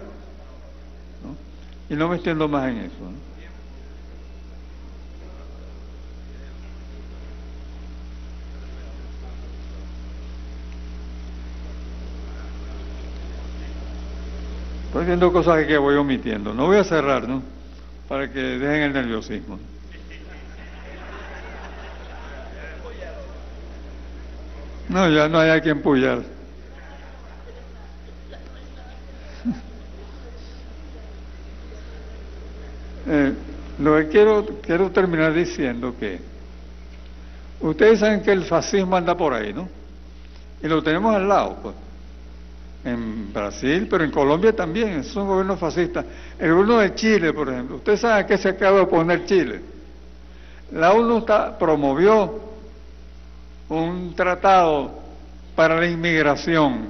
Y no me extiendo más en eso. Estoy viendo cosas que voy omitiendo. No voy a cerrar, ¿no? Para que dejen el nerviosismo. No, ya no hay a quien puyar. Eh, lo que quiero, quiero terminar diciendo que ustedes saben que el fascismo anda por ahí, ¿no? Y lo tenemos al lado, pues en Brasil, pero en Colombia también, es un gobierno fascista. El gobierno de Chile, por ejemplo, usted sabe a qué se acaba de oponer Chile. La ONU está, promovió un tratado para la inmigración,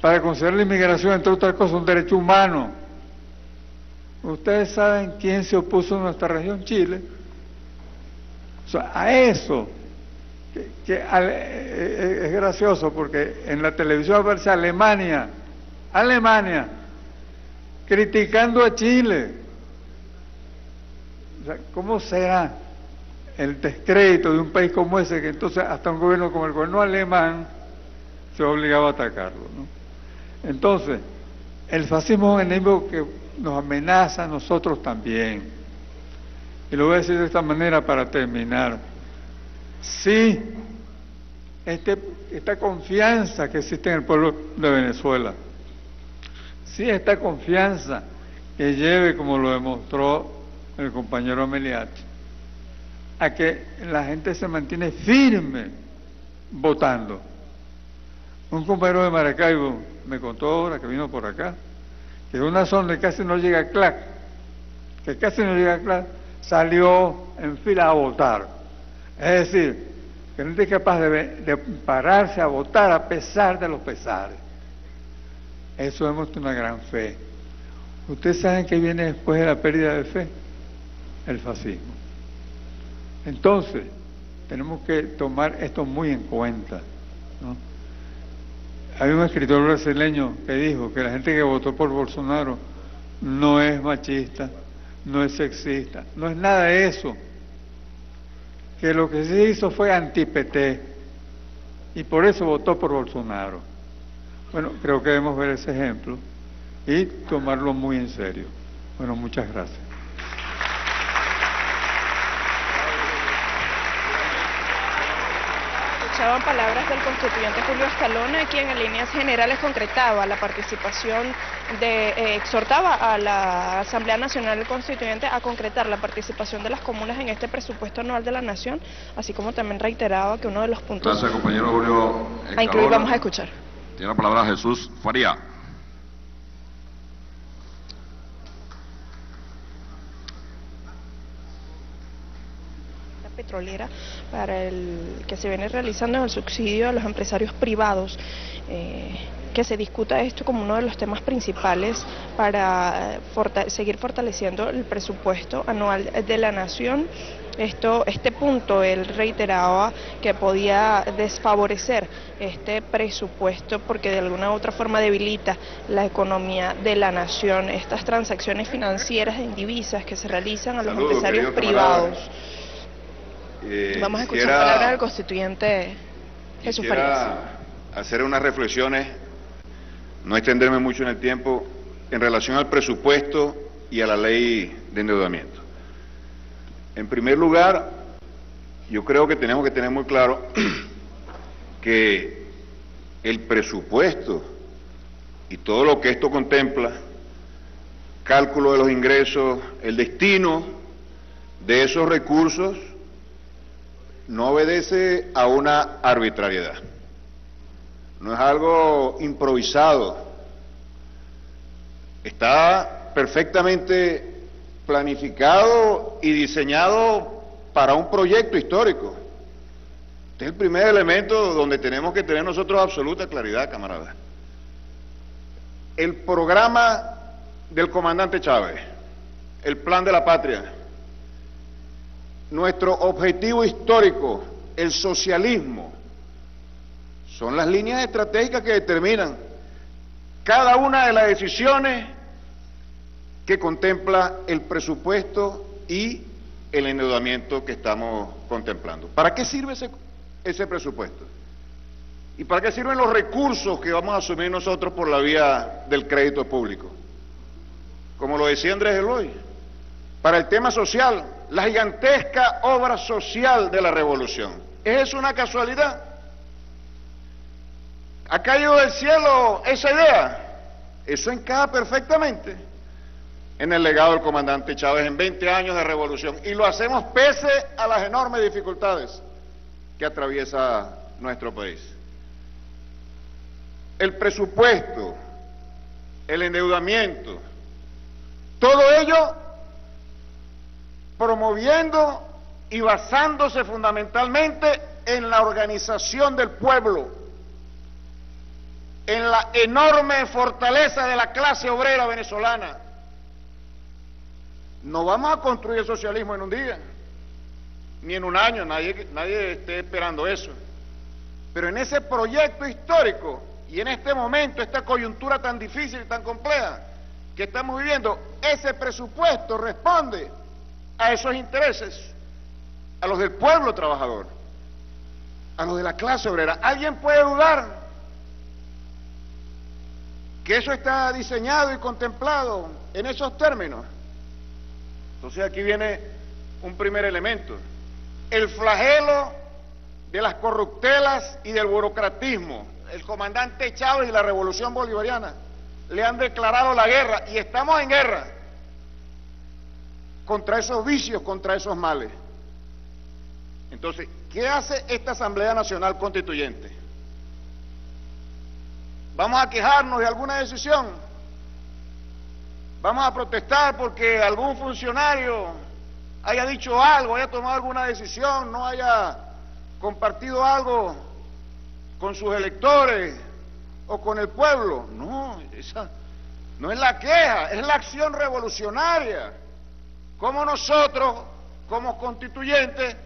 para considerar la inmigración, entre otras cosas, un derecho humano. Ustedes saben quién se opuso en nuestra región, Chile. A eso que, eh, eh, es gracioso porque en la televisión aparece Alemania, Alemania, criticando a Chile. ¿Cómo será el descrédito de un país como ese que entonces hasta un gobierno como el gobierno alemán se obligaba a atacarlo? ¿no? Entonces, el fascismo es un enemigo que nos amenaza a nosotros también. Y lo voy a decir de esta manera para terminar. Sí, este, esta confianza que existe en el pueblo de Venezuela, sí, esta confianza que lleve, como lo demostró el compañero Ameliati, a que la gente se mantiene firme votando. Un compañero de Maracaibo me contó ahora que vino por acá que una que casi no llega a CLAC, que casi no llega a CLAC, salió en fila a votar. Es decir, que no es capaz de, pararse a votar a pesar de los pesares. Eso demuestra una gran fe. Ustedes saben que viene después de la pérdida de fe, el fascismo. Entonces, tenemos que tomar esto muy en cuenta. Hay un escritor brasileño que dijo que la gente que votó por Bolsonaro no es machista, no es sexista, no es nada de eso. Que lo que se hizo fue anti-PT y por eso votó por Bolsonaro. Bueno, creo que debemos ver ese ejemplo y tomarlo muy en serio. Bueno, muchas gracias. Escuchaban palabras del constituyente Julio Escalona, quien en líneas generales concretaba la participación de, eh, exhortaba a la Asamblea Nacional Constituyente a concretar la participación de las comunas en este presupuesto anual de la Nación, así como también reiteraba que uno de los puntos... Gracias, compañero Julio A incluir, vamos a escuchar. Tiene la palabra Jesús Faría. Petrolera para el que se viene realizando en el subsidio a los empresarios privados. Eh, que se discuta esto como uno de los temas principales para seguir fortaleciendo el presupuesto anual de la nación. Esto, este punto él reiteraba que podía desfavorecer este presupuesto porque de alguna u otra forma debilita la economía de la nación, estas transacciones financieras en divisas que se realizan a los empresarios privados. Eh, Vamos a escuchar palabras del constituyente Jesús hacer unas reflexiones, no extenderme mucho en el tiempo, en relación al presupuesto y a la ley de endeudamiento. En primer lugar, yo creo que tenemos que tener muy claro que el presupuesto y todo lo que esto contempla, cálculo de los ingresos, el destino de esos recursos, no obedece a una arbitrariedad, no es algo improvisado, está perfectamente planificado y diseñado para un proyecto histórico. Este es el primer elemento donde tenemos que tener nosotros absoluta claridad, camaradas. El programa del comandante Chávez, el plan de la patria, nuestro objetivo histórico, el socialismo, son las líneas estratégicas que determinan cada una de las decisiones que contempla el presupuesto y el endeudamiento que estamos contemplando. ¿Para qué sirve ese, presupuesto? ¿Y para qué sirven los recursos que vamos a asumir nosotros por la vía del crédito público? Como lo decía Andrés Eloy, para el tema social, la gigantesca obra social de la revolución. ¿Es una casualidad? ¿Ha caído del cielo esa idea? Eso encaja perfectamente en el legado del comandante Chávez en 20 años de revolución y lo hacemos pese a las enormes dificultades que atraviesa nuestro país. El presupuesto, el endeudamiento, todo ello promoviendo y basándose fundamentalmente en la organización del pueblo, en la enorme fortaleza de la clase obrera venezolana. No vamos a construir el socialismo en un día, ni en un año, nadie, nadie esté esperando eso. Pero en ese proyecto histórico y en este momento, esta coyuntura tan difícil y tan compleja que estamos viviendo, ese presupuesto responde a esos intereses, a los del pueblo trabajador, a los de la clase obrera. ¿Alguien puede dudar que eso está diseñado y contemplado en esos términos? Entonces aquí viene un primer elemento, el flagelo de las corruptelas y del burocratismo. El comandante Chávez y la revolución bolivariana le han declarado la guerra y estamos en guerra contra esos vicios, contra esos males. Entonces, ¿qué hace esta Asamblea Nacional Constituyente? ¿Vamos a quejarnos de alguna decisión? vamos a protestar porque algún funcionario haya dicho algo, haya tomado alguna decisión, no haya compartido algo con sus electores o con el pueblo. No, esa no es la queja, es la acción revolucionaria. Como nosotros, como constituyentes,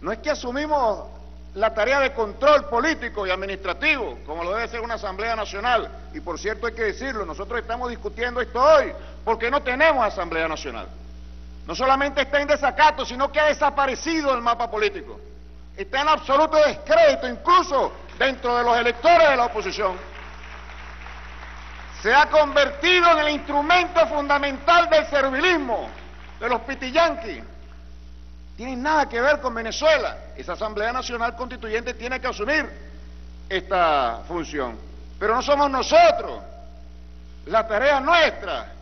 no es que asumimos la tarea de control político y administrativo, como lo debe ser una Asamblea Nacional. Y por cierto hay que decirlo, nosotros estamos discutiendo esto hoy porque no tenemos Asamblea Nacional. No solamente está en desacato, sino que ha desaparecido el mapa político. Está en absoluto descrédito, incluso dentro de los electores de la oposición. Se ha convertido en el instrumento fundamental del servilismo, de los pitillanquis tienen nada que ver con Venezuela. Esa Asamblea Nacional Constituyente tiene que asumir esta función. Pero no somos nosotros. La tarea nuestra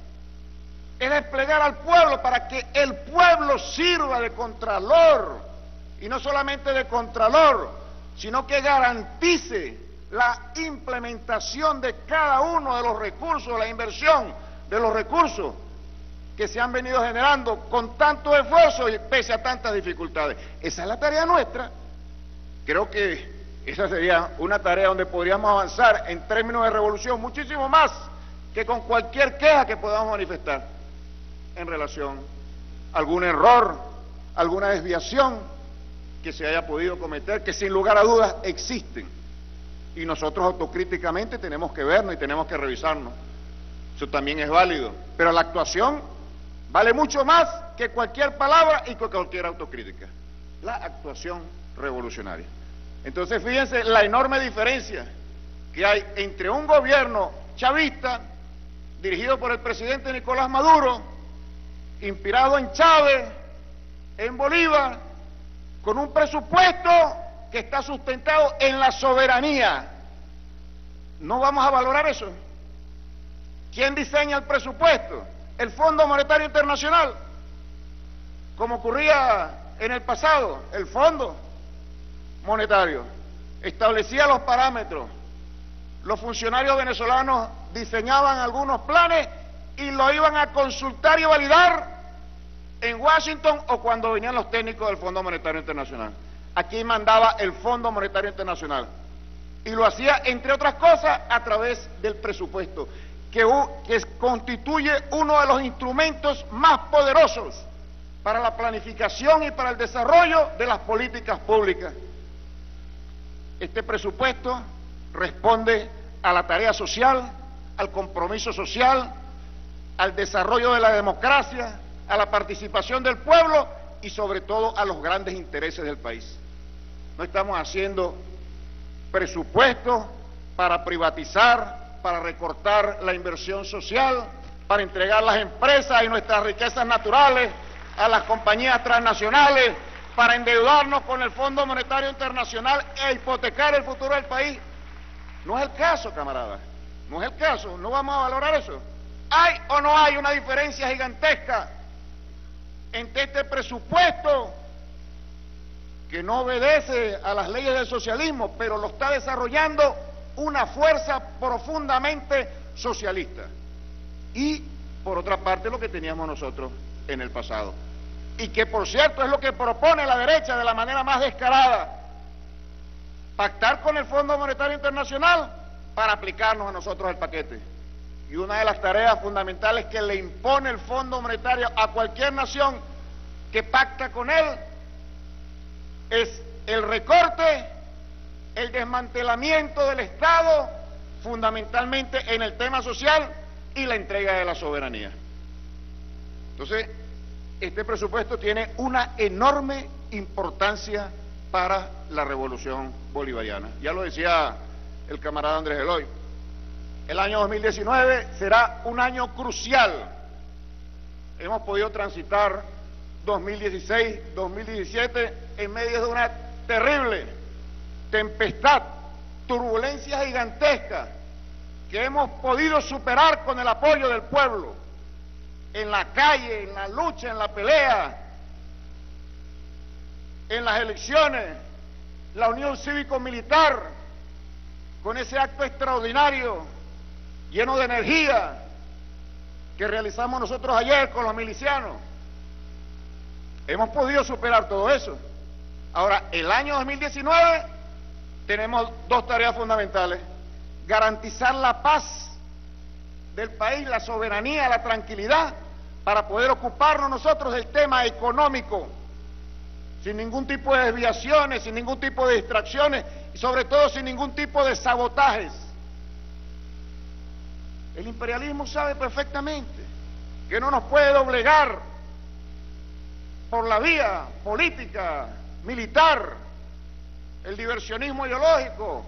es desplegar al pueblo para que el pueblo sirva de contralor. Y no solamente de contralor, sino que garantice la implementación de cada uno de los recursos, la inversión de los recursos que se han venido generando con tanto esfuerzo y pese a tantas dificultades. Esa es la tarea nuestra. Creo que esa sería una tarea donde podríamos avanzar en términos de revolución muchísimo más que con cualquier queja que podamos manifestar en relación a algún error, alguna desviación que se haya podido cometer, que sin lugar a dudas existen. Y nosotros autocríticamente tenemos que vernos y tenemos que revisarnos. Eso también es válido. Pero la actuación Vale mucho más que cualquier palabra y cualquier autocrítica. La actuación revolucionaria. Entonces, fíjense la enorme diferencia que hay entre un gobierno chavista, dirigido por el presidente Nicolás Maduro, inspirado en Chávez, en Bolívar, con un presupuesto que está sustentado en la soberanía. ¿No vamos a valorar eso? ¿Quién diseña el presupuesto? El Fondo Monetario Internacional, como ocurría en el pasado, el Fondo Monetario establecía los parámetros, los funcionarios venezolanos diseñaban algunos planes y lo iban a consultar y validar en Washington o cuando venían los técnicos del Fondo Monetario Internacional. Aquí mandaba el Fondo Monetario Internacional. Y lo hacía, entre otras cosas, a través del presupuesto que, constituye uno de los instrumentos más poderosos para la planificación y para el desarrollo de las políticas públicas. Este presupuesto responde a la tarea social, al compromiso social, al desarrollo de la democracia, a la participación del pueblo y sobre todo a los grandes intereses del país. No estamos haciendo presupuestos para privatizar, para recortar la inversión social, para entregar las empresas y nuestras riquezas naturales a las compañías transnacionales, para endeudarnos con el Fondo Monetario Internacional e hipotecar el futuro del país. No es el caso, camarada. No es el caso. No vamos a valorar eso. ¿Hay o no hay una diferencia gigantesca entre este presupuesto que no obedece a las leyes del socialismo, pero lo está desarrollando una fuerza profundamente socialista. Y, por otra parte, lo que teníamos nosotros en el pasado. Y que, por cierto, es lo que propone la derecha de la manera más descarada. Pactar con el Fondo Monetario Internacional para aplicarnos a nosotros el paquete. Y una de las tareas fundamentales que le impone el Fondo Monetario a cualquier nación que pacta con él es el recorte el desmantelamiento del Estado, fundamentalmente en el tema social, y la entrega de la soberanía. Entonces, este presupuesto tiene una enorme importancia para la revolución bolivariana. Ya lo decía el camarada Andrés Eloy. El año 2019 será un año crucial. Hemos podido transitar 2016, 2017 en medio de una terrible tempestad, turbulencias gigantescas que hemos podido superar con el apoyo del pueblo, en la calle, en la lucha, en la pelea, en las elecciones, la unión cívico-militar, con ese acto extraordinario, lleno de energía, que realizamos nosotros ayer con los milicianos. Hemos podido superar todo eso. Ahora, el año 2019 tenemos dos tareas fundamentales. Garantizar la paz del país, la soberanía, la tranquilidad, para poder ocuparnos nosotros del tema económico, sin ningún tipo de desviaciones, sin ningún tipo de distracciones y sobre todo sin ningún tipo de sabotajes. El imperialismo sabe perfectamente que no nos puede doblegar por la vía política, militar, el diversionismo ideológico,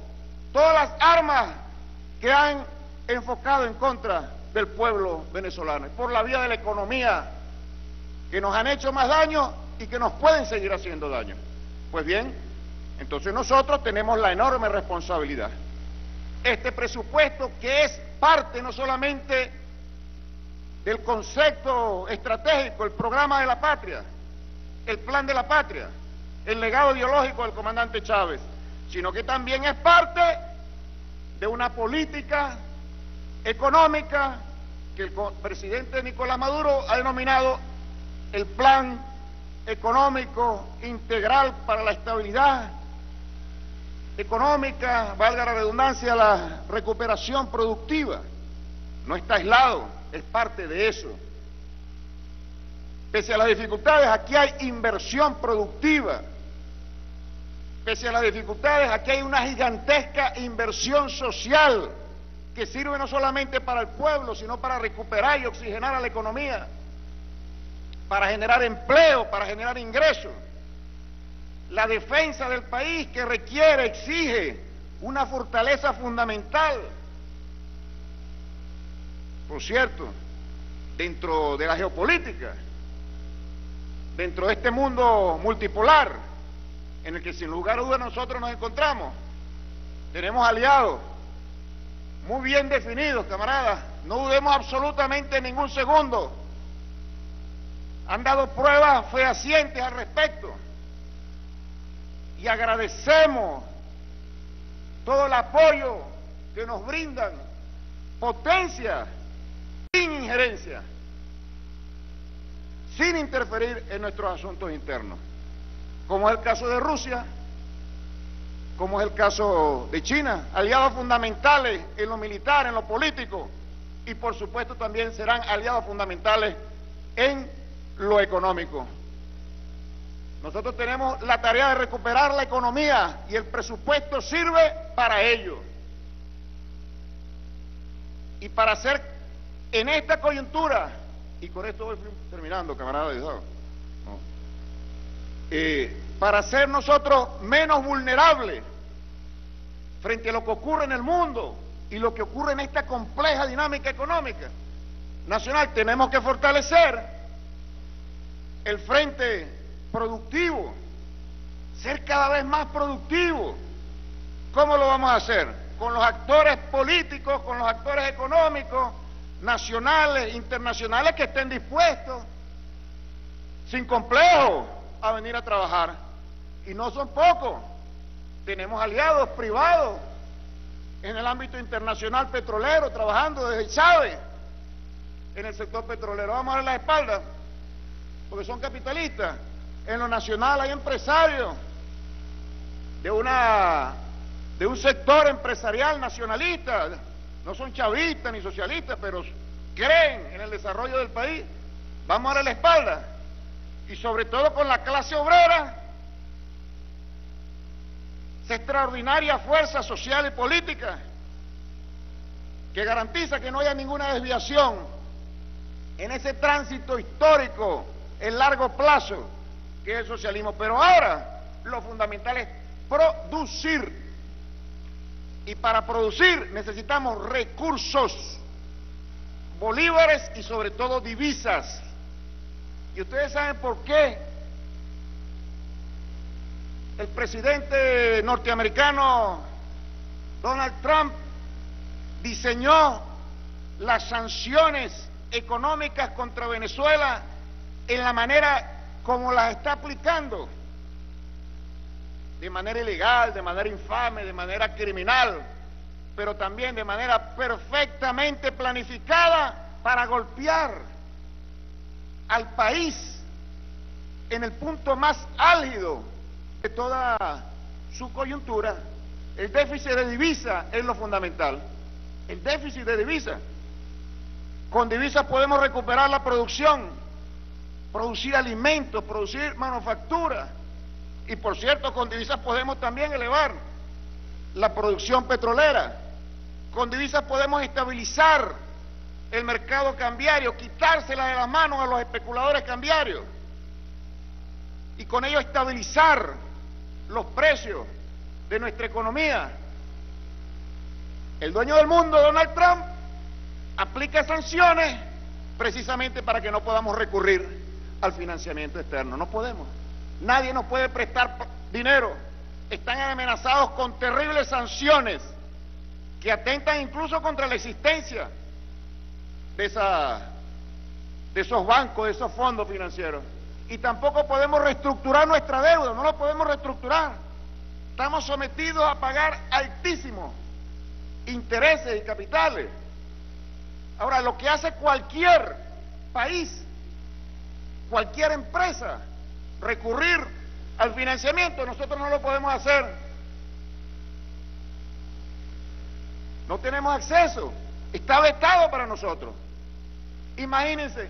todas las armas que han enfocado en contra del pueblo venezolano, por la vía de la economía, que nos han hecho más daño y que nos pueden seguir haciendo daño. Pues bien, entonces nosotros tenemos la enorme responsabilidad. Este presupuesto que es parte no solamente del concepto estratégico, el programa de la patria, el plan de la patria, el legado ideológico del comandante Chávez, sino que también es parte de una política económica que el presidente Nicolás Maduro ha denominado el plan económico integral para la estabilidad económica, valga la redundancia, la recuperación productiva. No está aislado, es parte de eso. Pese a las dificultades, aquí hay inversión productiva. Pese a las dificultades, aquí hay una gigantesca inversión social que sirve no solamente para el pueblo, sino para recuperar y oxigenar a la economía, para generar empleo, para generar ingresos la defensa del país que requiere, exige una fortaleza fundamental. Por cierto, dentro de la geopolítica, dentro de este mundo multipolar, en el que sin lugar a dudas nosotros nos encontramos, tenemos aliados muy bien definidos, camaradas, no dudemos absolutamente ningún segundo. Han dado pruebas fehacientes al respecto. Y agradecemos todo el apoyo que nos brindan, potencia, sin injerencia, sin interferir en nuestros asuntos internos, como es el caso de Rusia, como es el caso de China, aliados fundamentales en lo militar, en lo político, y por supuesto también serán aliados fundamentales en lo económico. Nosotros tenemos la tarea de recuperar la economía y el presupuesto sirve para ello. Y para hacer en esta coyuntura, y con esto voy terminando, camarada eh, para ser nosotros menos vulnerables frente a lo que ocurre en el mundo y lo que ocurre en esta compleja dinámica económica nacional, tenemos que fortalecer el frente productivo, ser cada vez más productivo. ¿Cómo lo vamos a hacer? Con los actores políticos, con los actores económicos, nacionales, internacionales que estén dispuestos, sin complejo, a venir a trabajar. Y no son pocos. Tenemos aliados privados en el ámbito internacional petrolero, trabajando desde Chávez en el sector petrolero. Vamos a ver la espalda, porque son capitalistas en lo nacional hay empresarios de una de un sector empresarial nacionalista, no son chavistas ni socialistas, pero creen en el desarrollo del país. Vamos a darle la espalda. Y sobre todo con la clase obrera, esa extraordinaria fuerza social y política que garantiza que no haya ninguna desviación en ese tránsito histórico en largo plazo que es el socialismo. Pero ahora lo fundamental es producir. Y para producir necesitamos recursos, bolívares y sobre todo divisas. Y ustedes saben por qué el presidente norteamericano Donald Trump diseñó las sanciones económicas contra Venezuela en la manera como las está aplicando, de manera ilegal, de manera infame, de manera criminal, pero también de manera perfectamente planificada para golpear al país en el punto más álgido de toda su coyuntura, el déficit de divisa es lo fundamental. El déficit de divisa. Con divisas podemos recuperar la producción, producir alimentos, producir manufactura. Y por cierto, con divisas podemos también elevar la producción petrolera. Con divisas podemos estabilizar el mercado cambiario, quitársela de las manos a los especuladores cambiarios y con ello estabilizar los precios de nuestra economía. El dueño del mundo, Donald Trump, aplica sanciones precisamente para que no podamos recurrir al financiamiento externo. No podemos. Nadie nos puede prestar dinero. Están amenazados con terribles sanciones que atentan incluso contra la existencia de, esa, de esos bancos, de esos fondos financieros. Y tampoco podemos reestructurar nuestra deuda, no lo podemos reestructurar. Estamos sometidos a pagar altísimos intereses y capitales. Ahora, lo que hace cualquier país, cualquier empresa, recurrir al financiamiento, nosotros no lo podemos hacer. No tenemos acceso. Está vetado para nosotros. Imagínense,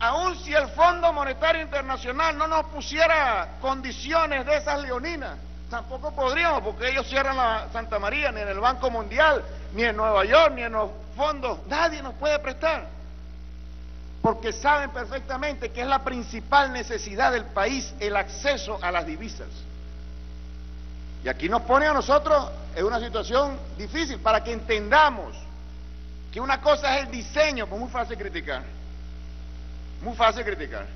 aun si el Fondo Monetario Internacional no nos pusiera condiciones de esas leoninas, tampoco podríamos, porque ellos cierran la Santa María, ni en el Banco Mundial, ni en Nueva York, ni en los fondos, nadie nos puede prestar. Porque saben perfectamente que es la principal necesidad del país el acceso a las divisas. Y aquí nos pone a nosotros en una situación difícil para que entendamos que una cosa es el diseño, pues muy fácil criticar, muy fácil criticar,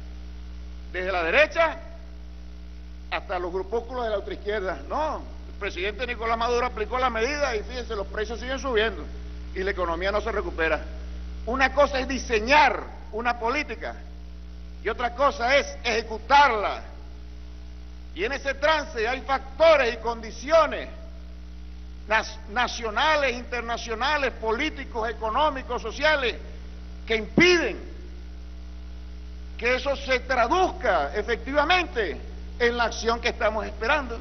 desde la derecha hasta los grupúsculos de la otra izquierda. No, el presidente Nicolás Maduro aplicó la medida y fíjense, los precios siguen subiendo y la economía no se recupera. Una cosa es diseñar una política y otra cosa es ejecutarla. Y en ese trance hay factores y condiciones nacionales, internacionales, políticos, económicos, sociales, que impiden que eso se traduzca efectivamente en la acción que estamos esperando.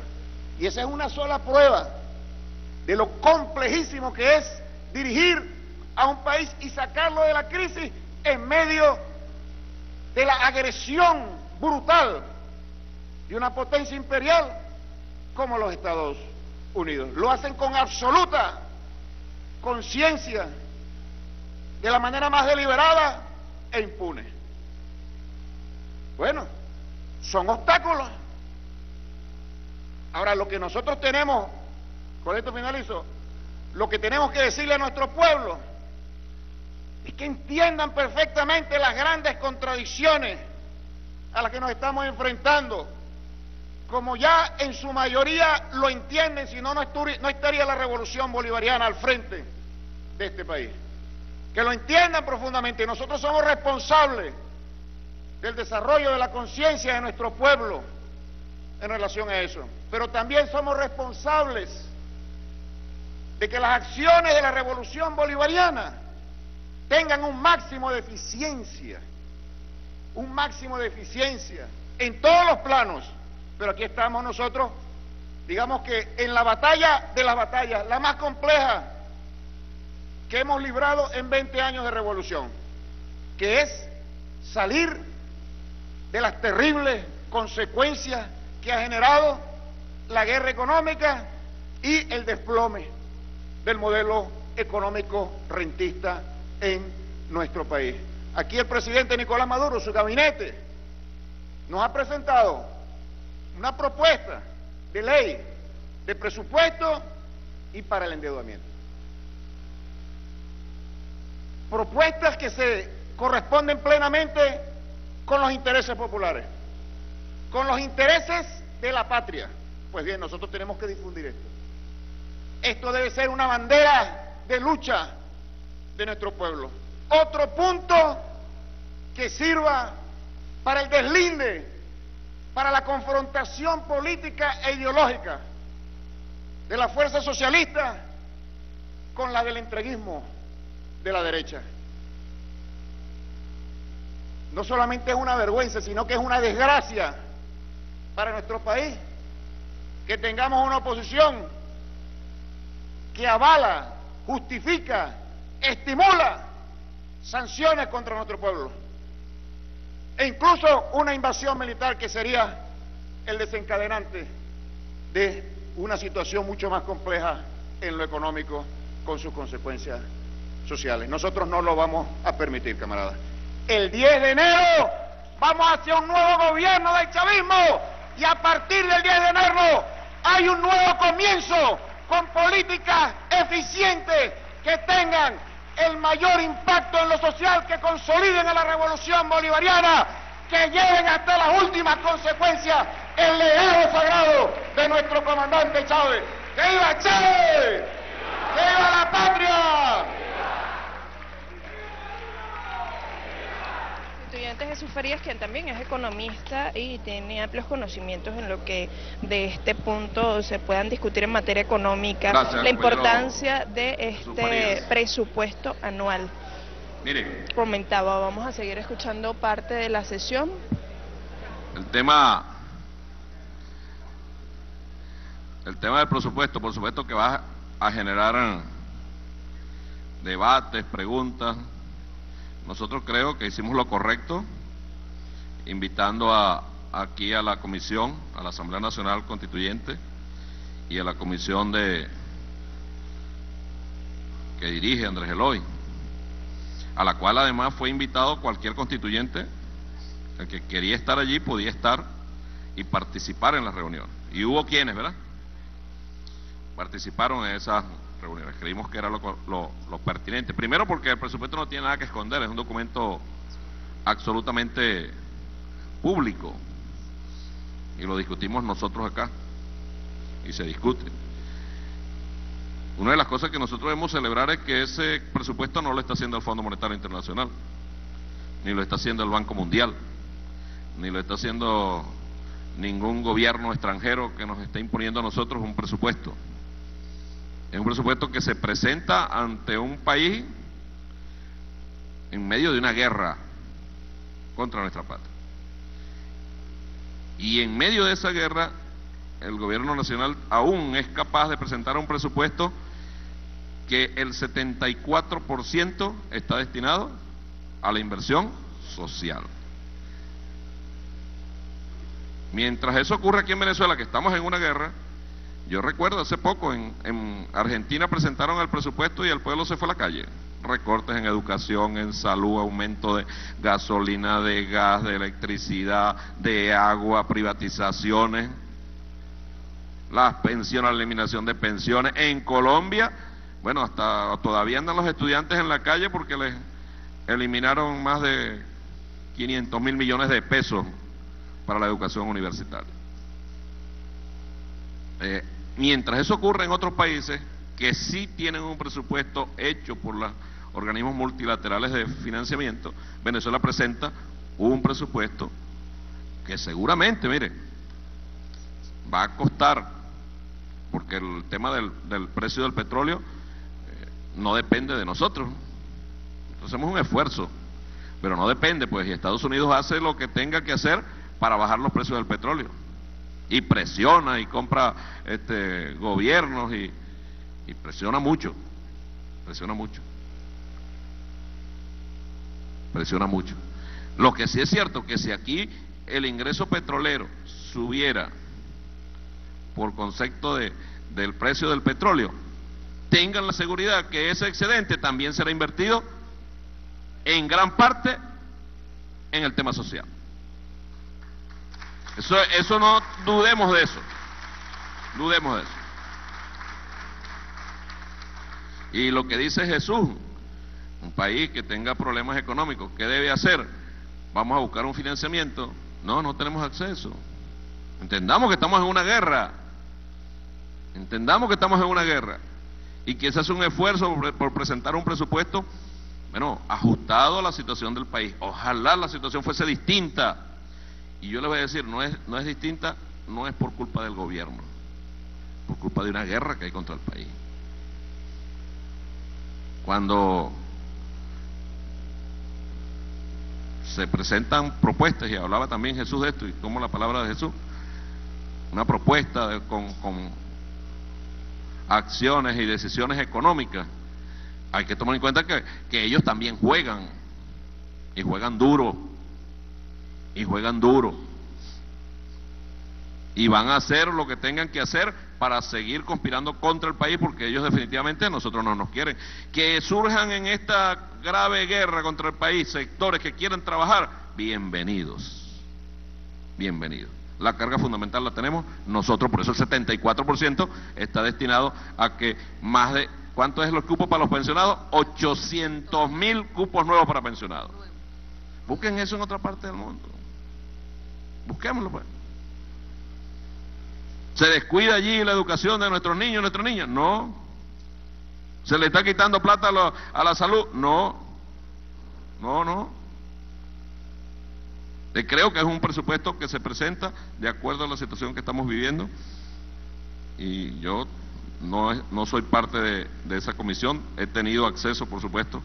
Y esa es una sola prueba de lo complejísimo que es dirigir a un país y sacarlo de la crisis en medio de la agresión brutal de una potencia imperial como los Estados Unidos. Lo hacen con absoluta conciencia, de la manera más deliberada e impune. Bueno, son obstáculos. Ahora, lo que nosotros tenemos, con esto finalizo, lo que tenemos que decirle a nuestro pueblo es que entiendan perfectamente las grandes contradicciones a las que nos estamos enfrentando como ya en su mayoría lo entienden, si no, no estaría la revolución bolivariana al frente de este país. Que lo entiendan profundamente. Nosotros somos responsables del desarrollo de la conciencia de nuestro pueblo en relación a eso. Pero también somos responsables de que las acciones de la revolución bolivariana tengan un máximo de eficiencia, un máximo de eficiencia en todos los planos. Pero aquí estamos nosotros, digamos que en la batalla de las batallas, la más compleja que hemos librado en 20 años de revolución, que es salir de las terribles consecuencias que ha generado la guerra económica y el desplome del modelo económico rentista en nuestro país. Aquí el presidente Nicolás Maduro, su gabinete, nos ha presentado una propuesta de ley de presupuesto y para el endeudamiento. Propuestas que se corresponden plenamente con los intereses populares, con los intereses de la patria. Pues bien, nosotros tenemos que difundir esto. Esto debe ser una bandera de lucha de nuestro pueblo. Otro punto que sirva para el deslinde para la confrontación política e ideológica de la fuerza socialista con la del entreguismo de la derecha. no solamente es una vergüenza, sino que es una desgracia para nuestro país que tengamos una oposición que avala, justifica, estimula sanciones contra nuestro pueblo e incluso una invasión militar que sería el desencadenante de una situación mucho más compleja en lo económico con sus consecuencias sociales. Nosotros no lo vamos a permitir, camaradas. El 10 de enero vamos hacia un nuevo gobierno del chavismo y a partir del 10 de enero hay un nuevo comienzo con políticas eficientes que tengan el mayor impacto en lo social, que consoliden a la revolución bolivariana, que lleven hasta las últimas consecuencias el legado sagrado de nuestro comandante Chávez. ¡Que viva Chávez! ¡Que viva la patria! Constituyente Jesús Farías, quien también es economista y tiene amplios conocimientos en lo que de este punto se puedan discutir en materia económica, la importancia de este presupuesto anual. Mire. Comentaba, vamos a seguir escuchando parte de la sesión. El tema, el tema del presupuesto, por supuesto que va a generar debates, preguntas, nosotros creo que hicimos lo correcto, invitando a, aquí a la comisión, a la Asamblea Nacional Constituyente y a la comisión de que dirige Andrés Eloy, a la cual además fue invitado cualquier constituyente, el que quería estar allí podía estar y participar en la reunión. Y hubo quienes, ¿verdad? Participaron en esa reuniones. Creímos que era lo, pertinente. Primero porque el presupuesto no tiene nada que esconder, es un documento absolutamente público. Y lo discutimos nosotros acá. Y se discute. Una de las cosas que nosotros debemos celebrar es que ese presupuesto no lo está haciendo el Fondo Monetario Internacional, ni lo está haciendo el Banco Mundial, ni lo está haciendo ningún gobierno extranjero que nos esté imponiendo a nosotros un presupuesto. Es un presupuesto que se presenta ante un país en medio de una guerra contra nuestra patria. Y en medio de esa guerra, el gobierno nacional aún es capaz de presentar un presupuesto que el 74% está destinado a la inversión social. Mientras eso ocurre aquí en Venezuela, que estamos en una guerra, yo recuerdo hace poco en, Argentina presentaron el presupuesto y el pueblo se fue a la calle. Recortes en educación, en salud, aumento de gasolina, de gas, de electricidad, de agua, privatizaciones, las pensiones, la eliminación de pensiones. En Colombia, bueno, hasta todavía andan los estudiantes en la calle porque les eliminaron más de 500 mil millones de pesos para la educación universitaria. Eh, Mientras eso ocurre en otros países que sí tienen un presupuesto hecho por los organismos multilaterales de financiamiento, Venezuela presenta un presupuesto que seguramente, mire, va a costar, porque el tema del, precio del petróleo eh, no depende de nosotros. hacemos un esfuerzo, pero no depende, pues, y Estados Unidos hace lo que tenga que hacer para bajar los precios del petróleo y presiona y compra este, gobiernos y, y presiona mucho, presiona mucho, presiona mucho. Lo que sí es cierto que si aquí el ingreso petrolero subiera por concepto de, del precio del petróleo, tengan la seguridad que ese excedente también será invertido en gran parte en el tema social. Eso, eso no dudemos de eso. Dudemos de eso. Y lo que dice Jesús, un país que tenga problemas económicos, ¿qué debe hacer? Vamos a buscar un financiamiento. No, no tenemos acceso. Entendamos que estamos en una guerra. Entendamos que estamos en una guerra. Y que se hace un esfuerzo por presentar un presupuesto, bueno, ajustado a la situación del país. Ojalá la situación fuese distinta. Y yo le voy a decir, no es, no es distinta, no es por culpa del gobierno, por culpa de una guerra que hay contra el país. Cuando se presentan propuestas, y hablaba también Jesús de esto, y tomo la palabra de Jesús, una propuesta con, con acciones y decisiones económicas, hay que tomar en cuenta que, que ellos también juegan, y juegan duro, y juegan duro, y van a hacer lo que tengan que hacer para seguir conspirando contra el país porque ellos definitivamente a nosotros no nos quieren. Que surjan en esta grave guerra contra el país sectores que quieren trabajar, bienvenidos, bienvenidos. La carga fundamental la tenemos nosotros, por eso el 74% está destinado a que más de, ¿cuánto es los cupos para los pensionados? 800 mil cupos nuevos para pensionados. Busquen eso en otra parte del mundo. Busquémoslo pues. ¿Se descuida allí la educación de nuestros niños y nuestras niñas? No. ¿Se le está quitando plata a, la salud? No. No, no. creo que es un presupuesto que se presenta de acuerdo a la situación que estamos viviendo y yo no, no soy parte de, de esa comisión. He tenido acceso, por supuesto,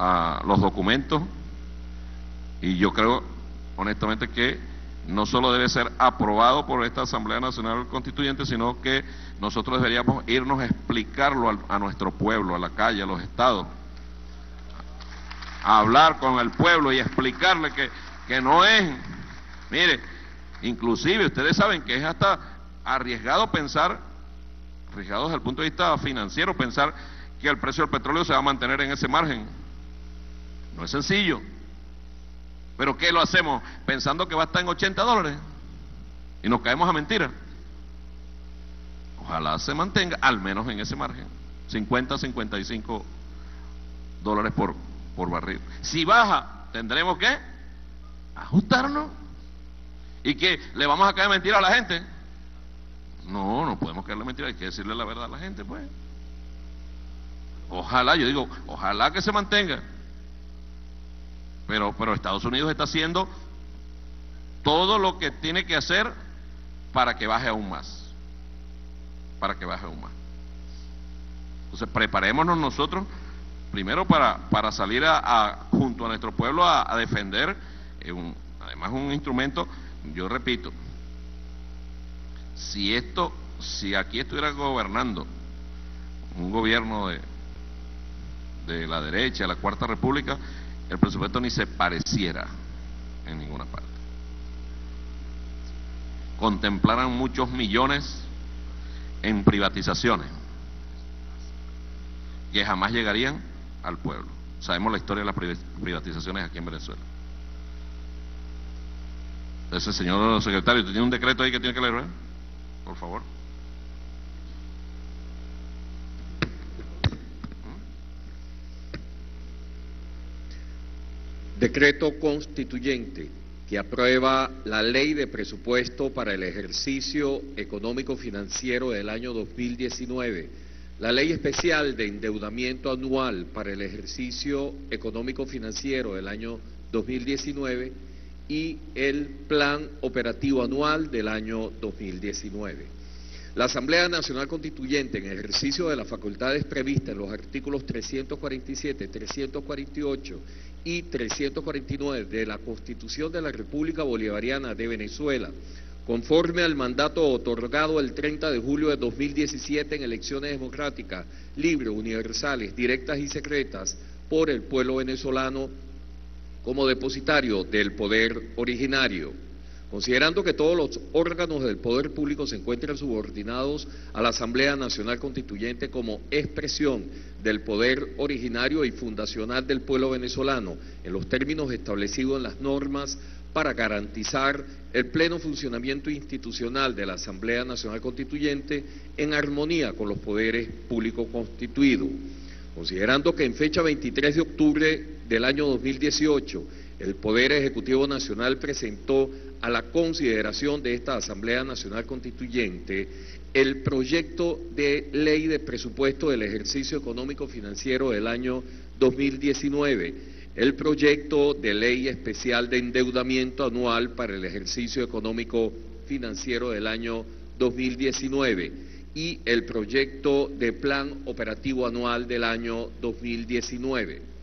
a los documentos y yo creo honestamente que no solo debe ser aprobado por esta Asamblea Nacional Constituyente, sino que nosotros deberíamos irnos a explicarlo a, nuestro pueblo, a la calle, a los estados, a hablar con el pueblo y explicarle que, que no es, mire, inclusive ustedes saben que es hasta arriesgado pensar, arriesgado desde el punto de vista financiero, pensar que el precio del petróleo se va a mantener en ese margen. No es sencillo. Pero ¿qué lo hacemos? Pensando que va a estar en 80 dólares y nos caemos a mentira. Ojalá se mantenga al menos en ese margen, 50, 55 dólares por, por barril. Si baja, tendremos que ajustarnos. ¿Y que le vamos a caer mentira a la gente? No, no podemos caerle mentira, hay que decirle la verdad a la gente, pues. Ojalá, yo digo, ojalá que se mantenga. Pero, pero Estados Unidos está haciendo todo lo que tiene que hacer para que baje aún más. Para que baje aún más. Entonces, preparémonos nosotros primero para, para salir a, junto a nuestro pueblo a, defender, eh, un, además un instrumento, yo repito, si esto, si aquí estuviera gobernando un gobierno de, de la derecha, la Cuarta República, el presupuesto ni se pareciera en ninguna parte. Contemplaran muchos millones en privatizaciones que jamás llegarían al pueblo. Sabemos la historia de las privatizaciones aquí en Venezuela. Entonces, señor secretario, ¿tiene un decreto ahí que tiene que leer? Por favor. Decreto constituyente que aprueba la ley de presupuesto para el ejercicio económico financiero del año 2019, la ley especial de endeudamiento anual para el ejercicio económico financiero del año 2019 y el plan operativo anual del año 2019. La Asamblea Nacional Constituyente, en ejercicio de las facultades previstas en los artículos 347, 348 y 349 de la Constitución de la República Bolivariana de Venezuela, conforme al mandato otorgado el 30 de julio de 2017 en elecciones democráticas, libres, universales, directas y secretas por el pueblo venezolano como depositario del poder originario. Considerando que todos los órganos del poder público se encuentran subordinados a la Asamblea Nacional Constituyente como expresión del poder originario y fundacional del pueblo venezolano, en los términos establecidos en las normas para garantizar el pleno funcionamiento institucional de la Asamblea Nacional Constituyente en armonía con los poderes públicos constituidos. Considerando que en fecha 23 de octubre del año 2018 el Poder Ejecutivo Nacional presentó a la consideración de esta Asamblea Nacional Constituyente el proyecto de ley de presupuesto del ejercicio económico financiero del año 2019, el proyecto de ley especial de endeudamiento anual para el ejercicio económico financiero del año 2019 y el proyecto de plan operativo anual del año 2019.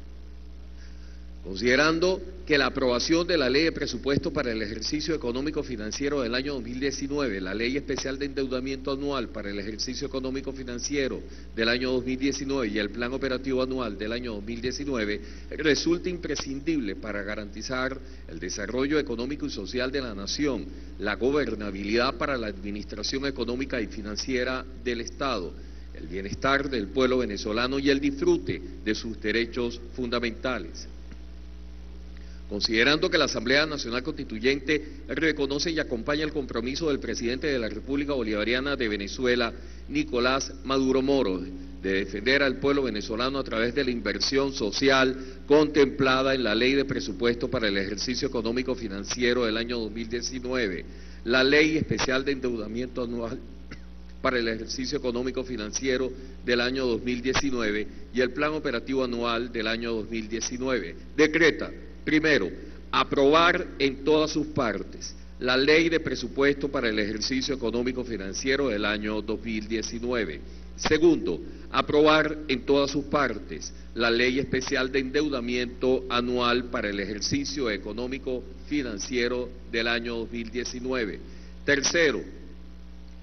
Considerando que la aprobación de la Ley de Presupuesto para el Ejercicio Económico Financiero del año 2019, la Ley Especial de Endeudamiento Anual para el Ejercicio Económico Financiero del año 2019 y el Plan Operativo Anual del año 2019 resulta imprescindible para garantizar el desarrollo económico y social de la nación, la gobernabilidad para la administración económica y financiera del Estado, el bienestar del pueblo venezolano y el disfrute de sus derechos fundamentales. Considerando que la Asamblea Nacional Constituyente reconoce y acompaña el compromiso del presidente de la República Bolivariana de Venezuela, Nicolás Maduro Moro, de defender al pueblo venezolano a través de la inversión social contemplada en la Ley de Presupuesto para el Ejercicio Económico Financiero del año 2019, la Ley Especial de Endeudamiento Anual para el ejercicio económico financiero del año 2019 y el Plan Operativo Anual del año 2019. Decreta Primero, aprobar en todas sus partes la ley de presupuesto para el ejercicio económico financiero del año 2019. Segundo, aprobar en todas sus partes la ley especial de endeudamiento anual para el ejercicio económico financiero del año 2019. Tercero,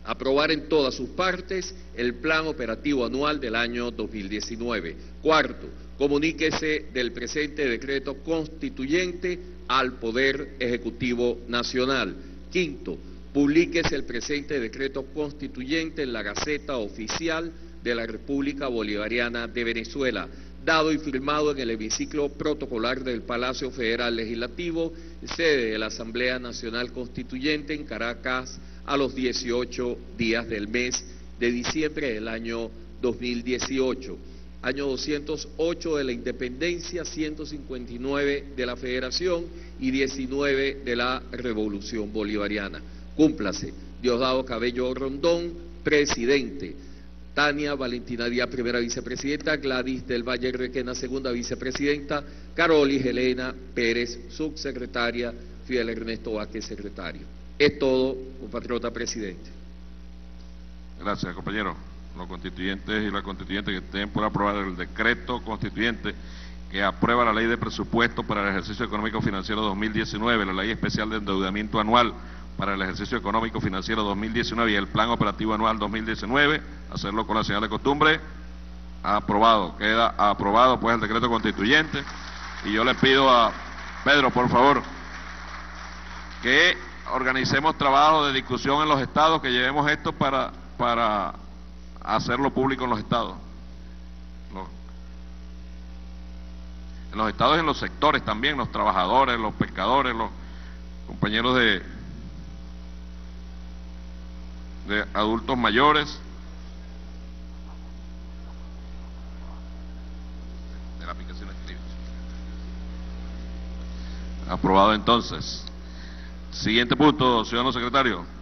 aprobar en todas sus partes el plan operativo anual del año 2019. Cuarto, comuníquese del presente decreto constituyente al Poder Ejecutivo Nacional. Quinto, publíquese el presente decreto constituyente en la Gaceta Oficial de la República Bolivariana de Venezuela, dado y firmado en el hemiciclo protocolar del Palacio Federal Legislativo, sede de la Asamblea Nacional Constituyente en Caracas, a los 18 días del mes de diciembre del año 2018 año 208 de la independencia, 159 de la federación y 19 de la revolución bolivariana. Cúmplase. Diosdado Cabello Rondón, presidente. Tania Valentina Díaz, primera vicepresidenta. Gladys del Valle Requena, segunda vicepresidenta. Carolis Helena Pérez, subsecretaria. Fidel Ernesto Vázquez, secretario. Es todo, compatriota presidente. Gracias, compañero los constituyentes y las constituyentes que estén por aprobar el decreto constituyente que aprueba la ley de presupuesto para el ejercicio económico financiero 2019, la ley especial de endeudamiento anual para el ejercicio económico financiero 2019 y el plan operativo anual 2019, hacerlo con la señal de costumbre, aprobado, queda aprobado pues el decreto constituyente. Y yo le pido a Pedro, por favor, que organicemos trabajo de discusión en los estados, que llevemos esto para, para hacerlo público en los estados. En los estados y en los sectores también, los trabajadores, los pescadores, los compañeros de, de adultos mayores. De la Aprobado entonces. Siguiente punto, ciudadano secretario.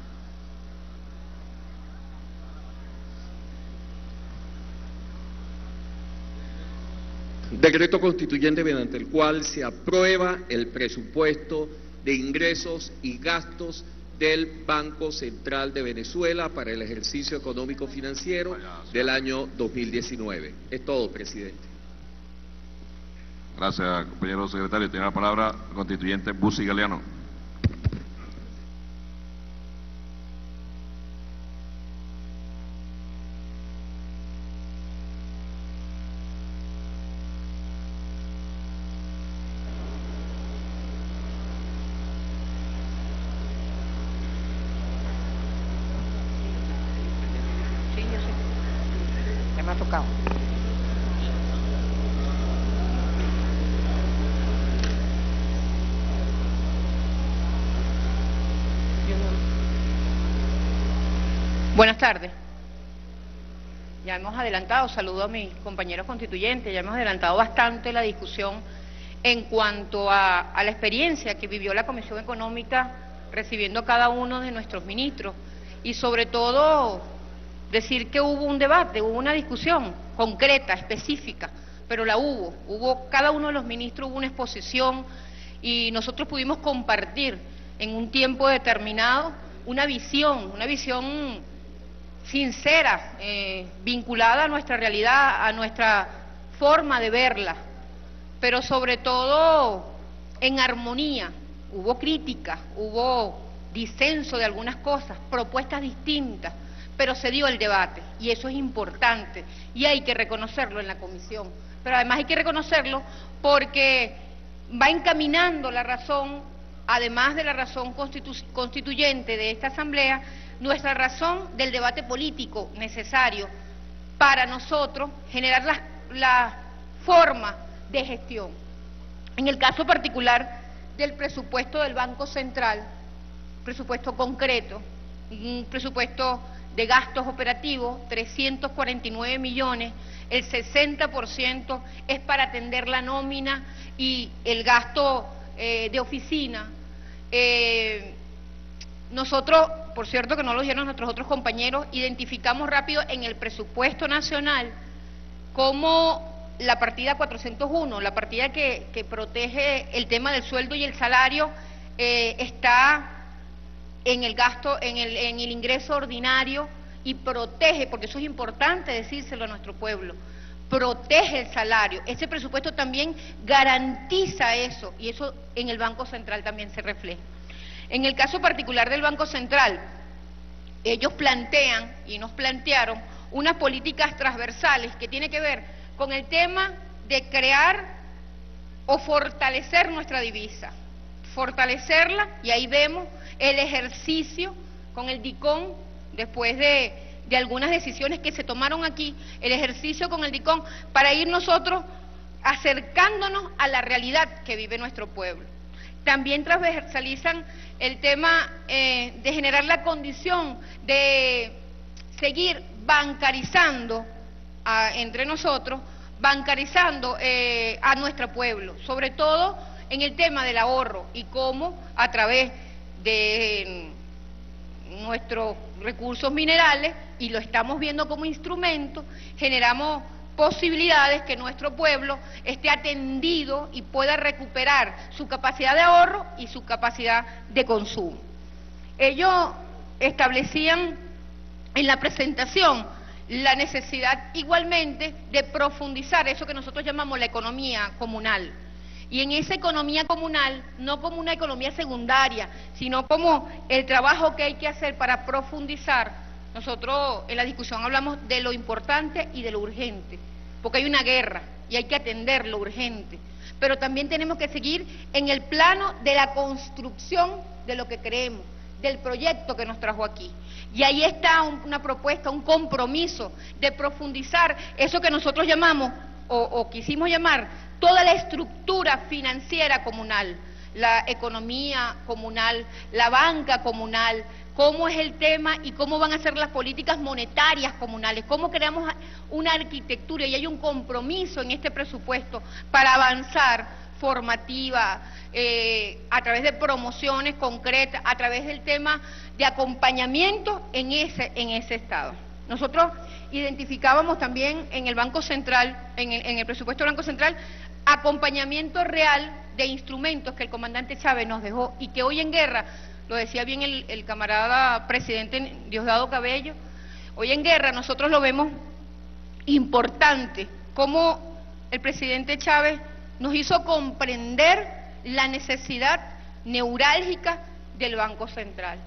Decreto constituyente mediante el cual se aprueba el presupuesto de ingresos y gastos del Banco Central de Venezuela para el ejercicio económico financiero del año 2019. Es todo, presidente. Gracias, compañero secretario. Tiene la palabra el constituyente Busi Galeano. Buenas tardes. Ya hemos adelantado, saludo a mis compañeros constituyentes, ya hemos adelantado bastante la discusión en cuanto a, la experiencia que vivió la Comisión Económica recibiendo a cada uno de nuestros ministros y sobre todo decir que hubo un debate, hubo una discusión concreta, específica, pero la hubo, hubo cada uno de los ministros hubo una exposición y nosotros pudimos compartir en un tiempo determinado una visión, una visión sincera, eh, vinculada a nuestra realidad, a nuestra forma de verla. pero sobre todo en armonía. Hubo crítica, hubo disenso de algunas cosas, propuestas distintas, pero se dio el debate y eso es importante y hay que reconocerlo en la comisión. Pero además hay que reconocerlo porque va encaminando la razón, además de la razón constituyente de esta Asamblea, nuestra razón del debate político necesario para nosotros generar la, la forma de gestión. En el caso particular del presupuesto del Banco Central, presupuesto concreto, un presupuesto de gastos operativos, 349 millones, el 60% es para atender la nómina y el gasto eh, de oficina. Eh, nosotros, por cierto que no lo dijeron nuestros otros compañeros, identificamos rápido en el presupuesto nacional como la partida 401, la partida que, protege el tema del sueldo y el salario, eh, está en el gasto, en el, en el ingreso ordinario y protege, porque eso es importante decírselo a nuestro pueblo, protege el salario. Ese presupuesto también garantiza eso y eso en el Banco Central también se refleja. En el caso particular del Banco Central, ellos plantean y nos plantearon unas políticas transversales que tienen que ver con el tema de crear o fortalecer nuestra divisa, fortalecerla y ahí vemos el ejercicio con el DICON después de, de algunas decisiones que se tomaron aquí, el ejercicio con el DICON para ir nosotros acercándonos a la realidad que vive nuestro pueblo. También transversalizan el tema eh, de generar la condición de seguir bancarizando entre nosotros, bancarizando eh, a nuestro pueblo, sobre todo en el tema del ahorro y cómo a través de nuestros recursos minerales, y lo estamos viendo como instrumento, generamos posibilidades que nuestro pueblo esté atendido y pueda recuperar su capacidad de ahorro y su capacidad de consumo. Ellos establecían en la presentación la necesidad igualmente de profundizar eso que nosotros llamamos la economía comunal. Y en esa economía comunal, no como una economía secundaria, sino como el trabajo que hay que hacer para profundizar. Nosotros en la discusión hablamos de lo importante y de lo urgente, porque hay una guerra y hay que atender lo urgente. Pero también tenemos que seguir en el plano de la construcción de lo que creemos del proyecto que nos trajo aquí. Y ahí está una propuesta, un compromiso de profundizar eso que nosotros llamamos o, quisimos llamar toda la estructura financiera comunal, la economía comunal, la banca comunal, cómo es el tema y cómo van a ser las políticas monetarias comunales, cómo creamos una arquitectura y hay un compromiso en este presupuesto para avanzar formativa, eh, a través de promociones concretas, a través del tema de acompañamiento en ese, en ese estado. Nosotros identificábamos también en el Banco Central, en el, presupuesto del Banco Central, acompañamiento real de instrumentos que el comandante Chávez nos dejó y que hoy en guerra, lo decía bien el, el camarada presidente Diosdado Cabello, hoy en guerra nosotros lo vemos importante, como el presidente Chávez nos hizo comprender la necesidad neurálgica del Banco Central.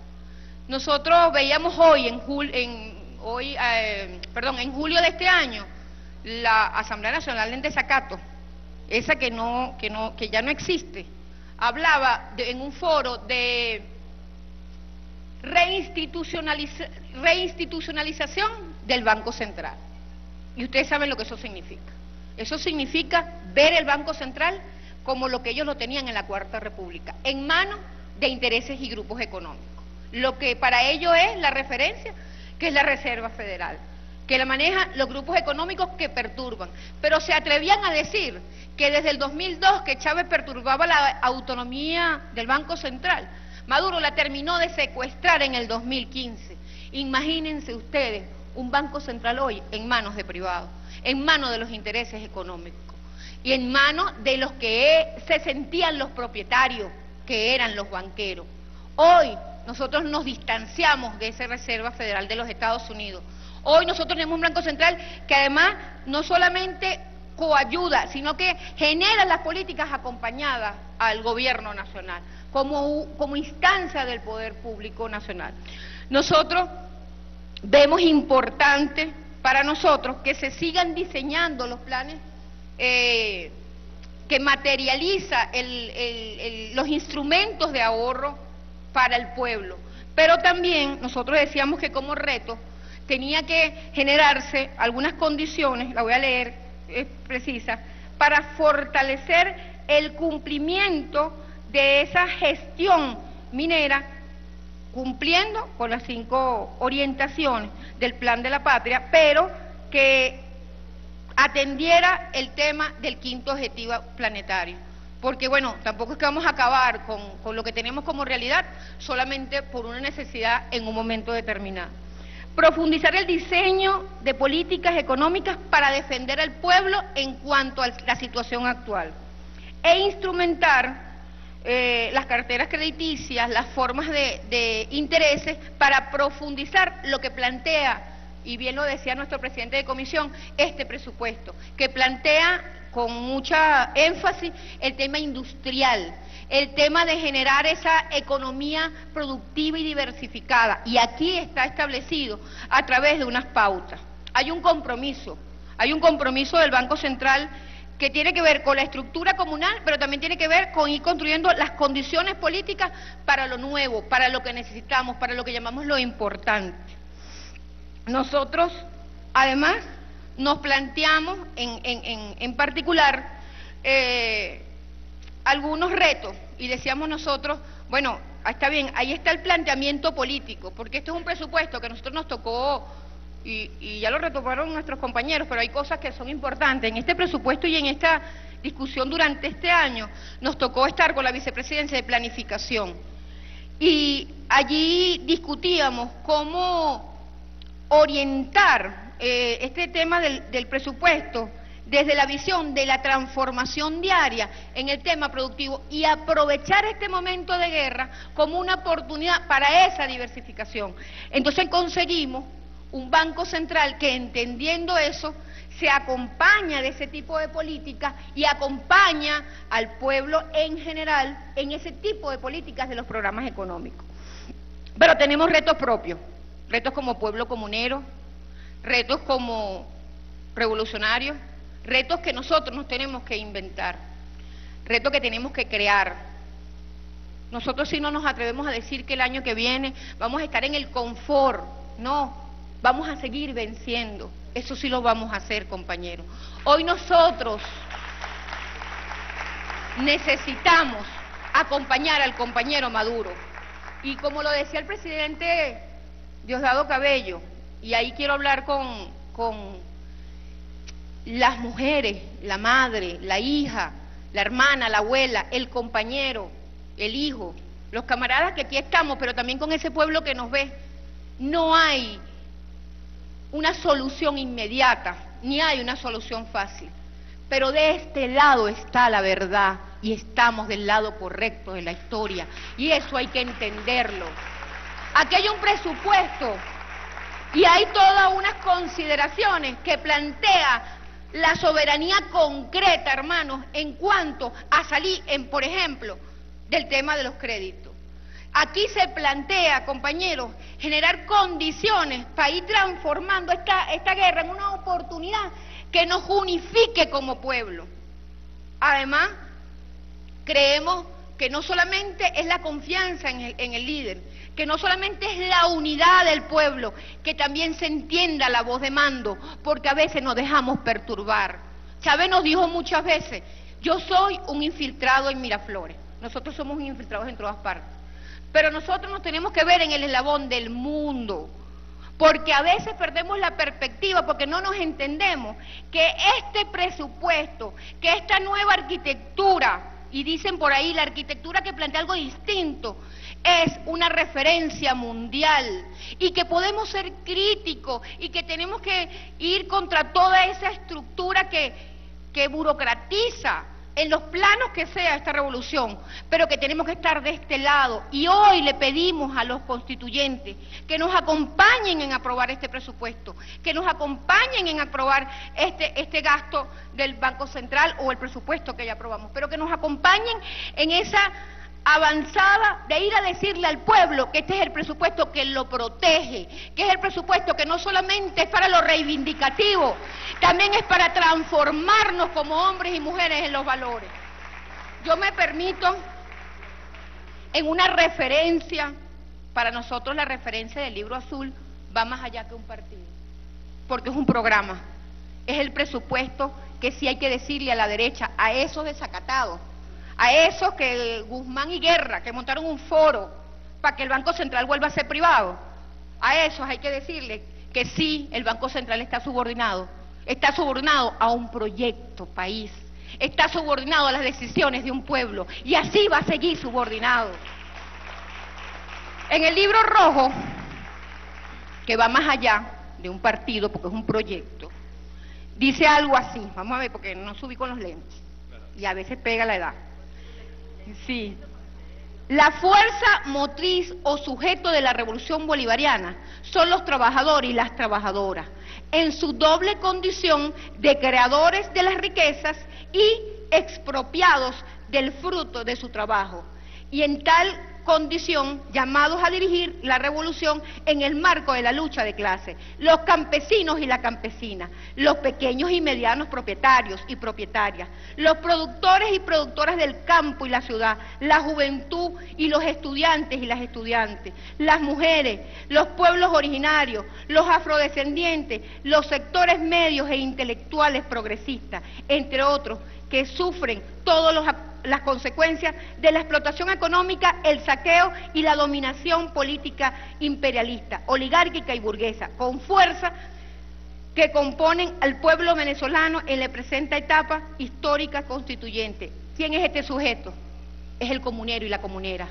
Nosotros veíamos hoy, en, en, hoy, eh, perdón, en julio de este año, la Asamblea Nacional en desacato, esa que, no, que, no, que ya no existe, hablaba en un foro de reinstitucionalización del Banco Central. Y ustedes saben lo que eso significa. Eso significa ver el Banco Central como lo que ellos lo tenían en la Cuarta República, en manos de intereses y grupos económicos. Lo que para ellos es la referencia, que es la Reserva Federal, que la manejan los grupos económicos que perturban. Pero se atrevían a decir que desde el 2002 que Chávez perturbaba la autonomía del Banco Central, Maduro la terminó de secuestrar en el 2015. Imagínense ustedes un Banco Central hoy en manos de privados, en manos de los intereses económicos y en manos de los que se sentían los propietarios, que eran los banqueros. Hoy nosotros nos distanciamos de esa Reserva Federal de los Estados Unidos. Hoy nosotros tenemos un Banco Central que además no solamente coayuda, sino que genera las políticas acompañadas al gobierno nacional, como, como instancia del poder público nacional. Nosotros vemos importante para nosotros que se sigan diseñando los planes eh, que materializa los instrumentos de ahorro para el pueblo. Pero también nosotros decíamos que como reto tenía que generarse algunas condiciones, la voy a leer, es precisa, para fortalecer el cumplimiento de esa gestión minera, cumpliendo con las cinco orientaciones del Plan de la Patria, pero que atendiera el tema del quinto objetivo planetario. Porque, bueno, tampoco es que vamos a acabar con, con lo que tenemos como realidad solamente por una necesidad en un momento determinado. Profundizar el diseño de políticas económicas para defender al pueblo en cuanto a la situación actual. E instrumentar eh, las carteras crediticias, las formas de, de intereses para profundizar lo que plantea y bien lo decía nuestro presidente de comisión, este presupuesto, que plantea con mucha énfasis el tema industrial, el tema de generar esa economía productiva y diversificada. Y aquí está establecido a través de unas pautas. Hay un compromiso, hay un compromiso del Banco Central que tiene que ver con la estructura comunal, pero también tiene que ver con ir construyendo las condiciones políticas para lo nuevo, para lo que necesitamos, para lo que llamamos lo importante. Nosotros, además, nos planteamos en, particular eh, algunos retos y decíamos nosotros, bueno, está bien, ahí está el planteamiento político, porque esto es un presupuesto que a nosotros nos tocó, y, y ya lo retomaron nuestros compañeros, pero hay cosas que son importantes. En este presupuesto y en esta discusión durante este año nos tocó estar con la vicepresidencia de planificación. Y allí discutíamos cómo orientar eh, este tema del, presupuesto desde la visión de la transformación diaria en el tema productivo y aprovechar este momento de guerra como una oportunidad para esa diversificación. Entonces conseguimos un Banco Central que entendiendo eso se acompaña de ese tipo de políticas y acompaña al pueblo en general en ese tipo de políticas de los programas económicos. Pero tenemos retos propios retos como pueblo comunero, retos como revolucionarios, retos que nosotros nos tenemos que inventar, retos que tenemos que crear. Nosotros sí no nos atrevemos a decir que el año que viene vamos a estar en el confort, no, vamos a seguir venciendo. Eso sí lo vamos a hacer, compañeros. Hoy nosotros necesitamos acompañar al compañero Maduro. Y como lo decía el presidente Diosdado Cabello, y ahí quiero hablar con, con las mujeres, la madre, la hija, la hermana, la abuela, el compañero, el hijo, los camaradas que aquí estamos, pero también con ese pueblo que nos ve. No hay una solución inmediata, ni hay una solución fácil. Pero de este lado está la verdad y estamos del lado correcto de la historia. Y eso hay que entenderlo. Aquí hay un presupuesto y hay todas unas consideraciones que plantea la soberanía concreta, hermanos, en cuanto a salir, en, por ejemplo, del tema de los créditos. Aquí se plantea, compañeros, generar condiciones para ir transformando esta, esta guerra en una oportunidad que nos unifique como pueblo. Además, creemos que no solamente es la confianza en el, en el líder, que no solamente es la unidad del pueblo, que también se entienda la voz de mando, porque a veces nos dejamos perturbar. Chávez nos dijo muchas veces, yo soy un infiltrado en Miraflores, nosotros somos infiltrados en todas partes, pero nosotros nos tenemos que ver en el eslabón del mundo, porque a veces perdemos la perspectiva, porque no nos entendemos que este presupuesto, que esta nueva arquitectura, y dicen por ahí la arquitectura que plantea algo distinto, es una referencia mundial. Y que podemos ser críticos y que tenemos que ir contra toda esa estructura que, que burocratiza en los planos que sea esta revolución, pero que tenemos que estar de este lado. Y hoy le pedimos a los constituyentes que nos acompañen en aprobar este presupuesto, que nos acompañen en aprobar este, este gasto del Banco Central o el presupuesto que ya aprobamos, pero que nos acompañen en esa avanzada de ir a decirle al pueblo que este es el presupuesto que lo protege, que es el presupuesto que no solamente es para lo reivindicativo, también es para transformarnos como hombres y mujeres en los valores. Yo me permito en una referencia, para nosotros la referencia del libro azul va más allá que un partido, porque es un programa, es el presupuesto que sí hay que decirle a la derecha, a esos desacatados, a esos que Guzmán y Guerra, que montaron un foro para que el Banco Central vuelva a ser privado, a esos hay que decirle que sí, el Banco Central está subordinado, está subordinado a un proyecto país, está subordinado a las decisiones de un pueblo. Y así va a seguir subordinado. En el libro rojo, que va más allá de un partido, porque es un proyecto, dice algo así, vamos a ver, porque no subí con los lentes, y a veces pega la edad. Sí. La fuerza motriz o sujeto de la revolución bolivariana son los trabajadores y las trabajadoras, en su doble condición de creadores de las riquezas y expropiados del fruto de su trabajo. Y en tal condición llamados a dirigir la revolución en el marco de la lucha de clase. Los campesinos y la campesina, los pequeños y medianos propietarios y propietarias, los productores y productoras del campo y la ciudad, la juventud y los estudiantes y las estudiantes, las mujeres, los pueblos originarios, los afrodescendientes, los sectores medios e intelectuales progresistas, entre otros, que sufren todos los las consecuencias de la explotación económica, el saqueo y la dominación política imperialista, oligárquica y burguesa, con fuerza que componen al pueblo venezolano en la presente etapa histórica constituyente. ¿Quién es este sujeto? Es el comunero y la comunera.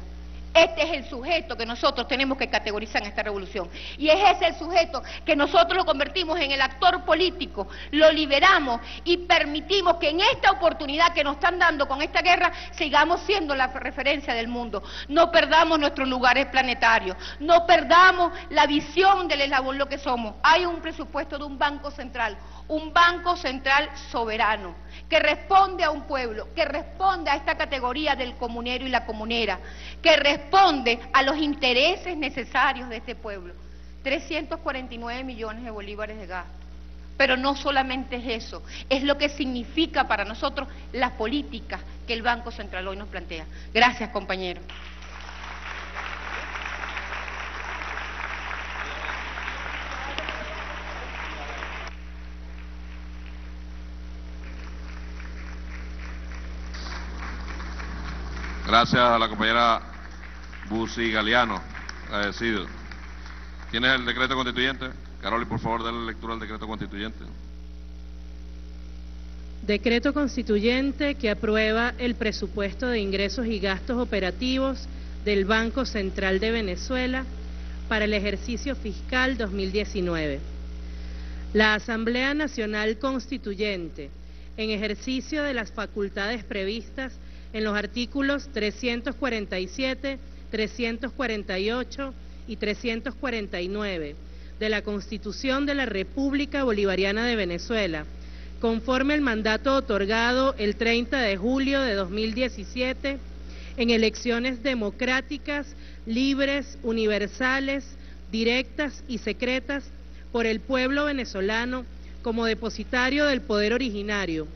Este es el sujeto que nosotros tenemos que categorizar en esta revolución. Y es ese el sujeto que nosotros lo convertimos en el actor político, lo liberamos y permitimos que en esta oportunidad que nos están dando con esta guerra sigamos siendo la referencia del mundo. No perdamos nuestros lugares planetarios, no perdamos la visión del eslabón lo que somos. Hay un presupuesto de un banco central, un banco central soberano que responde a un pueblo, que responde a esta categoría del comunero y la comunera, que responde a los intereses necesarios de este pueblo. 349 millones de bolívares de gasto. Pero no solamente es eso, es lo que significa para nosotros las políticas que el Banco Central hoy nos plantea. Gracias, compañeros. Gracias a la compañera Busi Galeano, agradecido. ¿Tienes el decreto constituyente? Caroli, por favor, dale lectura al decreto constituyente. Decreto constituyente que aprueba el presupuesto de ingresos y gastos operativos del Banco Central de Venezuela para el ejercicio fiscal 2019. La Asamblea Nacional Constituyente, en ejercicio de las facultades previstas en los artículos 347, 348 y 349 de la Constitución de la República Bolivariana de Venezuela, conforme el mandato otorgado el 30 de julio de 2017 en elecciones democráticas, libres, universales, directas y secretas por el pueblo venezolano como depositario del poder originario,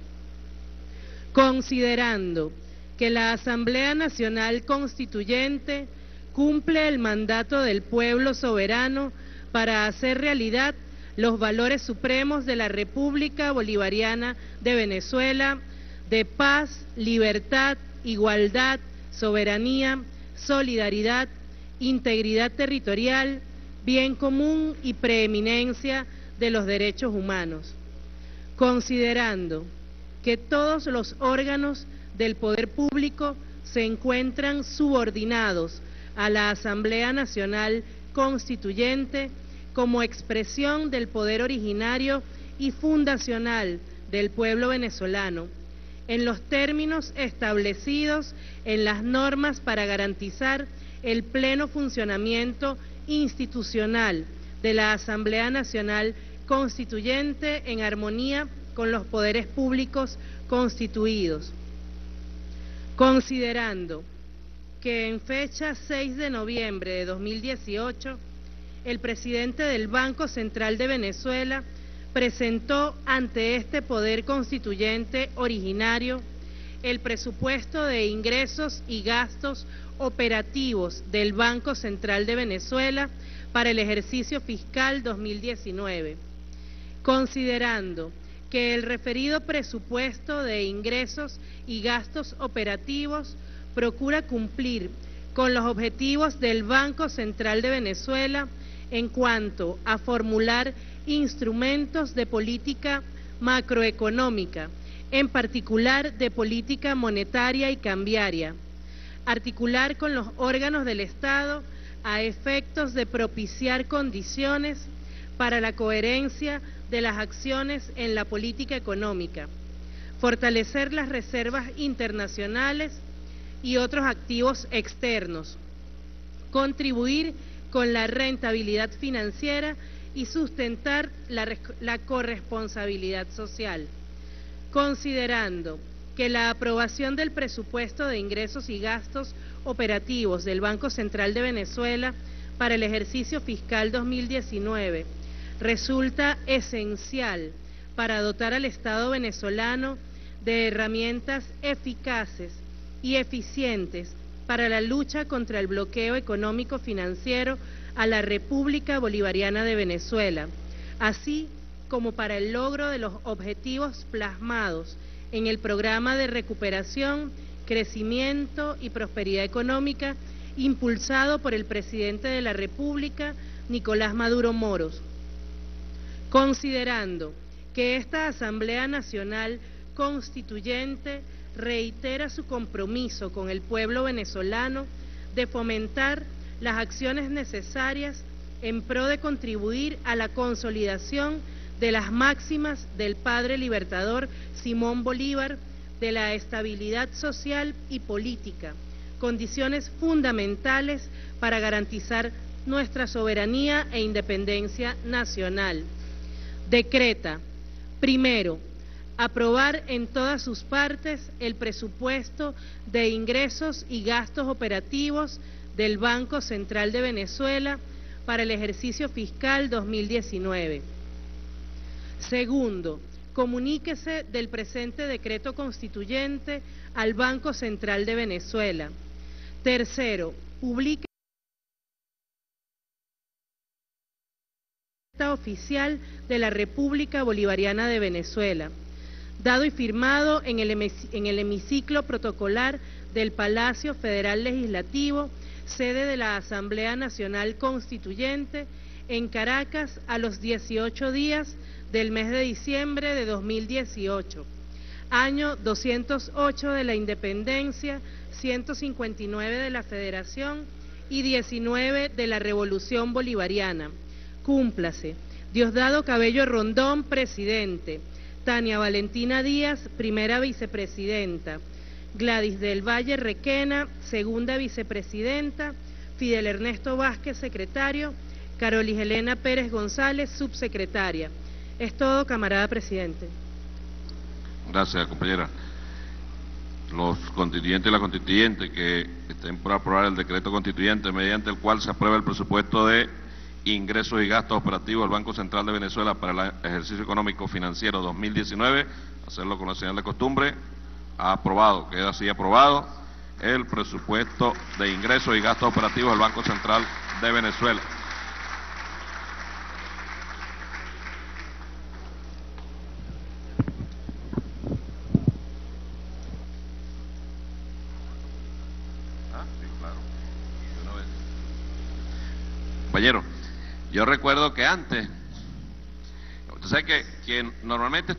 considerando que la Asamblea Nacional Constituyente cumple el mandato del pueblo soberano para hacer realidad los valores supremos de la República Bolivariana de Venezuela de paz, libertad, igualdad, soberanía, solidaridad, integridad territorial, bien común y preeminencia de los derechos humanos, considerando que todos los órganos del poder público se encuentran subordinados a la Asamblea Nacional Constituyente como expresión del poder originario y fundacional del pueblo venezolano en los términos establecidos en las normas para garantizar el pleno funcionamiento institucional de la Asamblea Nacional Constituyente en armonía con los poderes públicos constituidos. Considerando que en fecha 6 de noviembre de 2018, el presidente del Banco Central de Venezuela presentó ante este poder constituyente originario el presupuesto de ingresos y gastos operativos del Banco Central de Venezuela para el ejercicio fiscal 2019, considerando que el referido presupuesto de ingresos y gastos operativos procura cumplir con los objetivos del Banco Central de Venezuela en cuanto a formular instrumentos de política macroeconómica, en particular de política monetaria y cambiaria, articular con los órganos del Estado a efectos de propiciar condiciones para la coherencia de las acciones en la política económica, fortalecer las reservas internacionales y otros activos externos, contribuir con la rentabilidad financiera y sustentar la, corresponsabilidad social, considerando que la aprobación del presupuesto de ingresos y gastos operativos del Banco Central de Venezuela para el ejercicio fiscal 2019 resulta esencial para dotar al Estado venezolano de herramientas eficaces y eficientes para la lucha contra el bloqueo económico financiero a la República Bolivariana de Venezuela, así como para el logro de los objetivos plasmados en el programa de recuperación, crecimiento y prosperidad económica impulsado por el presidente de la República, Nicolás Maduro Moros. Considerando que esta Asamblea Nacional Constituyente reitera su compromiso con el pueblo venezolano de fomentar las acciones necesarias en pro de contribuir a la consolidación de las máximas del padre libertador Simón Bolívar de la estabilidad social y política, condiciones fundamentales para garantizar nuestra soberanía e independencia nacional. Decreta, primero, aprobar en todas sus partes el presupuesto de ingresos y gastos operativos del Banco Central de Venezuela para el ejercicio fiscal 2019. Segundo, comuníquese del presente decreto constituyente al Banco Central de Venezuela. Tercero, publique oficial de la República Bolivariana de Venezuela, dado y firmado en el, hemiciclo protocolar del Palacio Federal Legislativo sede de la Asamblea Nacional Constituyente en Caracas a los 18 días del mes de diciembre de 2018, año 208 de la Independencia, 159 de la Federación y 19 de la Revolución Bolivariana. Cúmplase. Diosdado Cabello Rondón, presidente. Tania Valentina Díaz, primera vicepresidenta. Gladys del Valle Requena, segunda vicepresidenta, Fidel Ernesto Vázquez, secretario, Carolis Elena Pérez González, subsecretaria. Es todo, camarada presidente. Gracias, compañera. Los constituyentes y la constituyente que estén por aprobar el decreto constituyente mediante el cual se aprueba el presupuesto de ingresos y gastos operativos del Banco Central de Venezuela para el ejercicio económico financiero 2019, hacerlo con la señal de costumbre ha aprobado, queda así aprobado el presupuesto de ingresos y gastos operativos del Banco Central de Venezuela. Ah, Compañero, yo recuerdo que antes, usted sabe que, que normalmente